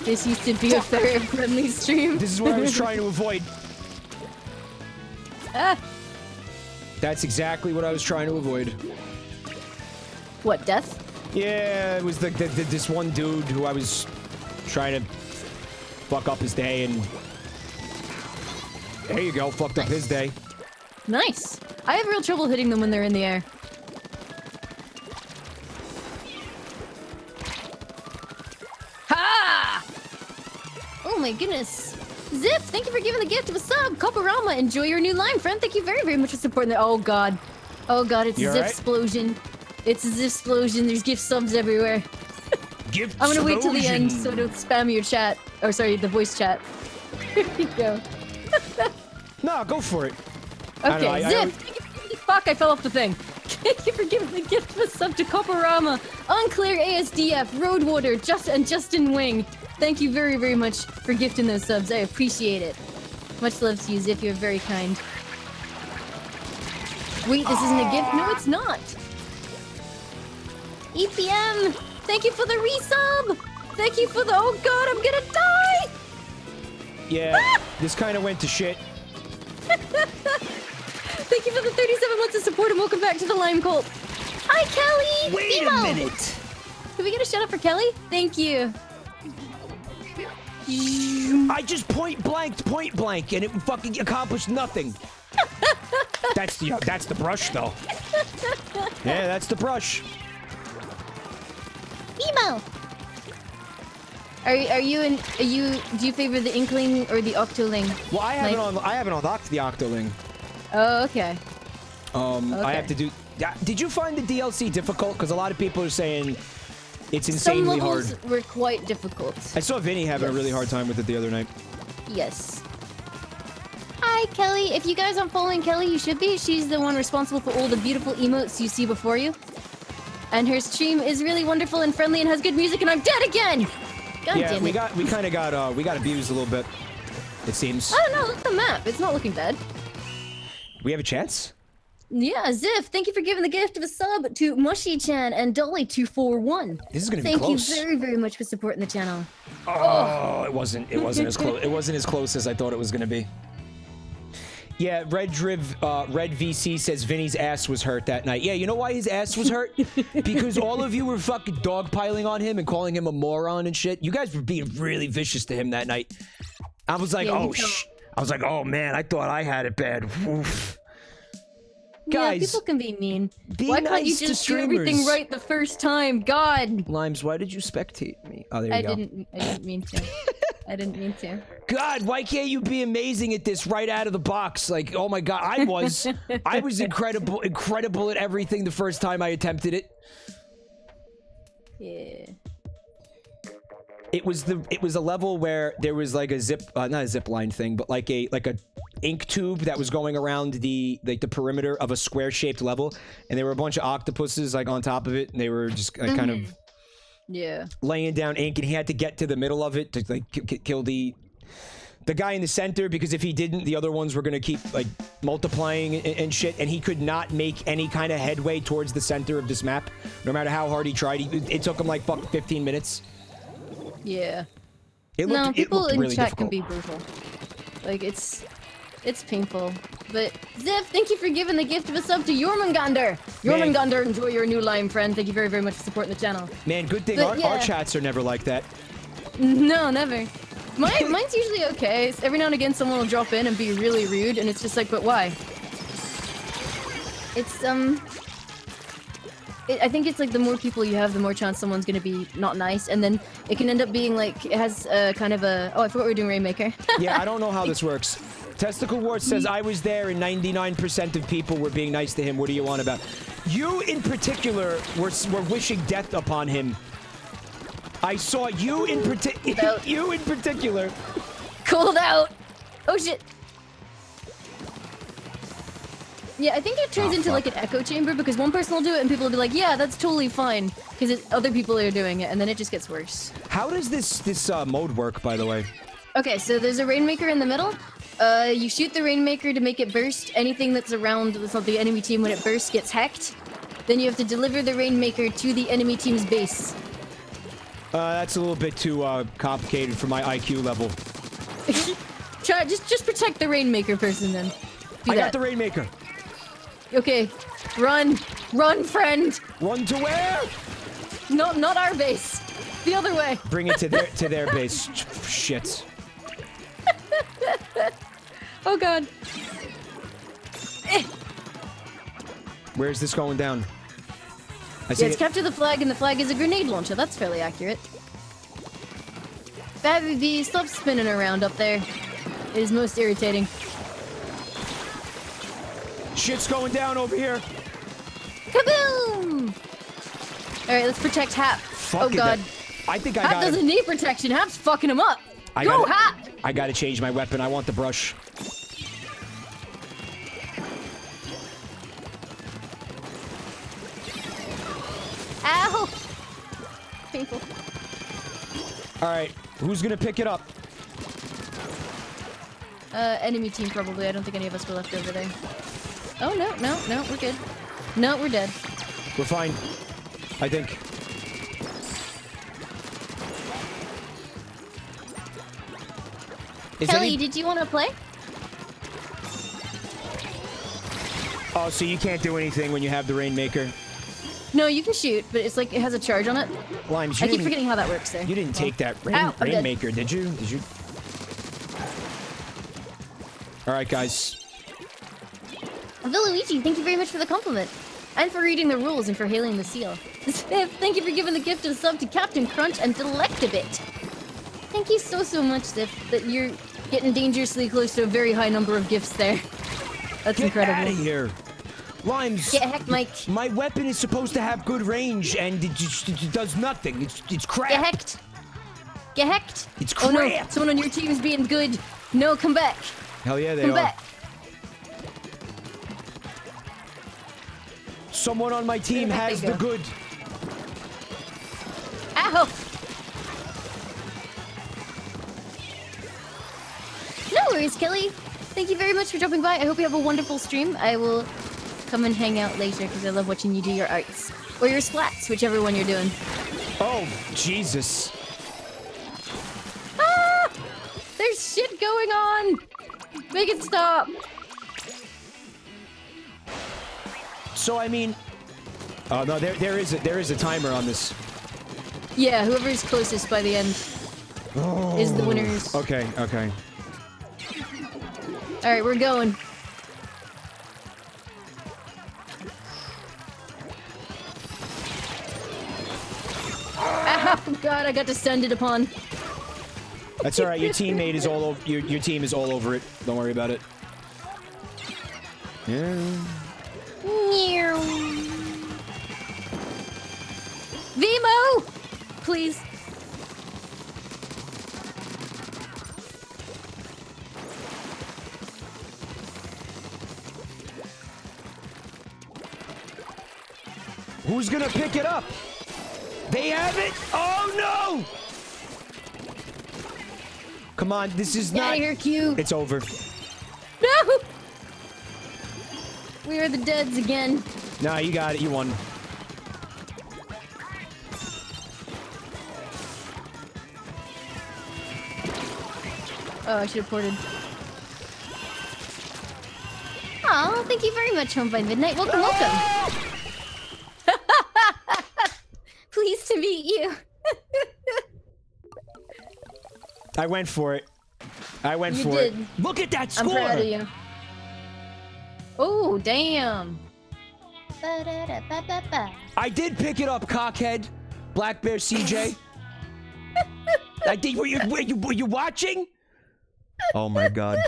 This used to be a very friendly stream. This is what I was trying to avoid. ah, That's exactly what I was trying to avoid. what, death? Yeah, it was the, the, the this one dude who I was trying to fuck up his day, and there you go, fucked up his day. Nice. I have real trouble hitting them when they're in the air. Ha! Oh my goodness. Ziff, thank you for giving the gift of a sub. Coparama, enjoy your new lime, friend. Thank you very, very much for supporting the- Oh god. Oh god, it's You a Ziff alright? explosion. It's a Ziff explosion. There's gift subs everywhere. Gift I'm gonna wait till the end so don't spam your chat. Or sorry, the voice chat. Here you go. No, go for it. I Okay, I- I Ziff, always- thank you for giving the- fuck, I fell off the thing. Thank you for giving the gift of a sub to Coparama, Unclear ASDF, Roadwater, Just and Justin Wing. Thank you very, very much for gifting those subs. I appreciate it. Much love to you, Ziff. You're very kind. Wait, this isn't a gift? No, it's not. EPM, thank you for the resub. Thank you for the. Oh God, I'm gonna die. Yeah, ah! this kind of went to shit. Thank you for the 37 months of support and welcome back to the Lime Cult. Hi, Kelly! Wait Emo! a minute. Can we get a shout out for Kelly? Thank you. I just point blanked, point blank, and it fucking accomplished nothing. that's the that's the brush though. Yeah, that's the brush. Emo! Are, are you in? Are you? Do you favor the Inkling or the Octoling? Well, I haven't Like- on I haven't unlocked the Octoling. Oh, okay. Um, I have to do. Did you find the DLC difficult? Because a lot of people are saying it's insanely Some levels hard. were quite difficult. I saw Vinny having a really hard time with it the other night. Yes. Hi, Kelly. If you guys aren't following Kelly, you should be. She's the one responsible for all the beautiful emotes you see before you. And her stream is really wonderful and friendly and has good music, and I'm dead again! God yeah, damn we got we kind of got uh we got abused a little bit. It seems. I don't know, look at the map. It's not looking bad. We have a chance. Yeah, Ziff, thank you for giving the gift of a sub to Mushy-chan and Dolly241. This is gonna be close. Thank you very, very much for supporting the channel. Oh, it wasn't. It wasn't as close. It wasn't as close as I thought it was gonna be. Yeah, Red Driv, uh, Red VC says Vinny's ass was hurt that night. Yeah, you know why his ass was hurt? because all of you were fucking dogpiling on him and calling him a moron and shit. You guys were being really vicious to him that night. I was like, Yeah, oh tell- sh. I was like, oh man, I thought I had it bad. Oof. Yeah, Guys, people can be mean. be Why can't you just do everything right the first time? God, Limes, why did you spectate me? Oh, there you I go. didn't. I didn't mean to. I didn't mean to. God, why can't you be amazing at this right out of the box? Like, oh my God, I was, I was incredible, incredible at everything the first time I attempted it. Yeah. It was the, it was a level where there was like a zip, uh, not a zip line thing, but like a, like a ink tube that was going around the, like the perimeter of a square shaped level, and there were a bunch of octopuses like on top of it, and they were just like, kind of Yeah. laying down ink, and he had to get to the middle of it to like kill the the guy in the center because if he didn't, the other ones were gonna keep like multiplying and, and shit, and he could not make any kind of headway towards the center of this map, no matter how hard he tried. He, it took him like fuck 15 minutes. Yeah. It looked, no, people in really chat difficult. can be brutal. Like it's, it's painful. But Ziff, thank you for giving the gift of a sub to Jormungandr. Man. Jormungandr, enjoy your new lime friend. Thank you very, very much for supporting the channel. Man, good thing But our, our chats are never like that. No, never. Mine, mine's usually okay. Every now and again, someone will drop in and be really rude, and it's just like, but why? It's um. It, I think it's like the more people you have, the more chance someone's gonna be not nice, and then it can end up being like it has a kind of a. Oh, I forgot we were doing Rainmaker. Yeah, I don't know how this works. Testicle Wart says I was there and 99% of people were being nice to him. What do you want about? You in particular were, were wishing death upon him. I saw you in particular. You in particular. Cooled out. Oh shit. Yeah, I think it turns Oh, into like an echo chamber because one person will do it and people will be like, "Yeah, that's totally fine," because other people are doing it, and then it just gets worse. How does this this uh, mode work, by the way? Okay, so there's a rainmaker in the middle. Uh, you shoot the rainmaker to make it burst. Anything that's around that's not the enemy team when it bursts gets hacked. Then you have to deliver the rainmaker to the enemy team's base. Uh, that's a little bit too uh, complicated for my IQ level. Try just just protect the rainmaker person then. Do I that. got the Rainmaker. Okay, run, run, friend. Run to where? Not not our base. The other way. Bring it to their to their base. Shit. Oh god. Eh. Where's this going down? I see Yeah, it's it. capture the flag, and the flag is a grenade launcher. That's fairly accurate. Babby B, stop spinning around up there. It is most irritating. Shit's going down over here. Kaboom! Alright, let's protect Hap. Fuck oh god. that- I think I Hap got. doesn't need protection. Hap's fucking him up. I Go, gotta- Hap! I gotta change my weapon. I want the brush. Ow! Painful. All right, who's gonna pick it up? Uh, enemy team probably. I don't think any of us were left over there. Oh, no, no, no, we're good. No, we're dead. We're fine. I think. Is Kelly, any- did you want to play? oh, so you can't do anything when you have the Rainmaker. No, you can shoot, but it's like it has a charge on it. Limes, I keep forgetting how that works there. you didn't take that oh, rain, Ow, Rainmaker, did you? Did you? All right, guys. Villaluigi, thank you very much for the compliment. And for reading the rules and for hailing the seal. Ziff, thank you for giving the gift of sub to Captain Crunch and Delectabit. Thank you so, so much, Ziff, that you're getting dangerously close to a very high number of gifts there. That's Get incredible. out of here. Limes. Get hecked, Mike. My weapon is supposed to have good range, and it just it does nothing. It's it's crap. Get hecked. Get hecked. It's Oh no, crap. someone on your team is being good. No, come back. Hell yeah, they Come are. back. Someone on my team has the good. Ow! No worries, Kelly. Thank you very much for dropping by. I hope you have a wonderful stream. I will come and hang out later because I love watching you do your arts. Or your splats, whichever one you're doing. Oh, Jesus. Ah! There's shit going on! Make it stop! So I mean, oh no, there there is a, there is a timer on this. Yeah, whoever is closest by the end is the winners. Oh. Okay, okay. All right, we're going. Oh God, I got descended upon. That's all right. Your teammate is all over. Your your team is all over it. Don't worry about it. Yeah. Vimo, please. Who's gonna pick it up? They have it. Oh no! Come on, this is Get out not. of here, Q. It's over. No! We are the deads again. Nah, you got it. You won. Oh, I should have ported. Oh, thank you very much, Home by Midnight. Welcome, welcome. Pleased to meet you. I went for it. I went You for did. it. Look at that score! I'm proud of you. Oh, damn. I did pick it up, cockhead. Black Bear CJ. I did. Were you, were you were you watching? Oh my god.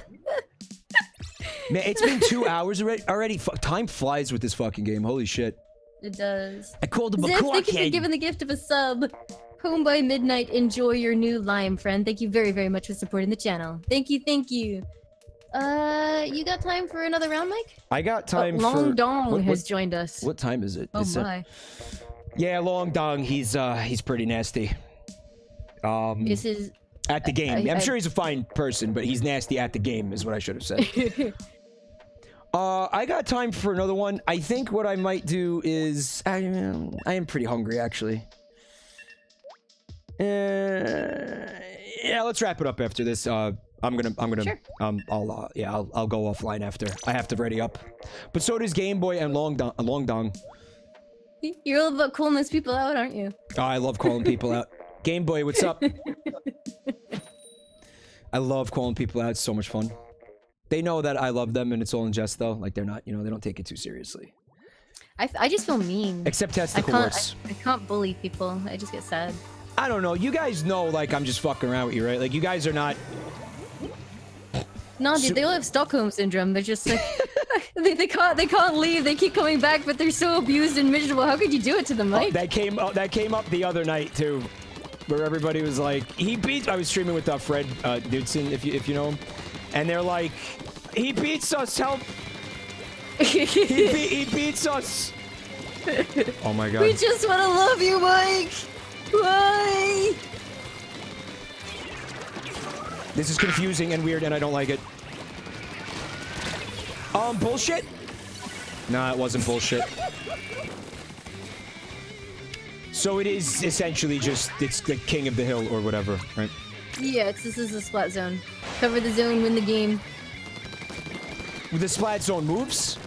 Man, it's been two hours already. Already, Fu- time flies with this fucking game. Holy shit! It does. I called him a Ziff, thank you for cockhead. giving the gift of a sub. Home by Midnight, enjoy your new lime, friend. Thank you very, very much for supporting the channel. Thank you, thank you. Uh, you got time for another round, Mike? I got Oh, time Long for. Dong what, has what, joined us. what time is it? oh It's, my. yeah, Long Dong. He's uh he's pretty nasty. Um, This is at the game. I- I'm sure he's a fine person, but he's nasty at the game, is what I should have said. Uh, I got time for another one. I think what I might do is I am I am pretty hungry actually. Uh, yeah, let's wrap it up after this. Uh, I'm gonna I'm gonna Sure. um I'll uh, yeah I'll I'll go offline after. I have to ready up. But so does Game Boy and Long Dong. Long Dong. You're all about calling those people out, aren't you? Oh, I love calling people out. Game Boy, what's up? I love calling people out. It's so much fun. They know that I love them and it's all in jest though. Like they're not, you know, they don't take it too seriously. I, I just feel mean. Except I testicle can't. I, I can't bully people. I just get sad. I don't know. You guys know, like, I'm just fucking around with you, right? Like, you guys are not. No, dude, So- they all have Stockholm syndrome. They're just like they, they can't they can't leave. They keep coming back, but they're so abused and miserable. How could you do it to them, Mike? That came up. That came up the other night too, where everybody was like, "He beats." I was streaming with uh, Fred uh, Dudson, if you if you know him, and they're like, "He beats us. Help! He, be- he beats us." oh my god. we just want to love you, Mike. Why? This is confusing and weird, and I don't like it. Um, bullshit? Nah, it wasn't bullshit. So it is essentially just, it's the king of the hill or whatever, right? Yeah, it's, this is a splat zone. Cover the zone, win the game. With the splat zone moves?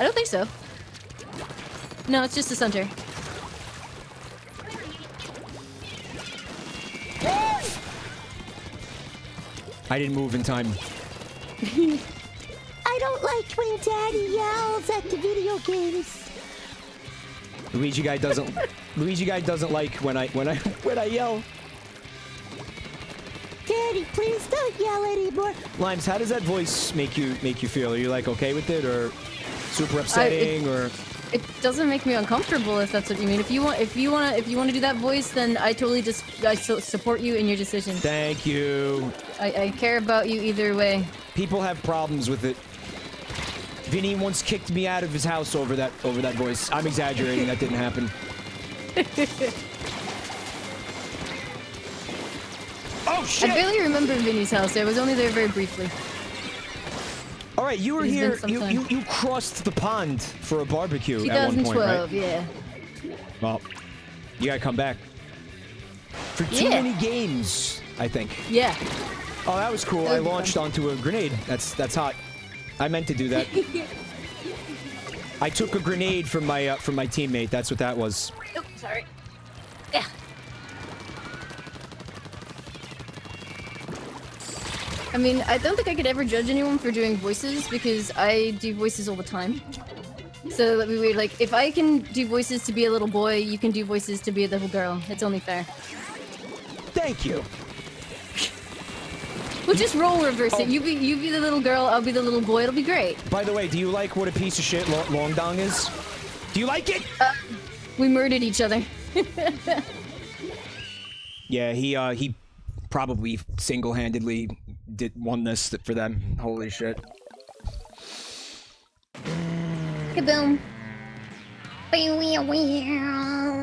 I don't think so. No, it's just the center. I didn't move in time. I don't like when Daddy yells at the video games. Luigi guy doesn't, Luigi guy doesn't like when I, when I, when I yell. Daddy, please don't yell anymore. Limes, how does that voice make you, make you feel? Are you like okay with it or super upsetting or? It doesn't make me uncomfortable if that's what you mean. If you want, if you want to, if you want to do that voice, then I totally just I so support you in your decision. Thank you. I, I care about you either way. People have problems with it. Vinny once kicked me out of his house over that over that voice. I'm exaggerating. that didn't happen. oh shit! I barely remember Vinny's house. I was only there very briefly. All right, you were here. You, you you crossed the pond for a barbecue at one point, 2012, right? yeah. Well, you gotta come back for too Yeah. many games. I think. Yeah. Oh, that was cool. That I launched fun. onto a grenade. That's that's hot. I meant to do that. I took a grenade from my uh, from my teammate. That's what that was. Oh, sorry. Yeah. I mean, I don't think I could ever judge anyone for doing voices because I do voices all the time. So that we would like, if I can do voices to be a little boy, you can do voices to be a little girl. It's only fair. Thank you. We'll just role reverse Oh. it. You be you be the little girl, I'll be the little boy. It'll be great. By the way, do you like what a piece of shit Lo- Long Dong is? Do you like it? We murdered each other. Yeah, he uh he probably single-handedly did won this for them. Holy shit. Kaboom.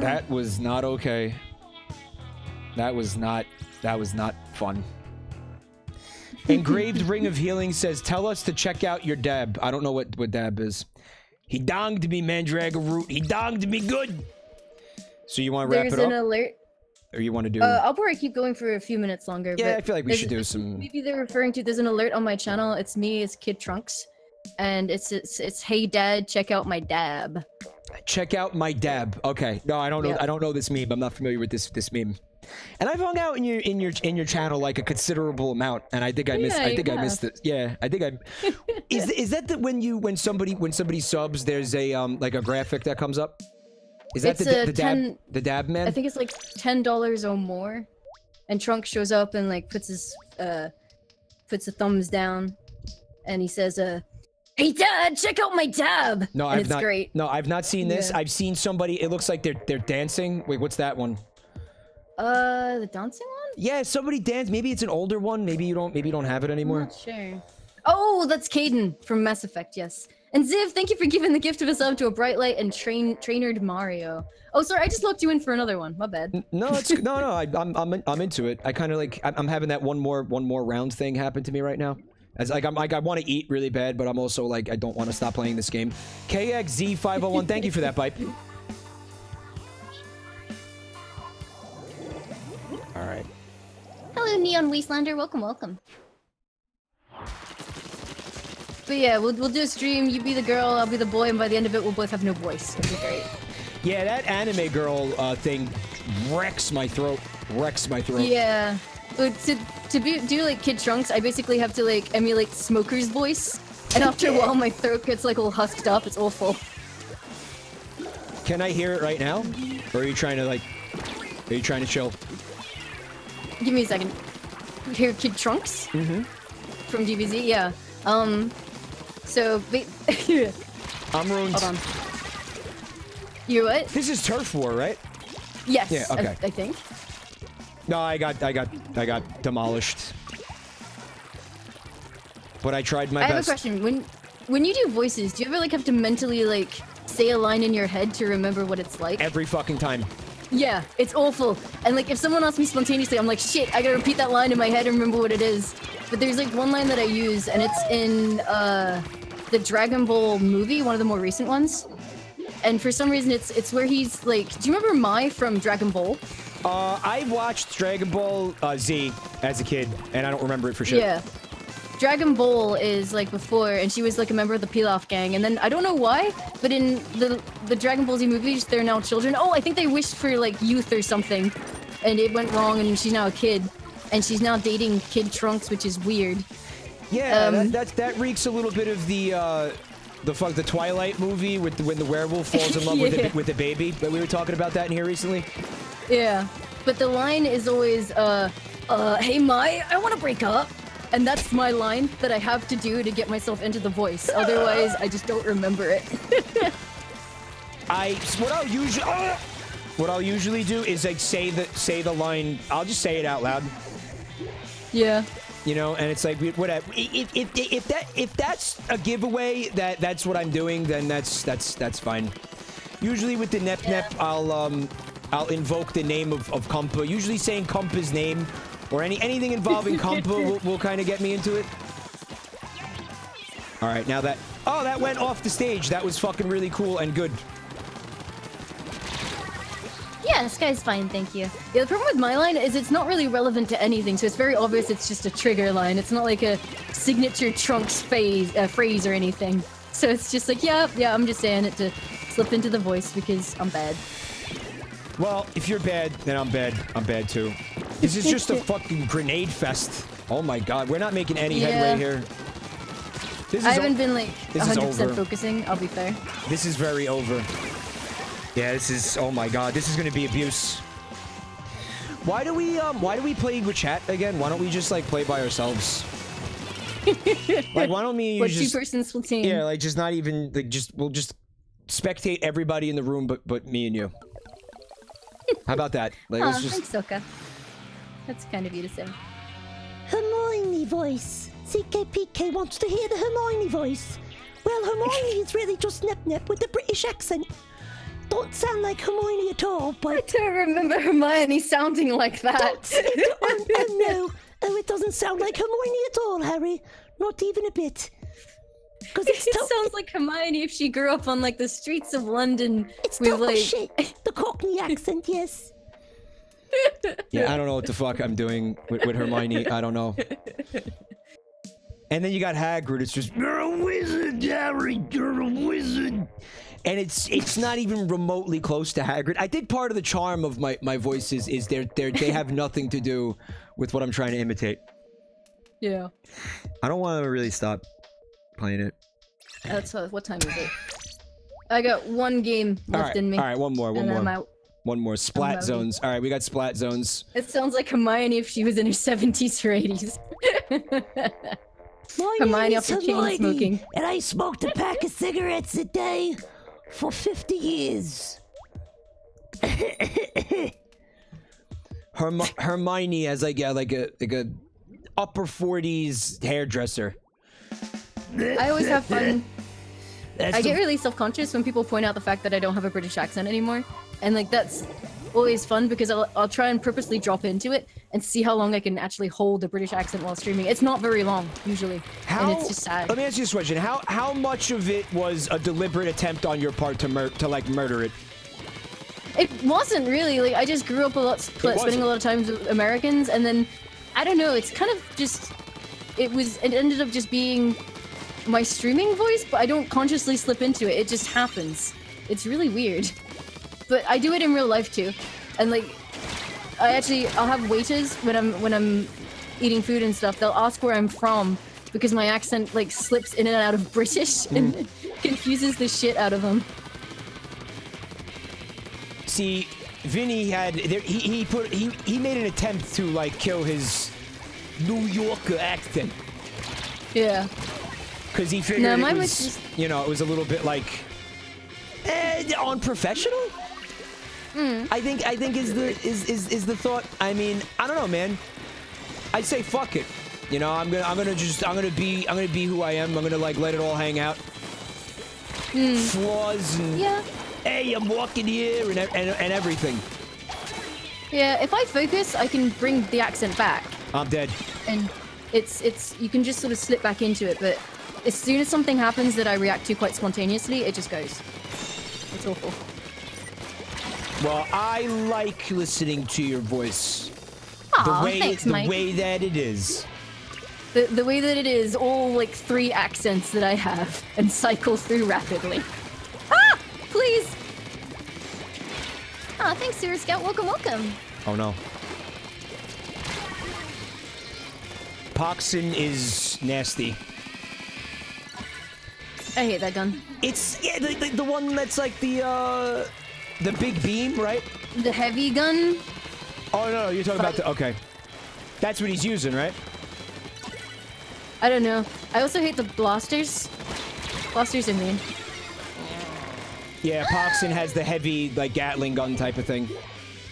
That was not okay. That was not that was not fun. Engraved Ring of Healing says, "Tell us to check out your dab." I don't know what what dab is. He donged me, Mandragora root. He donged me good. So you want to wrap There's it an up, alert. or you want to do? Uh, I'll probably keep going for a few minutes longer. yeah, but I feel like we should do some. Maybe they're referring to. There's an alert on my channel. It's me. It's Kid Trunks, and it's it's it's Hey Dad, check out my dab. Check out my dab. Okay, no, I don't know. I don't know this meme. I'm not familiar with this this meme. And I've hung out in your in your in your channel like a considerable amount, and I think I missed. Yeah, I think I missed it. Yeah, I think I. is is that the when you when somebody when somebody subs, there's a um like a graphic that comes up? Is that It's the, a the dab the dab man? I think it's like ten dollars or more, and Trunk shows up and like puts his uh puts the thumbs down, and he says, "Uh, hey Dad, check out my dab." no, and I've it's not. great. No, I've not seen this. Yeah. I've seen somebody. It looks like they're they're dancing. Wait, what's that one? Uh, the dancing one? Yeah, somebody dance. Maybe it's an older one. Maybe you don't. Maybe you don't have it I'm anymore. not sure. Oh, that's Kaidan from Mass Effect. Yes. And Ziff, thank you for giving the gift of a sub to a bright light and train trainered Mario. Oh, sorry, I just locked you in for another one. My bad. No, it's no, no. I, I'm I'm I'm into it. I kind of like I'm, I'm having that one more one more round thing happen to me right now. As like I'm like I want to eat really bad, but I'm also like I don't want to stop playing this game. KXZ501, thank you for that pipe. All right. Hello, Neon Wastelander. Welcome, welcome. But yeah, we'll, we'll do a stream. You be the girl, I'll be the boy, and by the end of it, we'll both have no voice. It'll be great. Yeah, that anime girl uh, thing wrecks my throat. Wrecks my throat. Yeah. But to, to be, do like Kid Trunks, I basically have to like emulate Smoker's voice. And after a while, my throat gets like all husked up. It's awful. Can I hear it right now? Or are you trying to like? Are you trying to chill? Give me a second. Here, Kid Trunks? Mm-hmm. From DBZ, yeah. Um, so, I'm ruined. hold on. You what? This is turf war, right? Yes, Yeah, okay. I, I think. No, I got, I got, I got demolished. But I tried my I have best. a question. When when you do voices, do you ever like have to mentally like say a line in your head to remember what it's like? Every fucking time. Yeah, it's awful. And like if someone asks me spontaneously, I'm like, shit, I gotta repeat that line in my head and remember what it is. But there's like one line that I use, and it's in uh the Dragon Ball movie, one of the more recent ones. And for some reason, it's it's where he's like, do you remember Mai from Dragon Ball? Uh, I watched Dragon Ball uh, Z as a kid, and I don't remember it for sure. Yeah. Dragon Ball is like before, and she was like a member of the Pilaf gang. And then I don't know why, but in the the Dragon Ball Z movies, they're now children. Oh, I think they wished for like youth or something, and it went wrong, and she's now a kid, and she's now dating Kid Trunks, which is weird. Yeah, Um, that, that that reeks a little bit of the uh, the fuck the Twilight movie with the, when the werewolf falls in love with the with the baby. But we were talking about that in here recently. Yeah, but the line is always, uh, uh, hey Mai, I want to break up. And that's my line that I have to do to get myself into the voice. Otherwise, I just don't remember it. I what I'll usually what I'll usually do is like say the say the line. I'll just say it out loud. yeah. you know and it's like whatever if, if, if that if that's a giveaway that that's what i'm doing then that's that's that's fine usually with the nep nep i'll um i'll invoke the name of, of Compa. usually saying Compa's name or any anything involving Compa will, will kind of get me into it all right now that oh that went off the stage that was fucking really cool and good Yeah, this guy's fine, thank you. Yeah, the problem with my line is it's not really relevant to anything, so it's very obvious it's just a trigger line. It's not like a signature Trunks phase, uh, phrase or anything. So it's just like, yeah, yeah, I'm just saying it to slip into the voice because I'm bad. Well if you're bad then i'm bad i'm bad too this is just a fucking grenade fest Oh my god, we're not making any Yeah. headway here. This is I haven't been like this 100% focusing. I'll be fair. This is very over. Yeah, this is. Oh my god, this is gonna be abuse. Why do we um? Why do we play with chat again? Why don't we just like play by ourselves? like, why don't we What just? two-person Splatoon? Yeah, like just not even like just we'll just spectate everybody in the room, but but me and you. How about that? Like, Aw, let's oh, just. thanks, Soka. That's kind of you to say. Hermione voice. CKPK wants to hear the Hermione voice. Well, Hermione is really just Nep Nep with a British accent. Don't sound like Hermione at all, but... I but don't remember Hermione sounding like that. oh, oh no, oh it doesn't sound like Hermione at all, Harry. Not even a bit. Because it to- sounds like Hermione if she grew up on like the streets of London it's with total like shit. The Cockney accent, yes. Yeah, I don't know what the fuck I'm doing with, with Hermione. I don't know. And then you got Hagrid. It's just You're a wizard, Harry. You're a wizard. and it's it's not even remotely close to Hagrid. I think part of the charm of my my voices is they're they they have nothing to do with what I'm trying to imitate. yeah. I don't want to really stop playing it. That's uh, what time is it? I got one game left right, in me. all right, one more, one and more, I'm out. one more. Splat out. zones. All right, we got splat zones. It sounds like Hermione if she was in her 70s or 80s. My Hermione name off is her chain smoking. and I smoked a pack of cigarettes a day for 50 years. Herm- Hermione as like yeah, like a like a upper 40s hairdresser. I always have fun. That's I get really self-conscious when people point out the fact that I don't have a British accent anymore. And like that's always fun because I'll, I'll try and purposely drop into it and see how long I can actually hold a British accent while streaming. It's not very long, usually. How, and it's just sad. Let me ask you this question: How how much of it was a deliberate attempt on your part to mur- to like murder it? It wasn't really like I just grew up a lot, sp- spending a lot of time with Americans, and then I don't know. It's kind of just it was. It ended up just being my streaming voice, but I don't consciously slip into it. It just happens. It's really weird, but I do it in real life too, and like I actually I'll have waiters when I'm when I'm eating food and stuff. They'll ask where I'm from because my accent like slips in and out of British and hmm. confuses the shit out of them. See, Vinny had there, he he put he he made an attempt to like kill his New Yorker accent Yeah. Because he figured No, mine was, was just- you know it was a little bit like eh, unprofessional. Hmm. I think I think is the is, is is the thought. I mean I don't know, man. I'd say fuck it. You know I'm gonna I'm gonna just I'm gonna be I'm gonna be who I am. I'm gonna like let it all hang out. Flaws and. Yeah. hey, I'm walking here and, and, and everything. Yeah, if I focus, I can bring the accent back, I'm dead. and it's it's you can just sort of slip back into it. But as soon as something happens that I react to quite spontaneously, it just goes. It's awful. Well, I like listening to your voice. The way thanks, the Mike. way that it is. The the way that it is, all like three accents that I have, and cycle through rapidly. Ah, please. Ah, thanks, Sewer Scout. Welcome, welcome. Oh no. Poxin is nasty. I hate that gun. It's yeah, the, the, the one that's like the uh the big beam, right? The heavy gun. Oh no, no, you're talking about the okay. That's what he's using, right? I don't know. I also hate the blasters. Blasters are mean. Yeah, Poxin has the heavy like Gatling gun type of thing.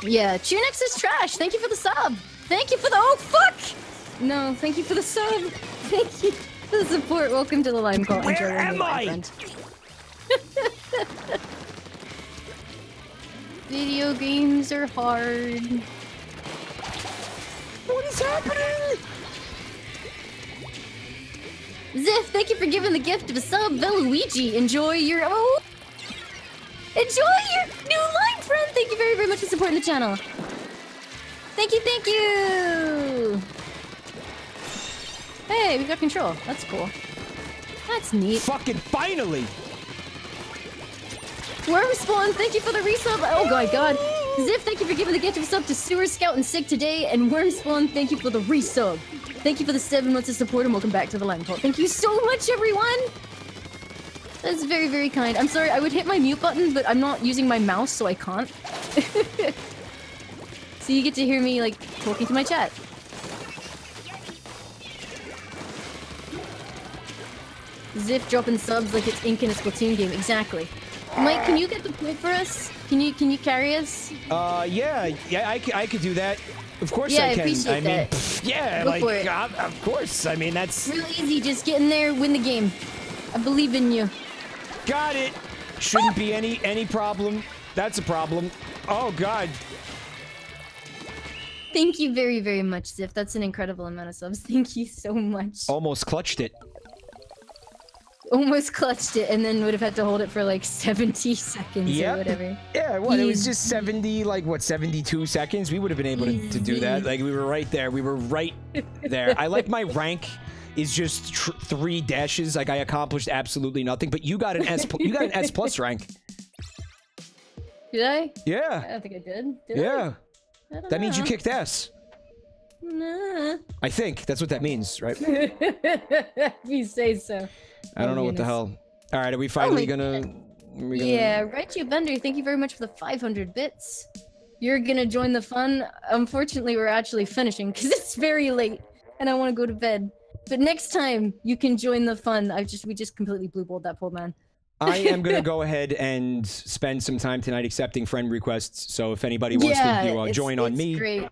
Yeah, Tunex is trash. Thank you for the sub. Thank you for the oh fuck. No, thank you for the sub. Thank you the support. Welcome to the Lime Cult. Where Enjoy am I? Video games are hard. What is happening? Ziff, thank you for giving the gift of a sub. Veluigi, enjoy your oh. Enjoy your new line, friend. Thank you very, very much for supporting the channel. Thank you, thank you. Hey, we got control. That's cool. That's neat. Fucking finally! Worm Spawn, thank you for the resub. Oh my god. Ziff, thank you for giving the gift of sub to Sewer Scout and Sick today. And Worm Spawn, thank you for the resub. Thank you for the seven months of support and welcome back to the Lime Pot. Thank you so much, everyone! That's very, very kind. I'm sorry, I would hit my mute button, but I'm not using my mouse, so I can't. so you get to hear me, like, talking to my chat. Ziff dropping subs like it's ink in a Splatoon game. Exactly. Mike, can you get the point for us? Can you can you carry us? Uh, yeah, yeah, I, I could do that. Of course Yeah, I I can. appreciate I mean, that. yeah, Go like, for it. of course. I mean, that's Real easy, just get in there, win the game. I believe in you. got it. Shouldn't be any any problem. That's a problem. Oh God. Thank you very, very much, Ziff. That's an incredible amount of subs. Thank you so much. Almost clutched it. Almost clutched it and then would have had to hold it for like 70 seconds Yep. or whatever. Yeah, what? It was just 70, like, what, 72 seconds? We would have been able to, to do that. Like, we were right there. We were right there. I like my rank is just tr- three dashes. Like, I accomplished absolutely nothing. But you got an S. you got an S plus rank. Did I? I Yeah. don't think I did. Did Yeah. I? I That means you kicked ass. Nah. I think that's what that means, right? if you say so. I don't Oh, know what the hell. All right, are we finally oh my gonna? we gonna- Yeah, Reggie Bender, thank you very much for the 500 bits. You're gonna join the fun. Unfortunately, we're actually finishing because it's very late and I want to go to bed. But next time you can join the fun. I just we just completely blue balled that poor man. I am gonna go ahead and spend some time tonight accepting friend requests. So if anybody wants yeah, to you know, join on it's me, Great.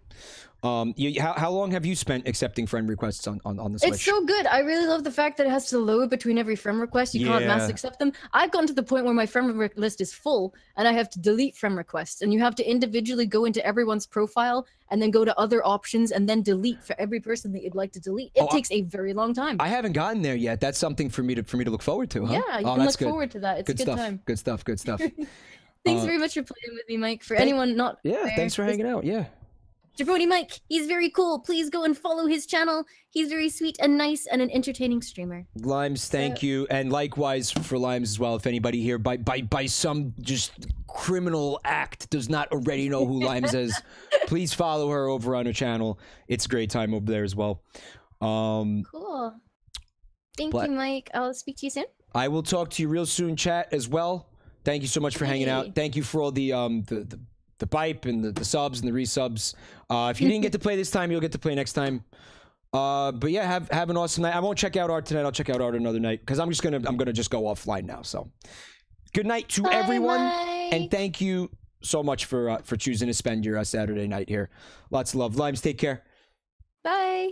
Um, you, how, how long have you spent accepting friend requests on on, on the Switch? It's so good. I really love the fact that it has to load between every friend request. You can't mass accept them. I've gotten to the point where my friend list is full and I have to delete friend requests. And you have to individually go into everyone's profile and then go to other options and then delete for every person that you'd like to delete. It Oh, takes a very long time. I haven't gotten there yet. That's something for me to for me to look forward to, huh? yeah, you oh, can look good. forward to that. It's good a good stuff. time. Good stuff. Good stuff. Thanks Uh, very much for playing with me, Mike. For thank- anyone not yeah, aware, thanks for hanging out. Yeah. Jabroni Mike, he's very cool. Please go and follow his channel. He's very sweet and nice and an entertaining streamer. Limes, thank you, and likewise for Limes as well. If anybody here by by by some just criminal act does not already know who Limes is, please follow her over on her channel. It's a great time over there as well. Um, Cool. Thank you, Mike. I'll speak to you soon. I will talk to you real soon, chat as well. Thank you so much for hanging out. Thank you for all the um the the, the pipe and the, the subs and the resubs. Uh, if you didn't get to play this time, you'll get to play next time. Uh, but yeah, have have an awesome night. I won't check out art tonight. I'll check out art another night because I'm just gonna I'm gonna just go offline now. So, good night to Bye, everyone, Mike. and thank you so much for uh, for choosing to spend your uh, Saturday night here. Lots of love, limes. Take care. Bye.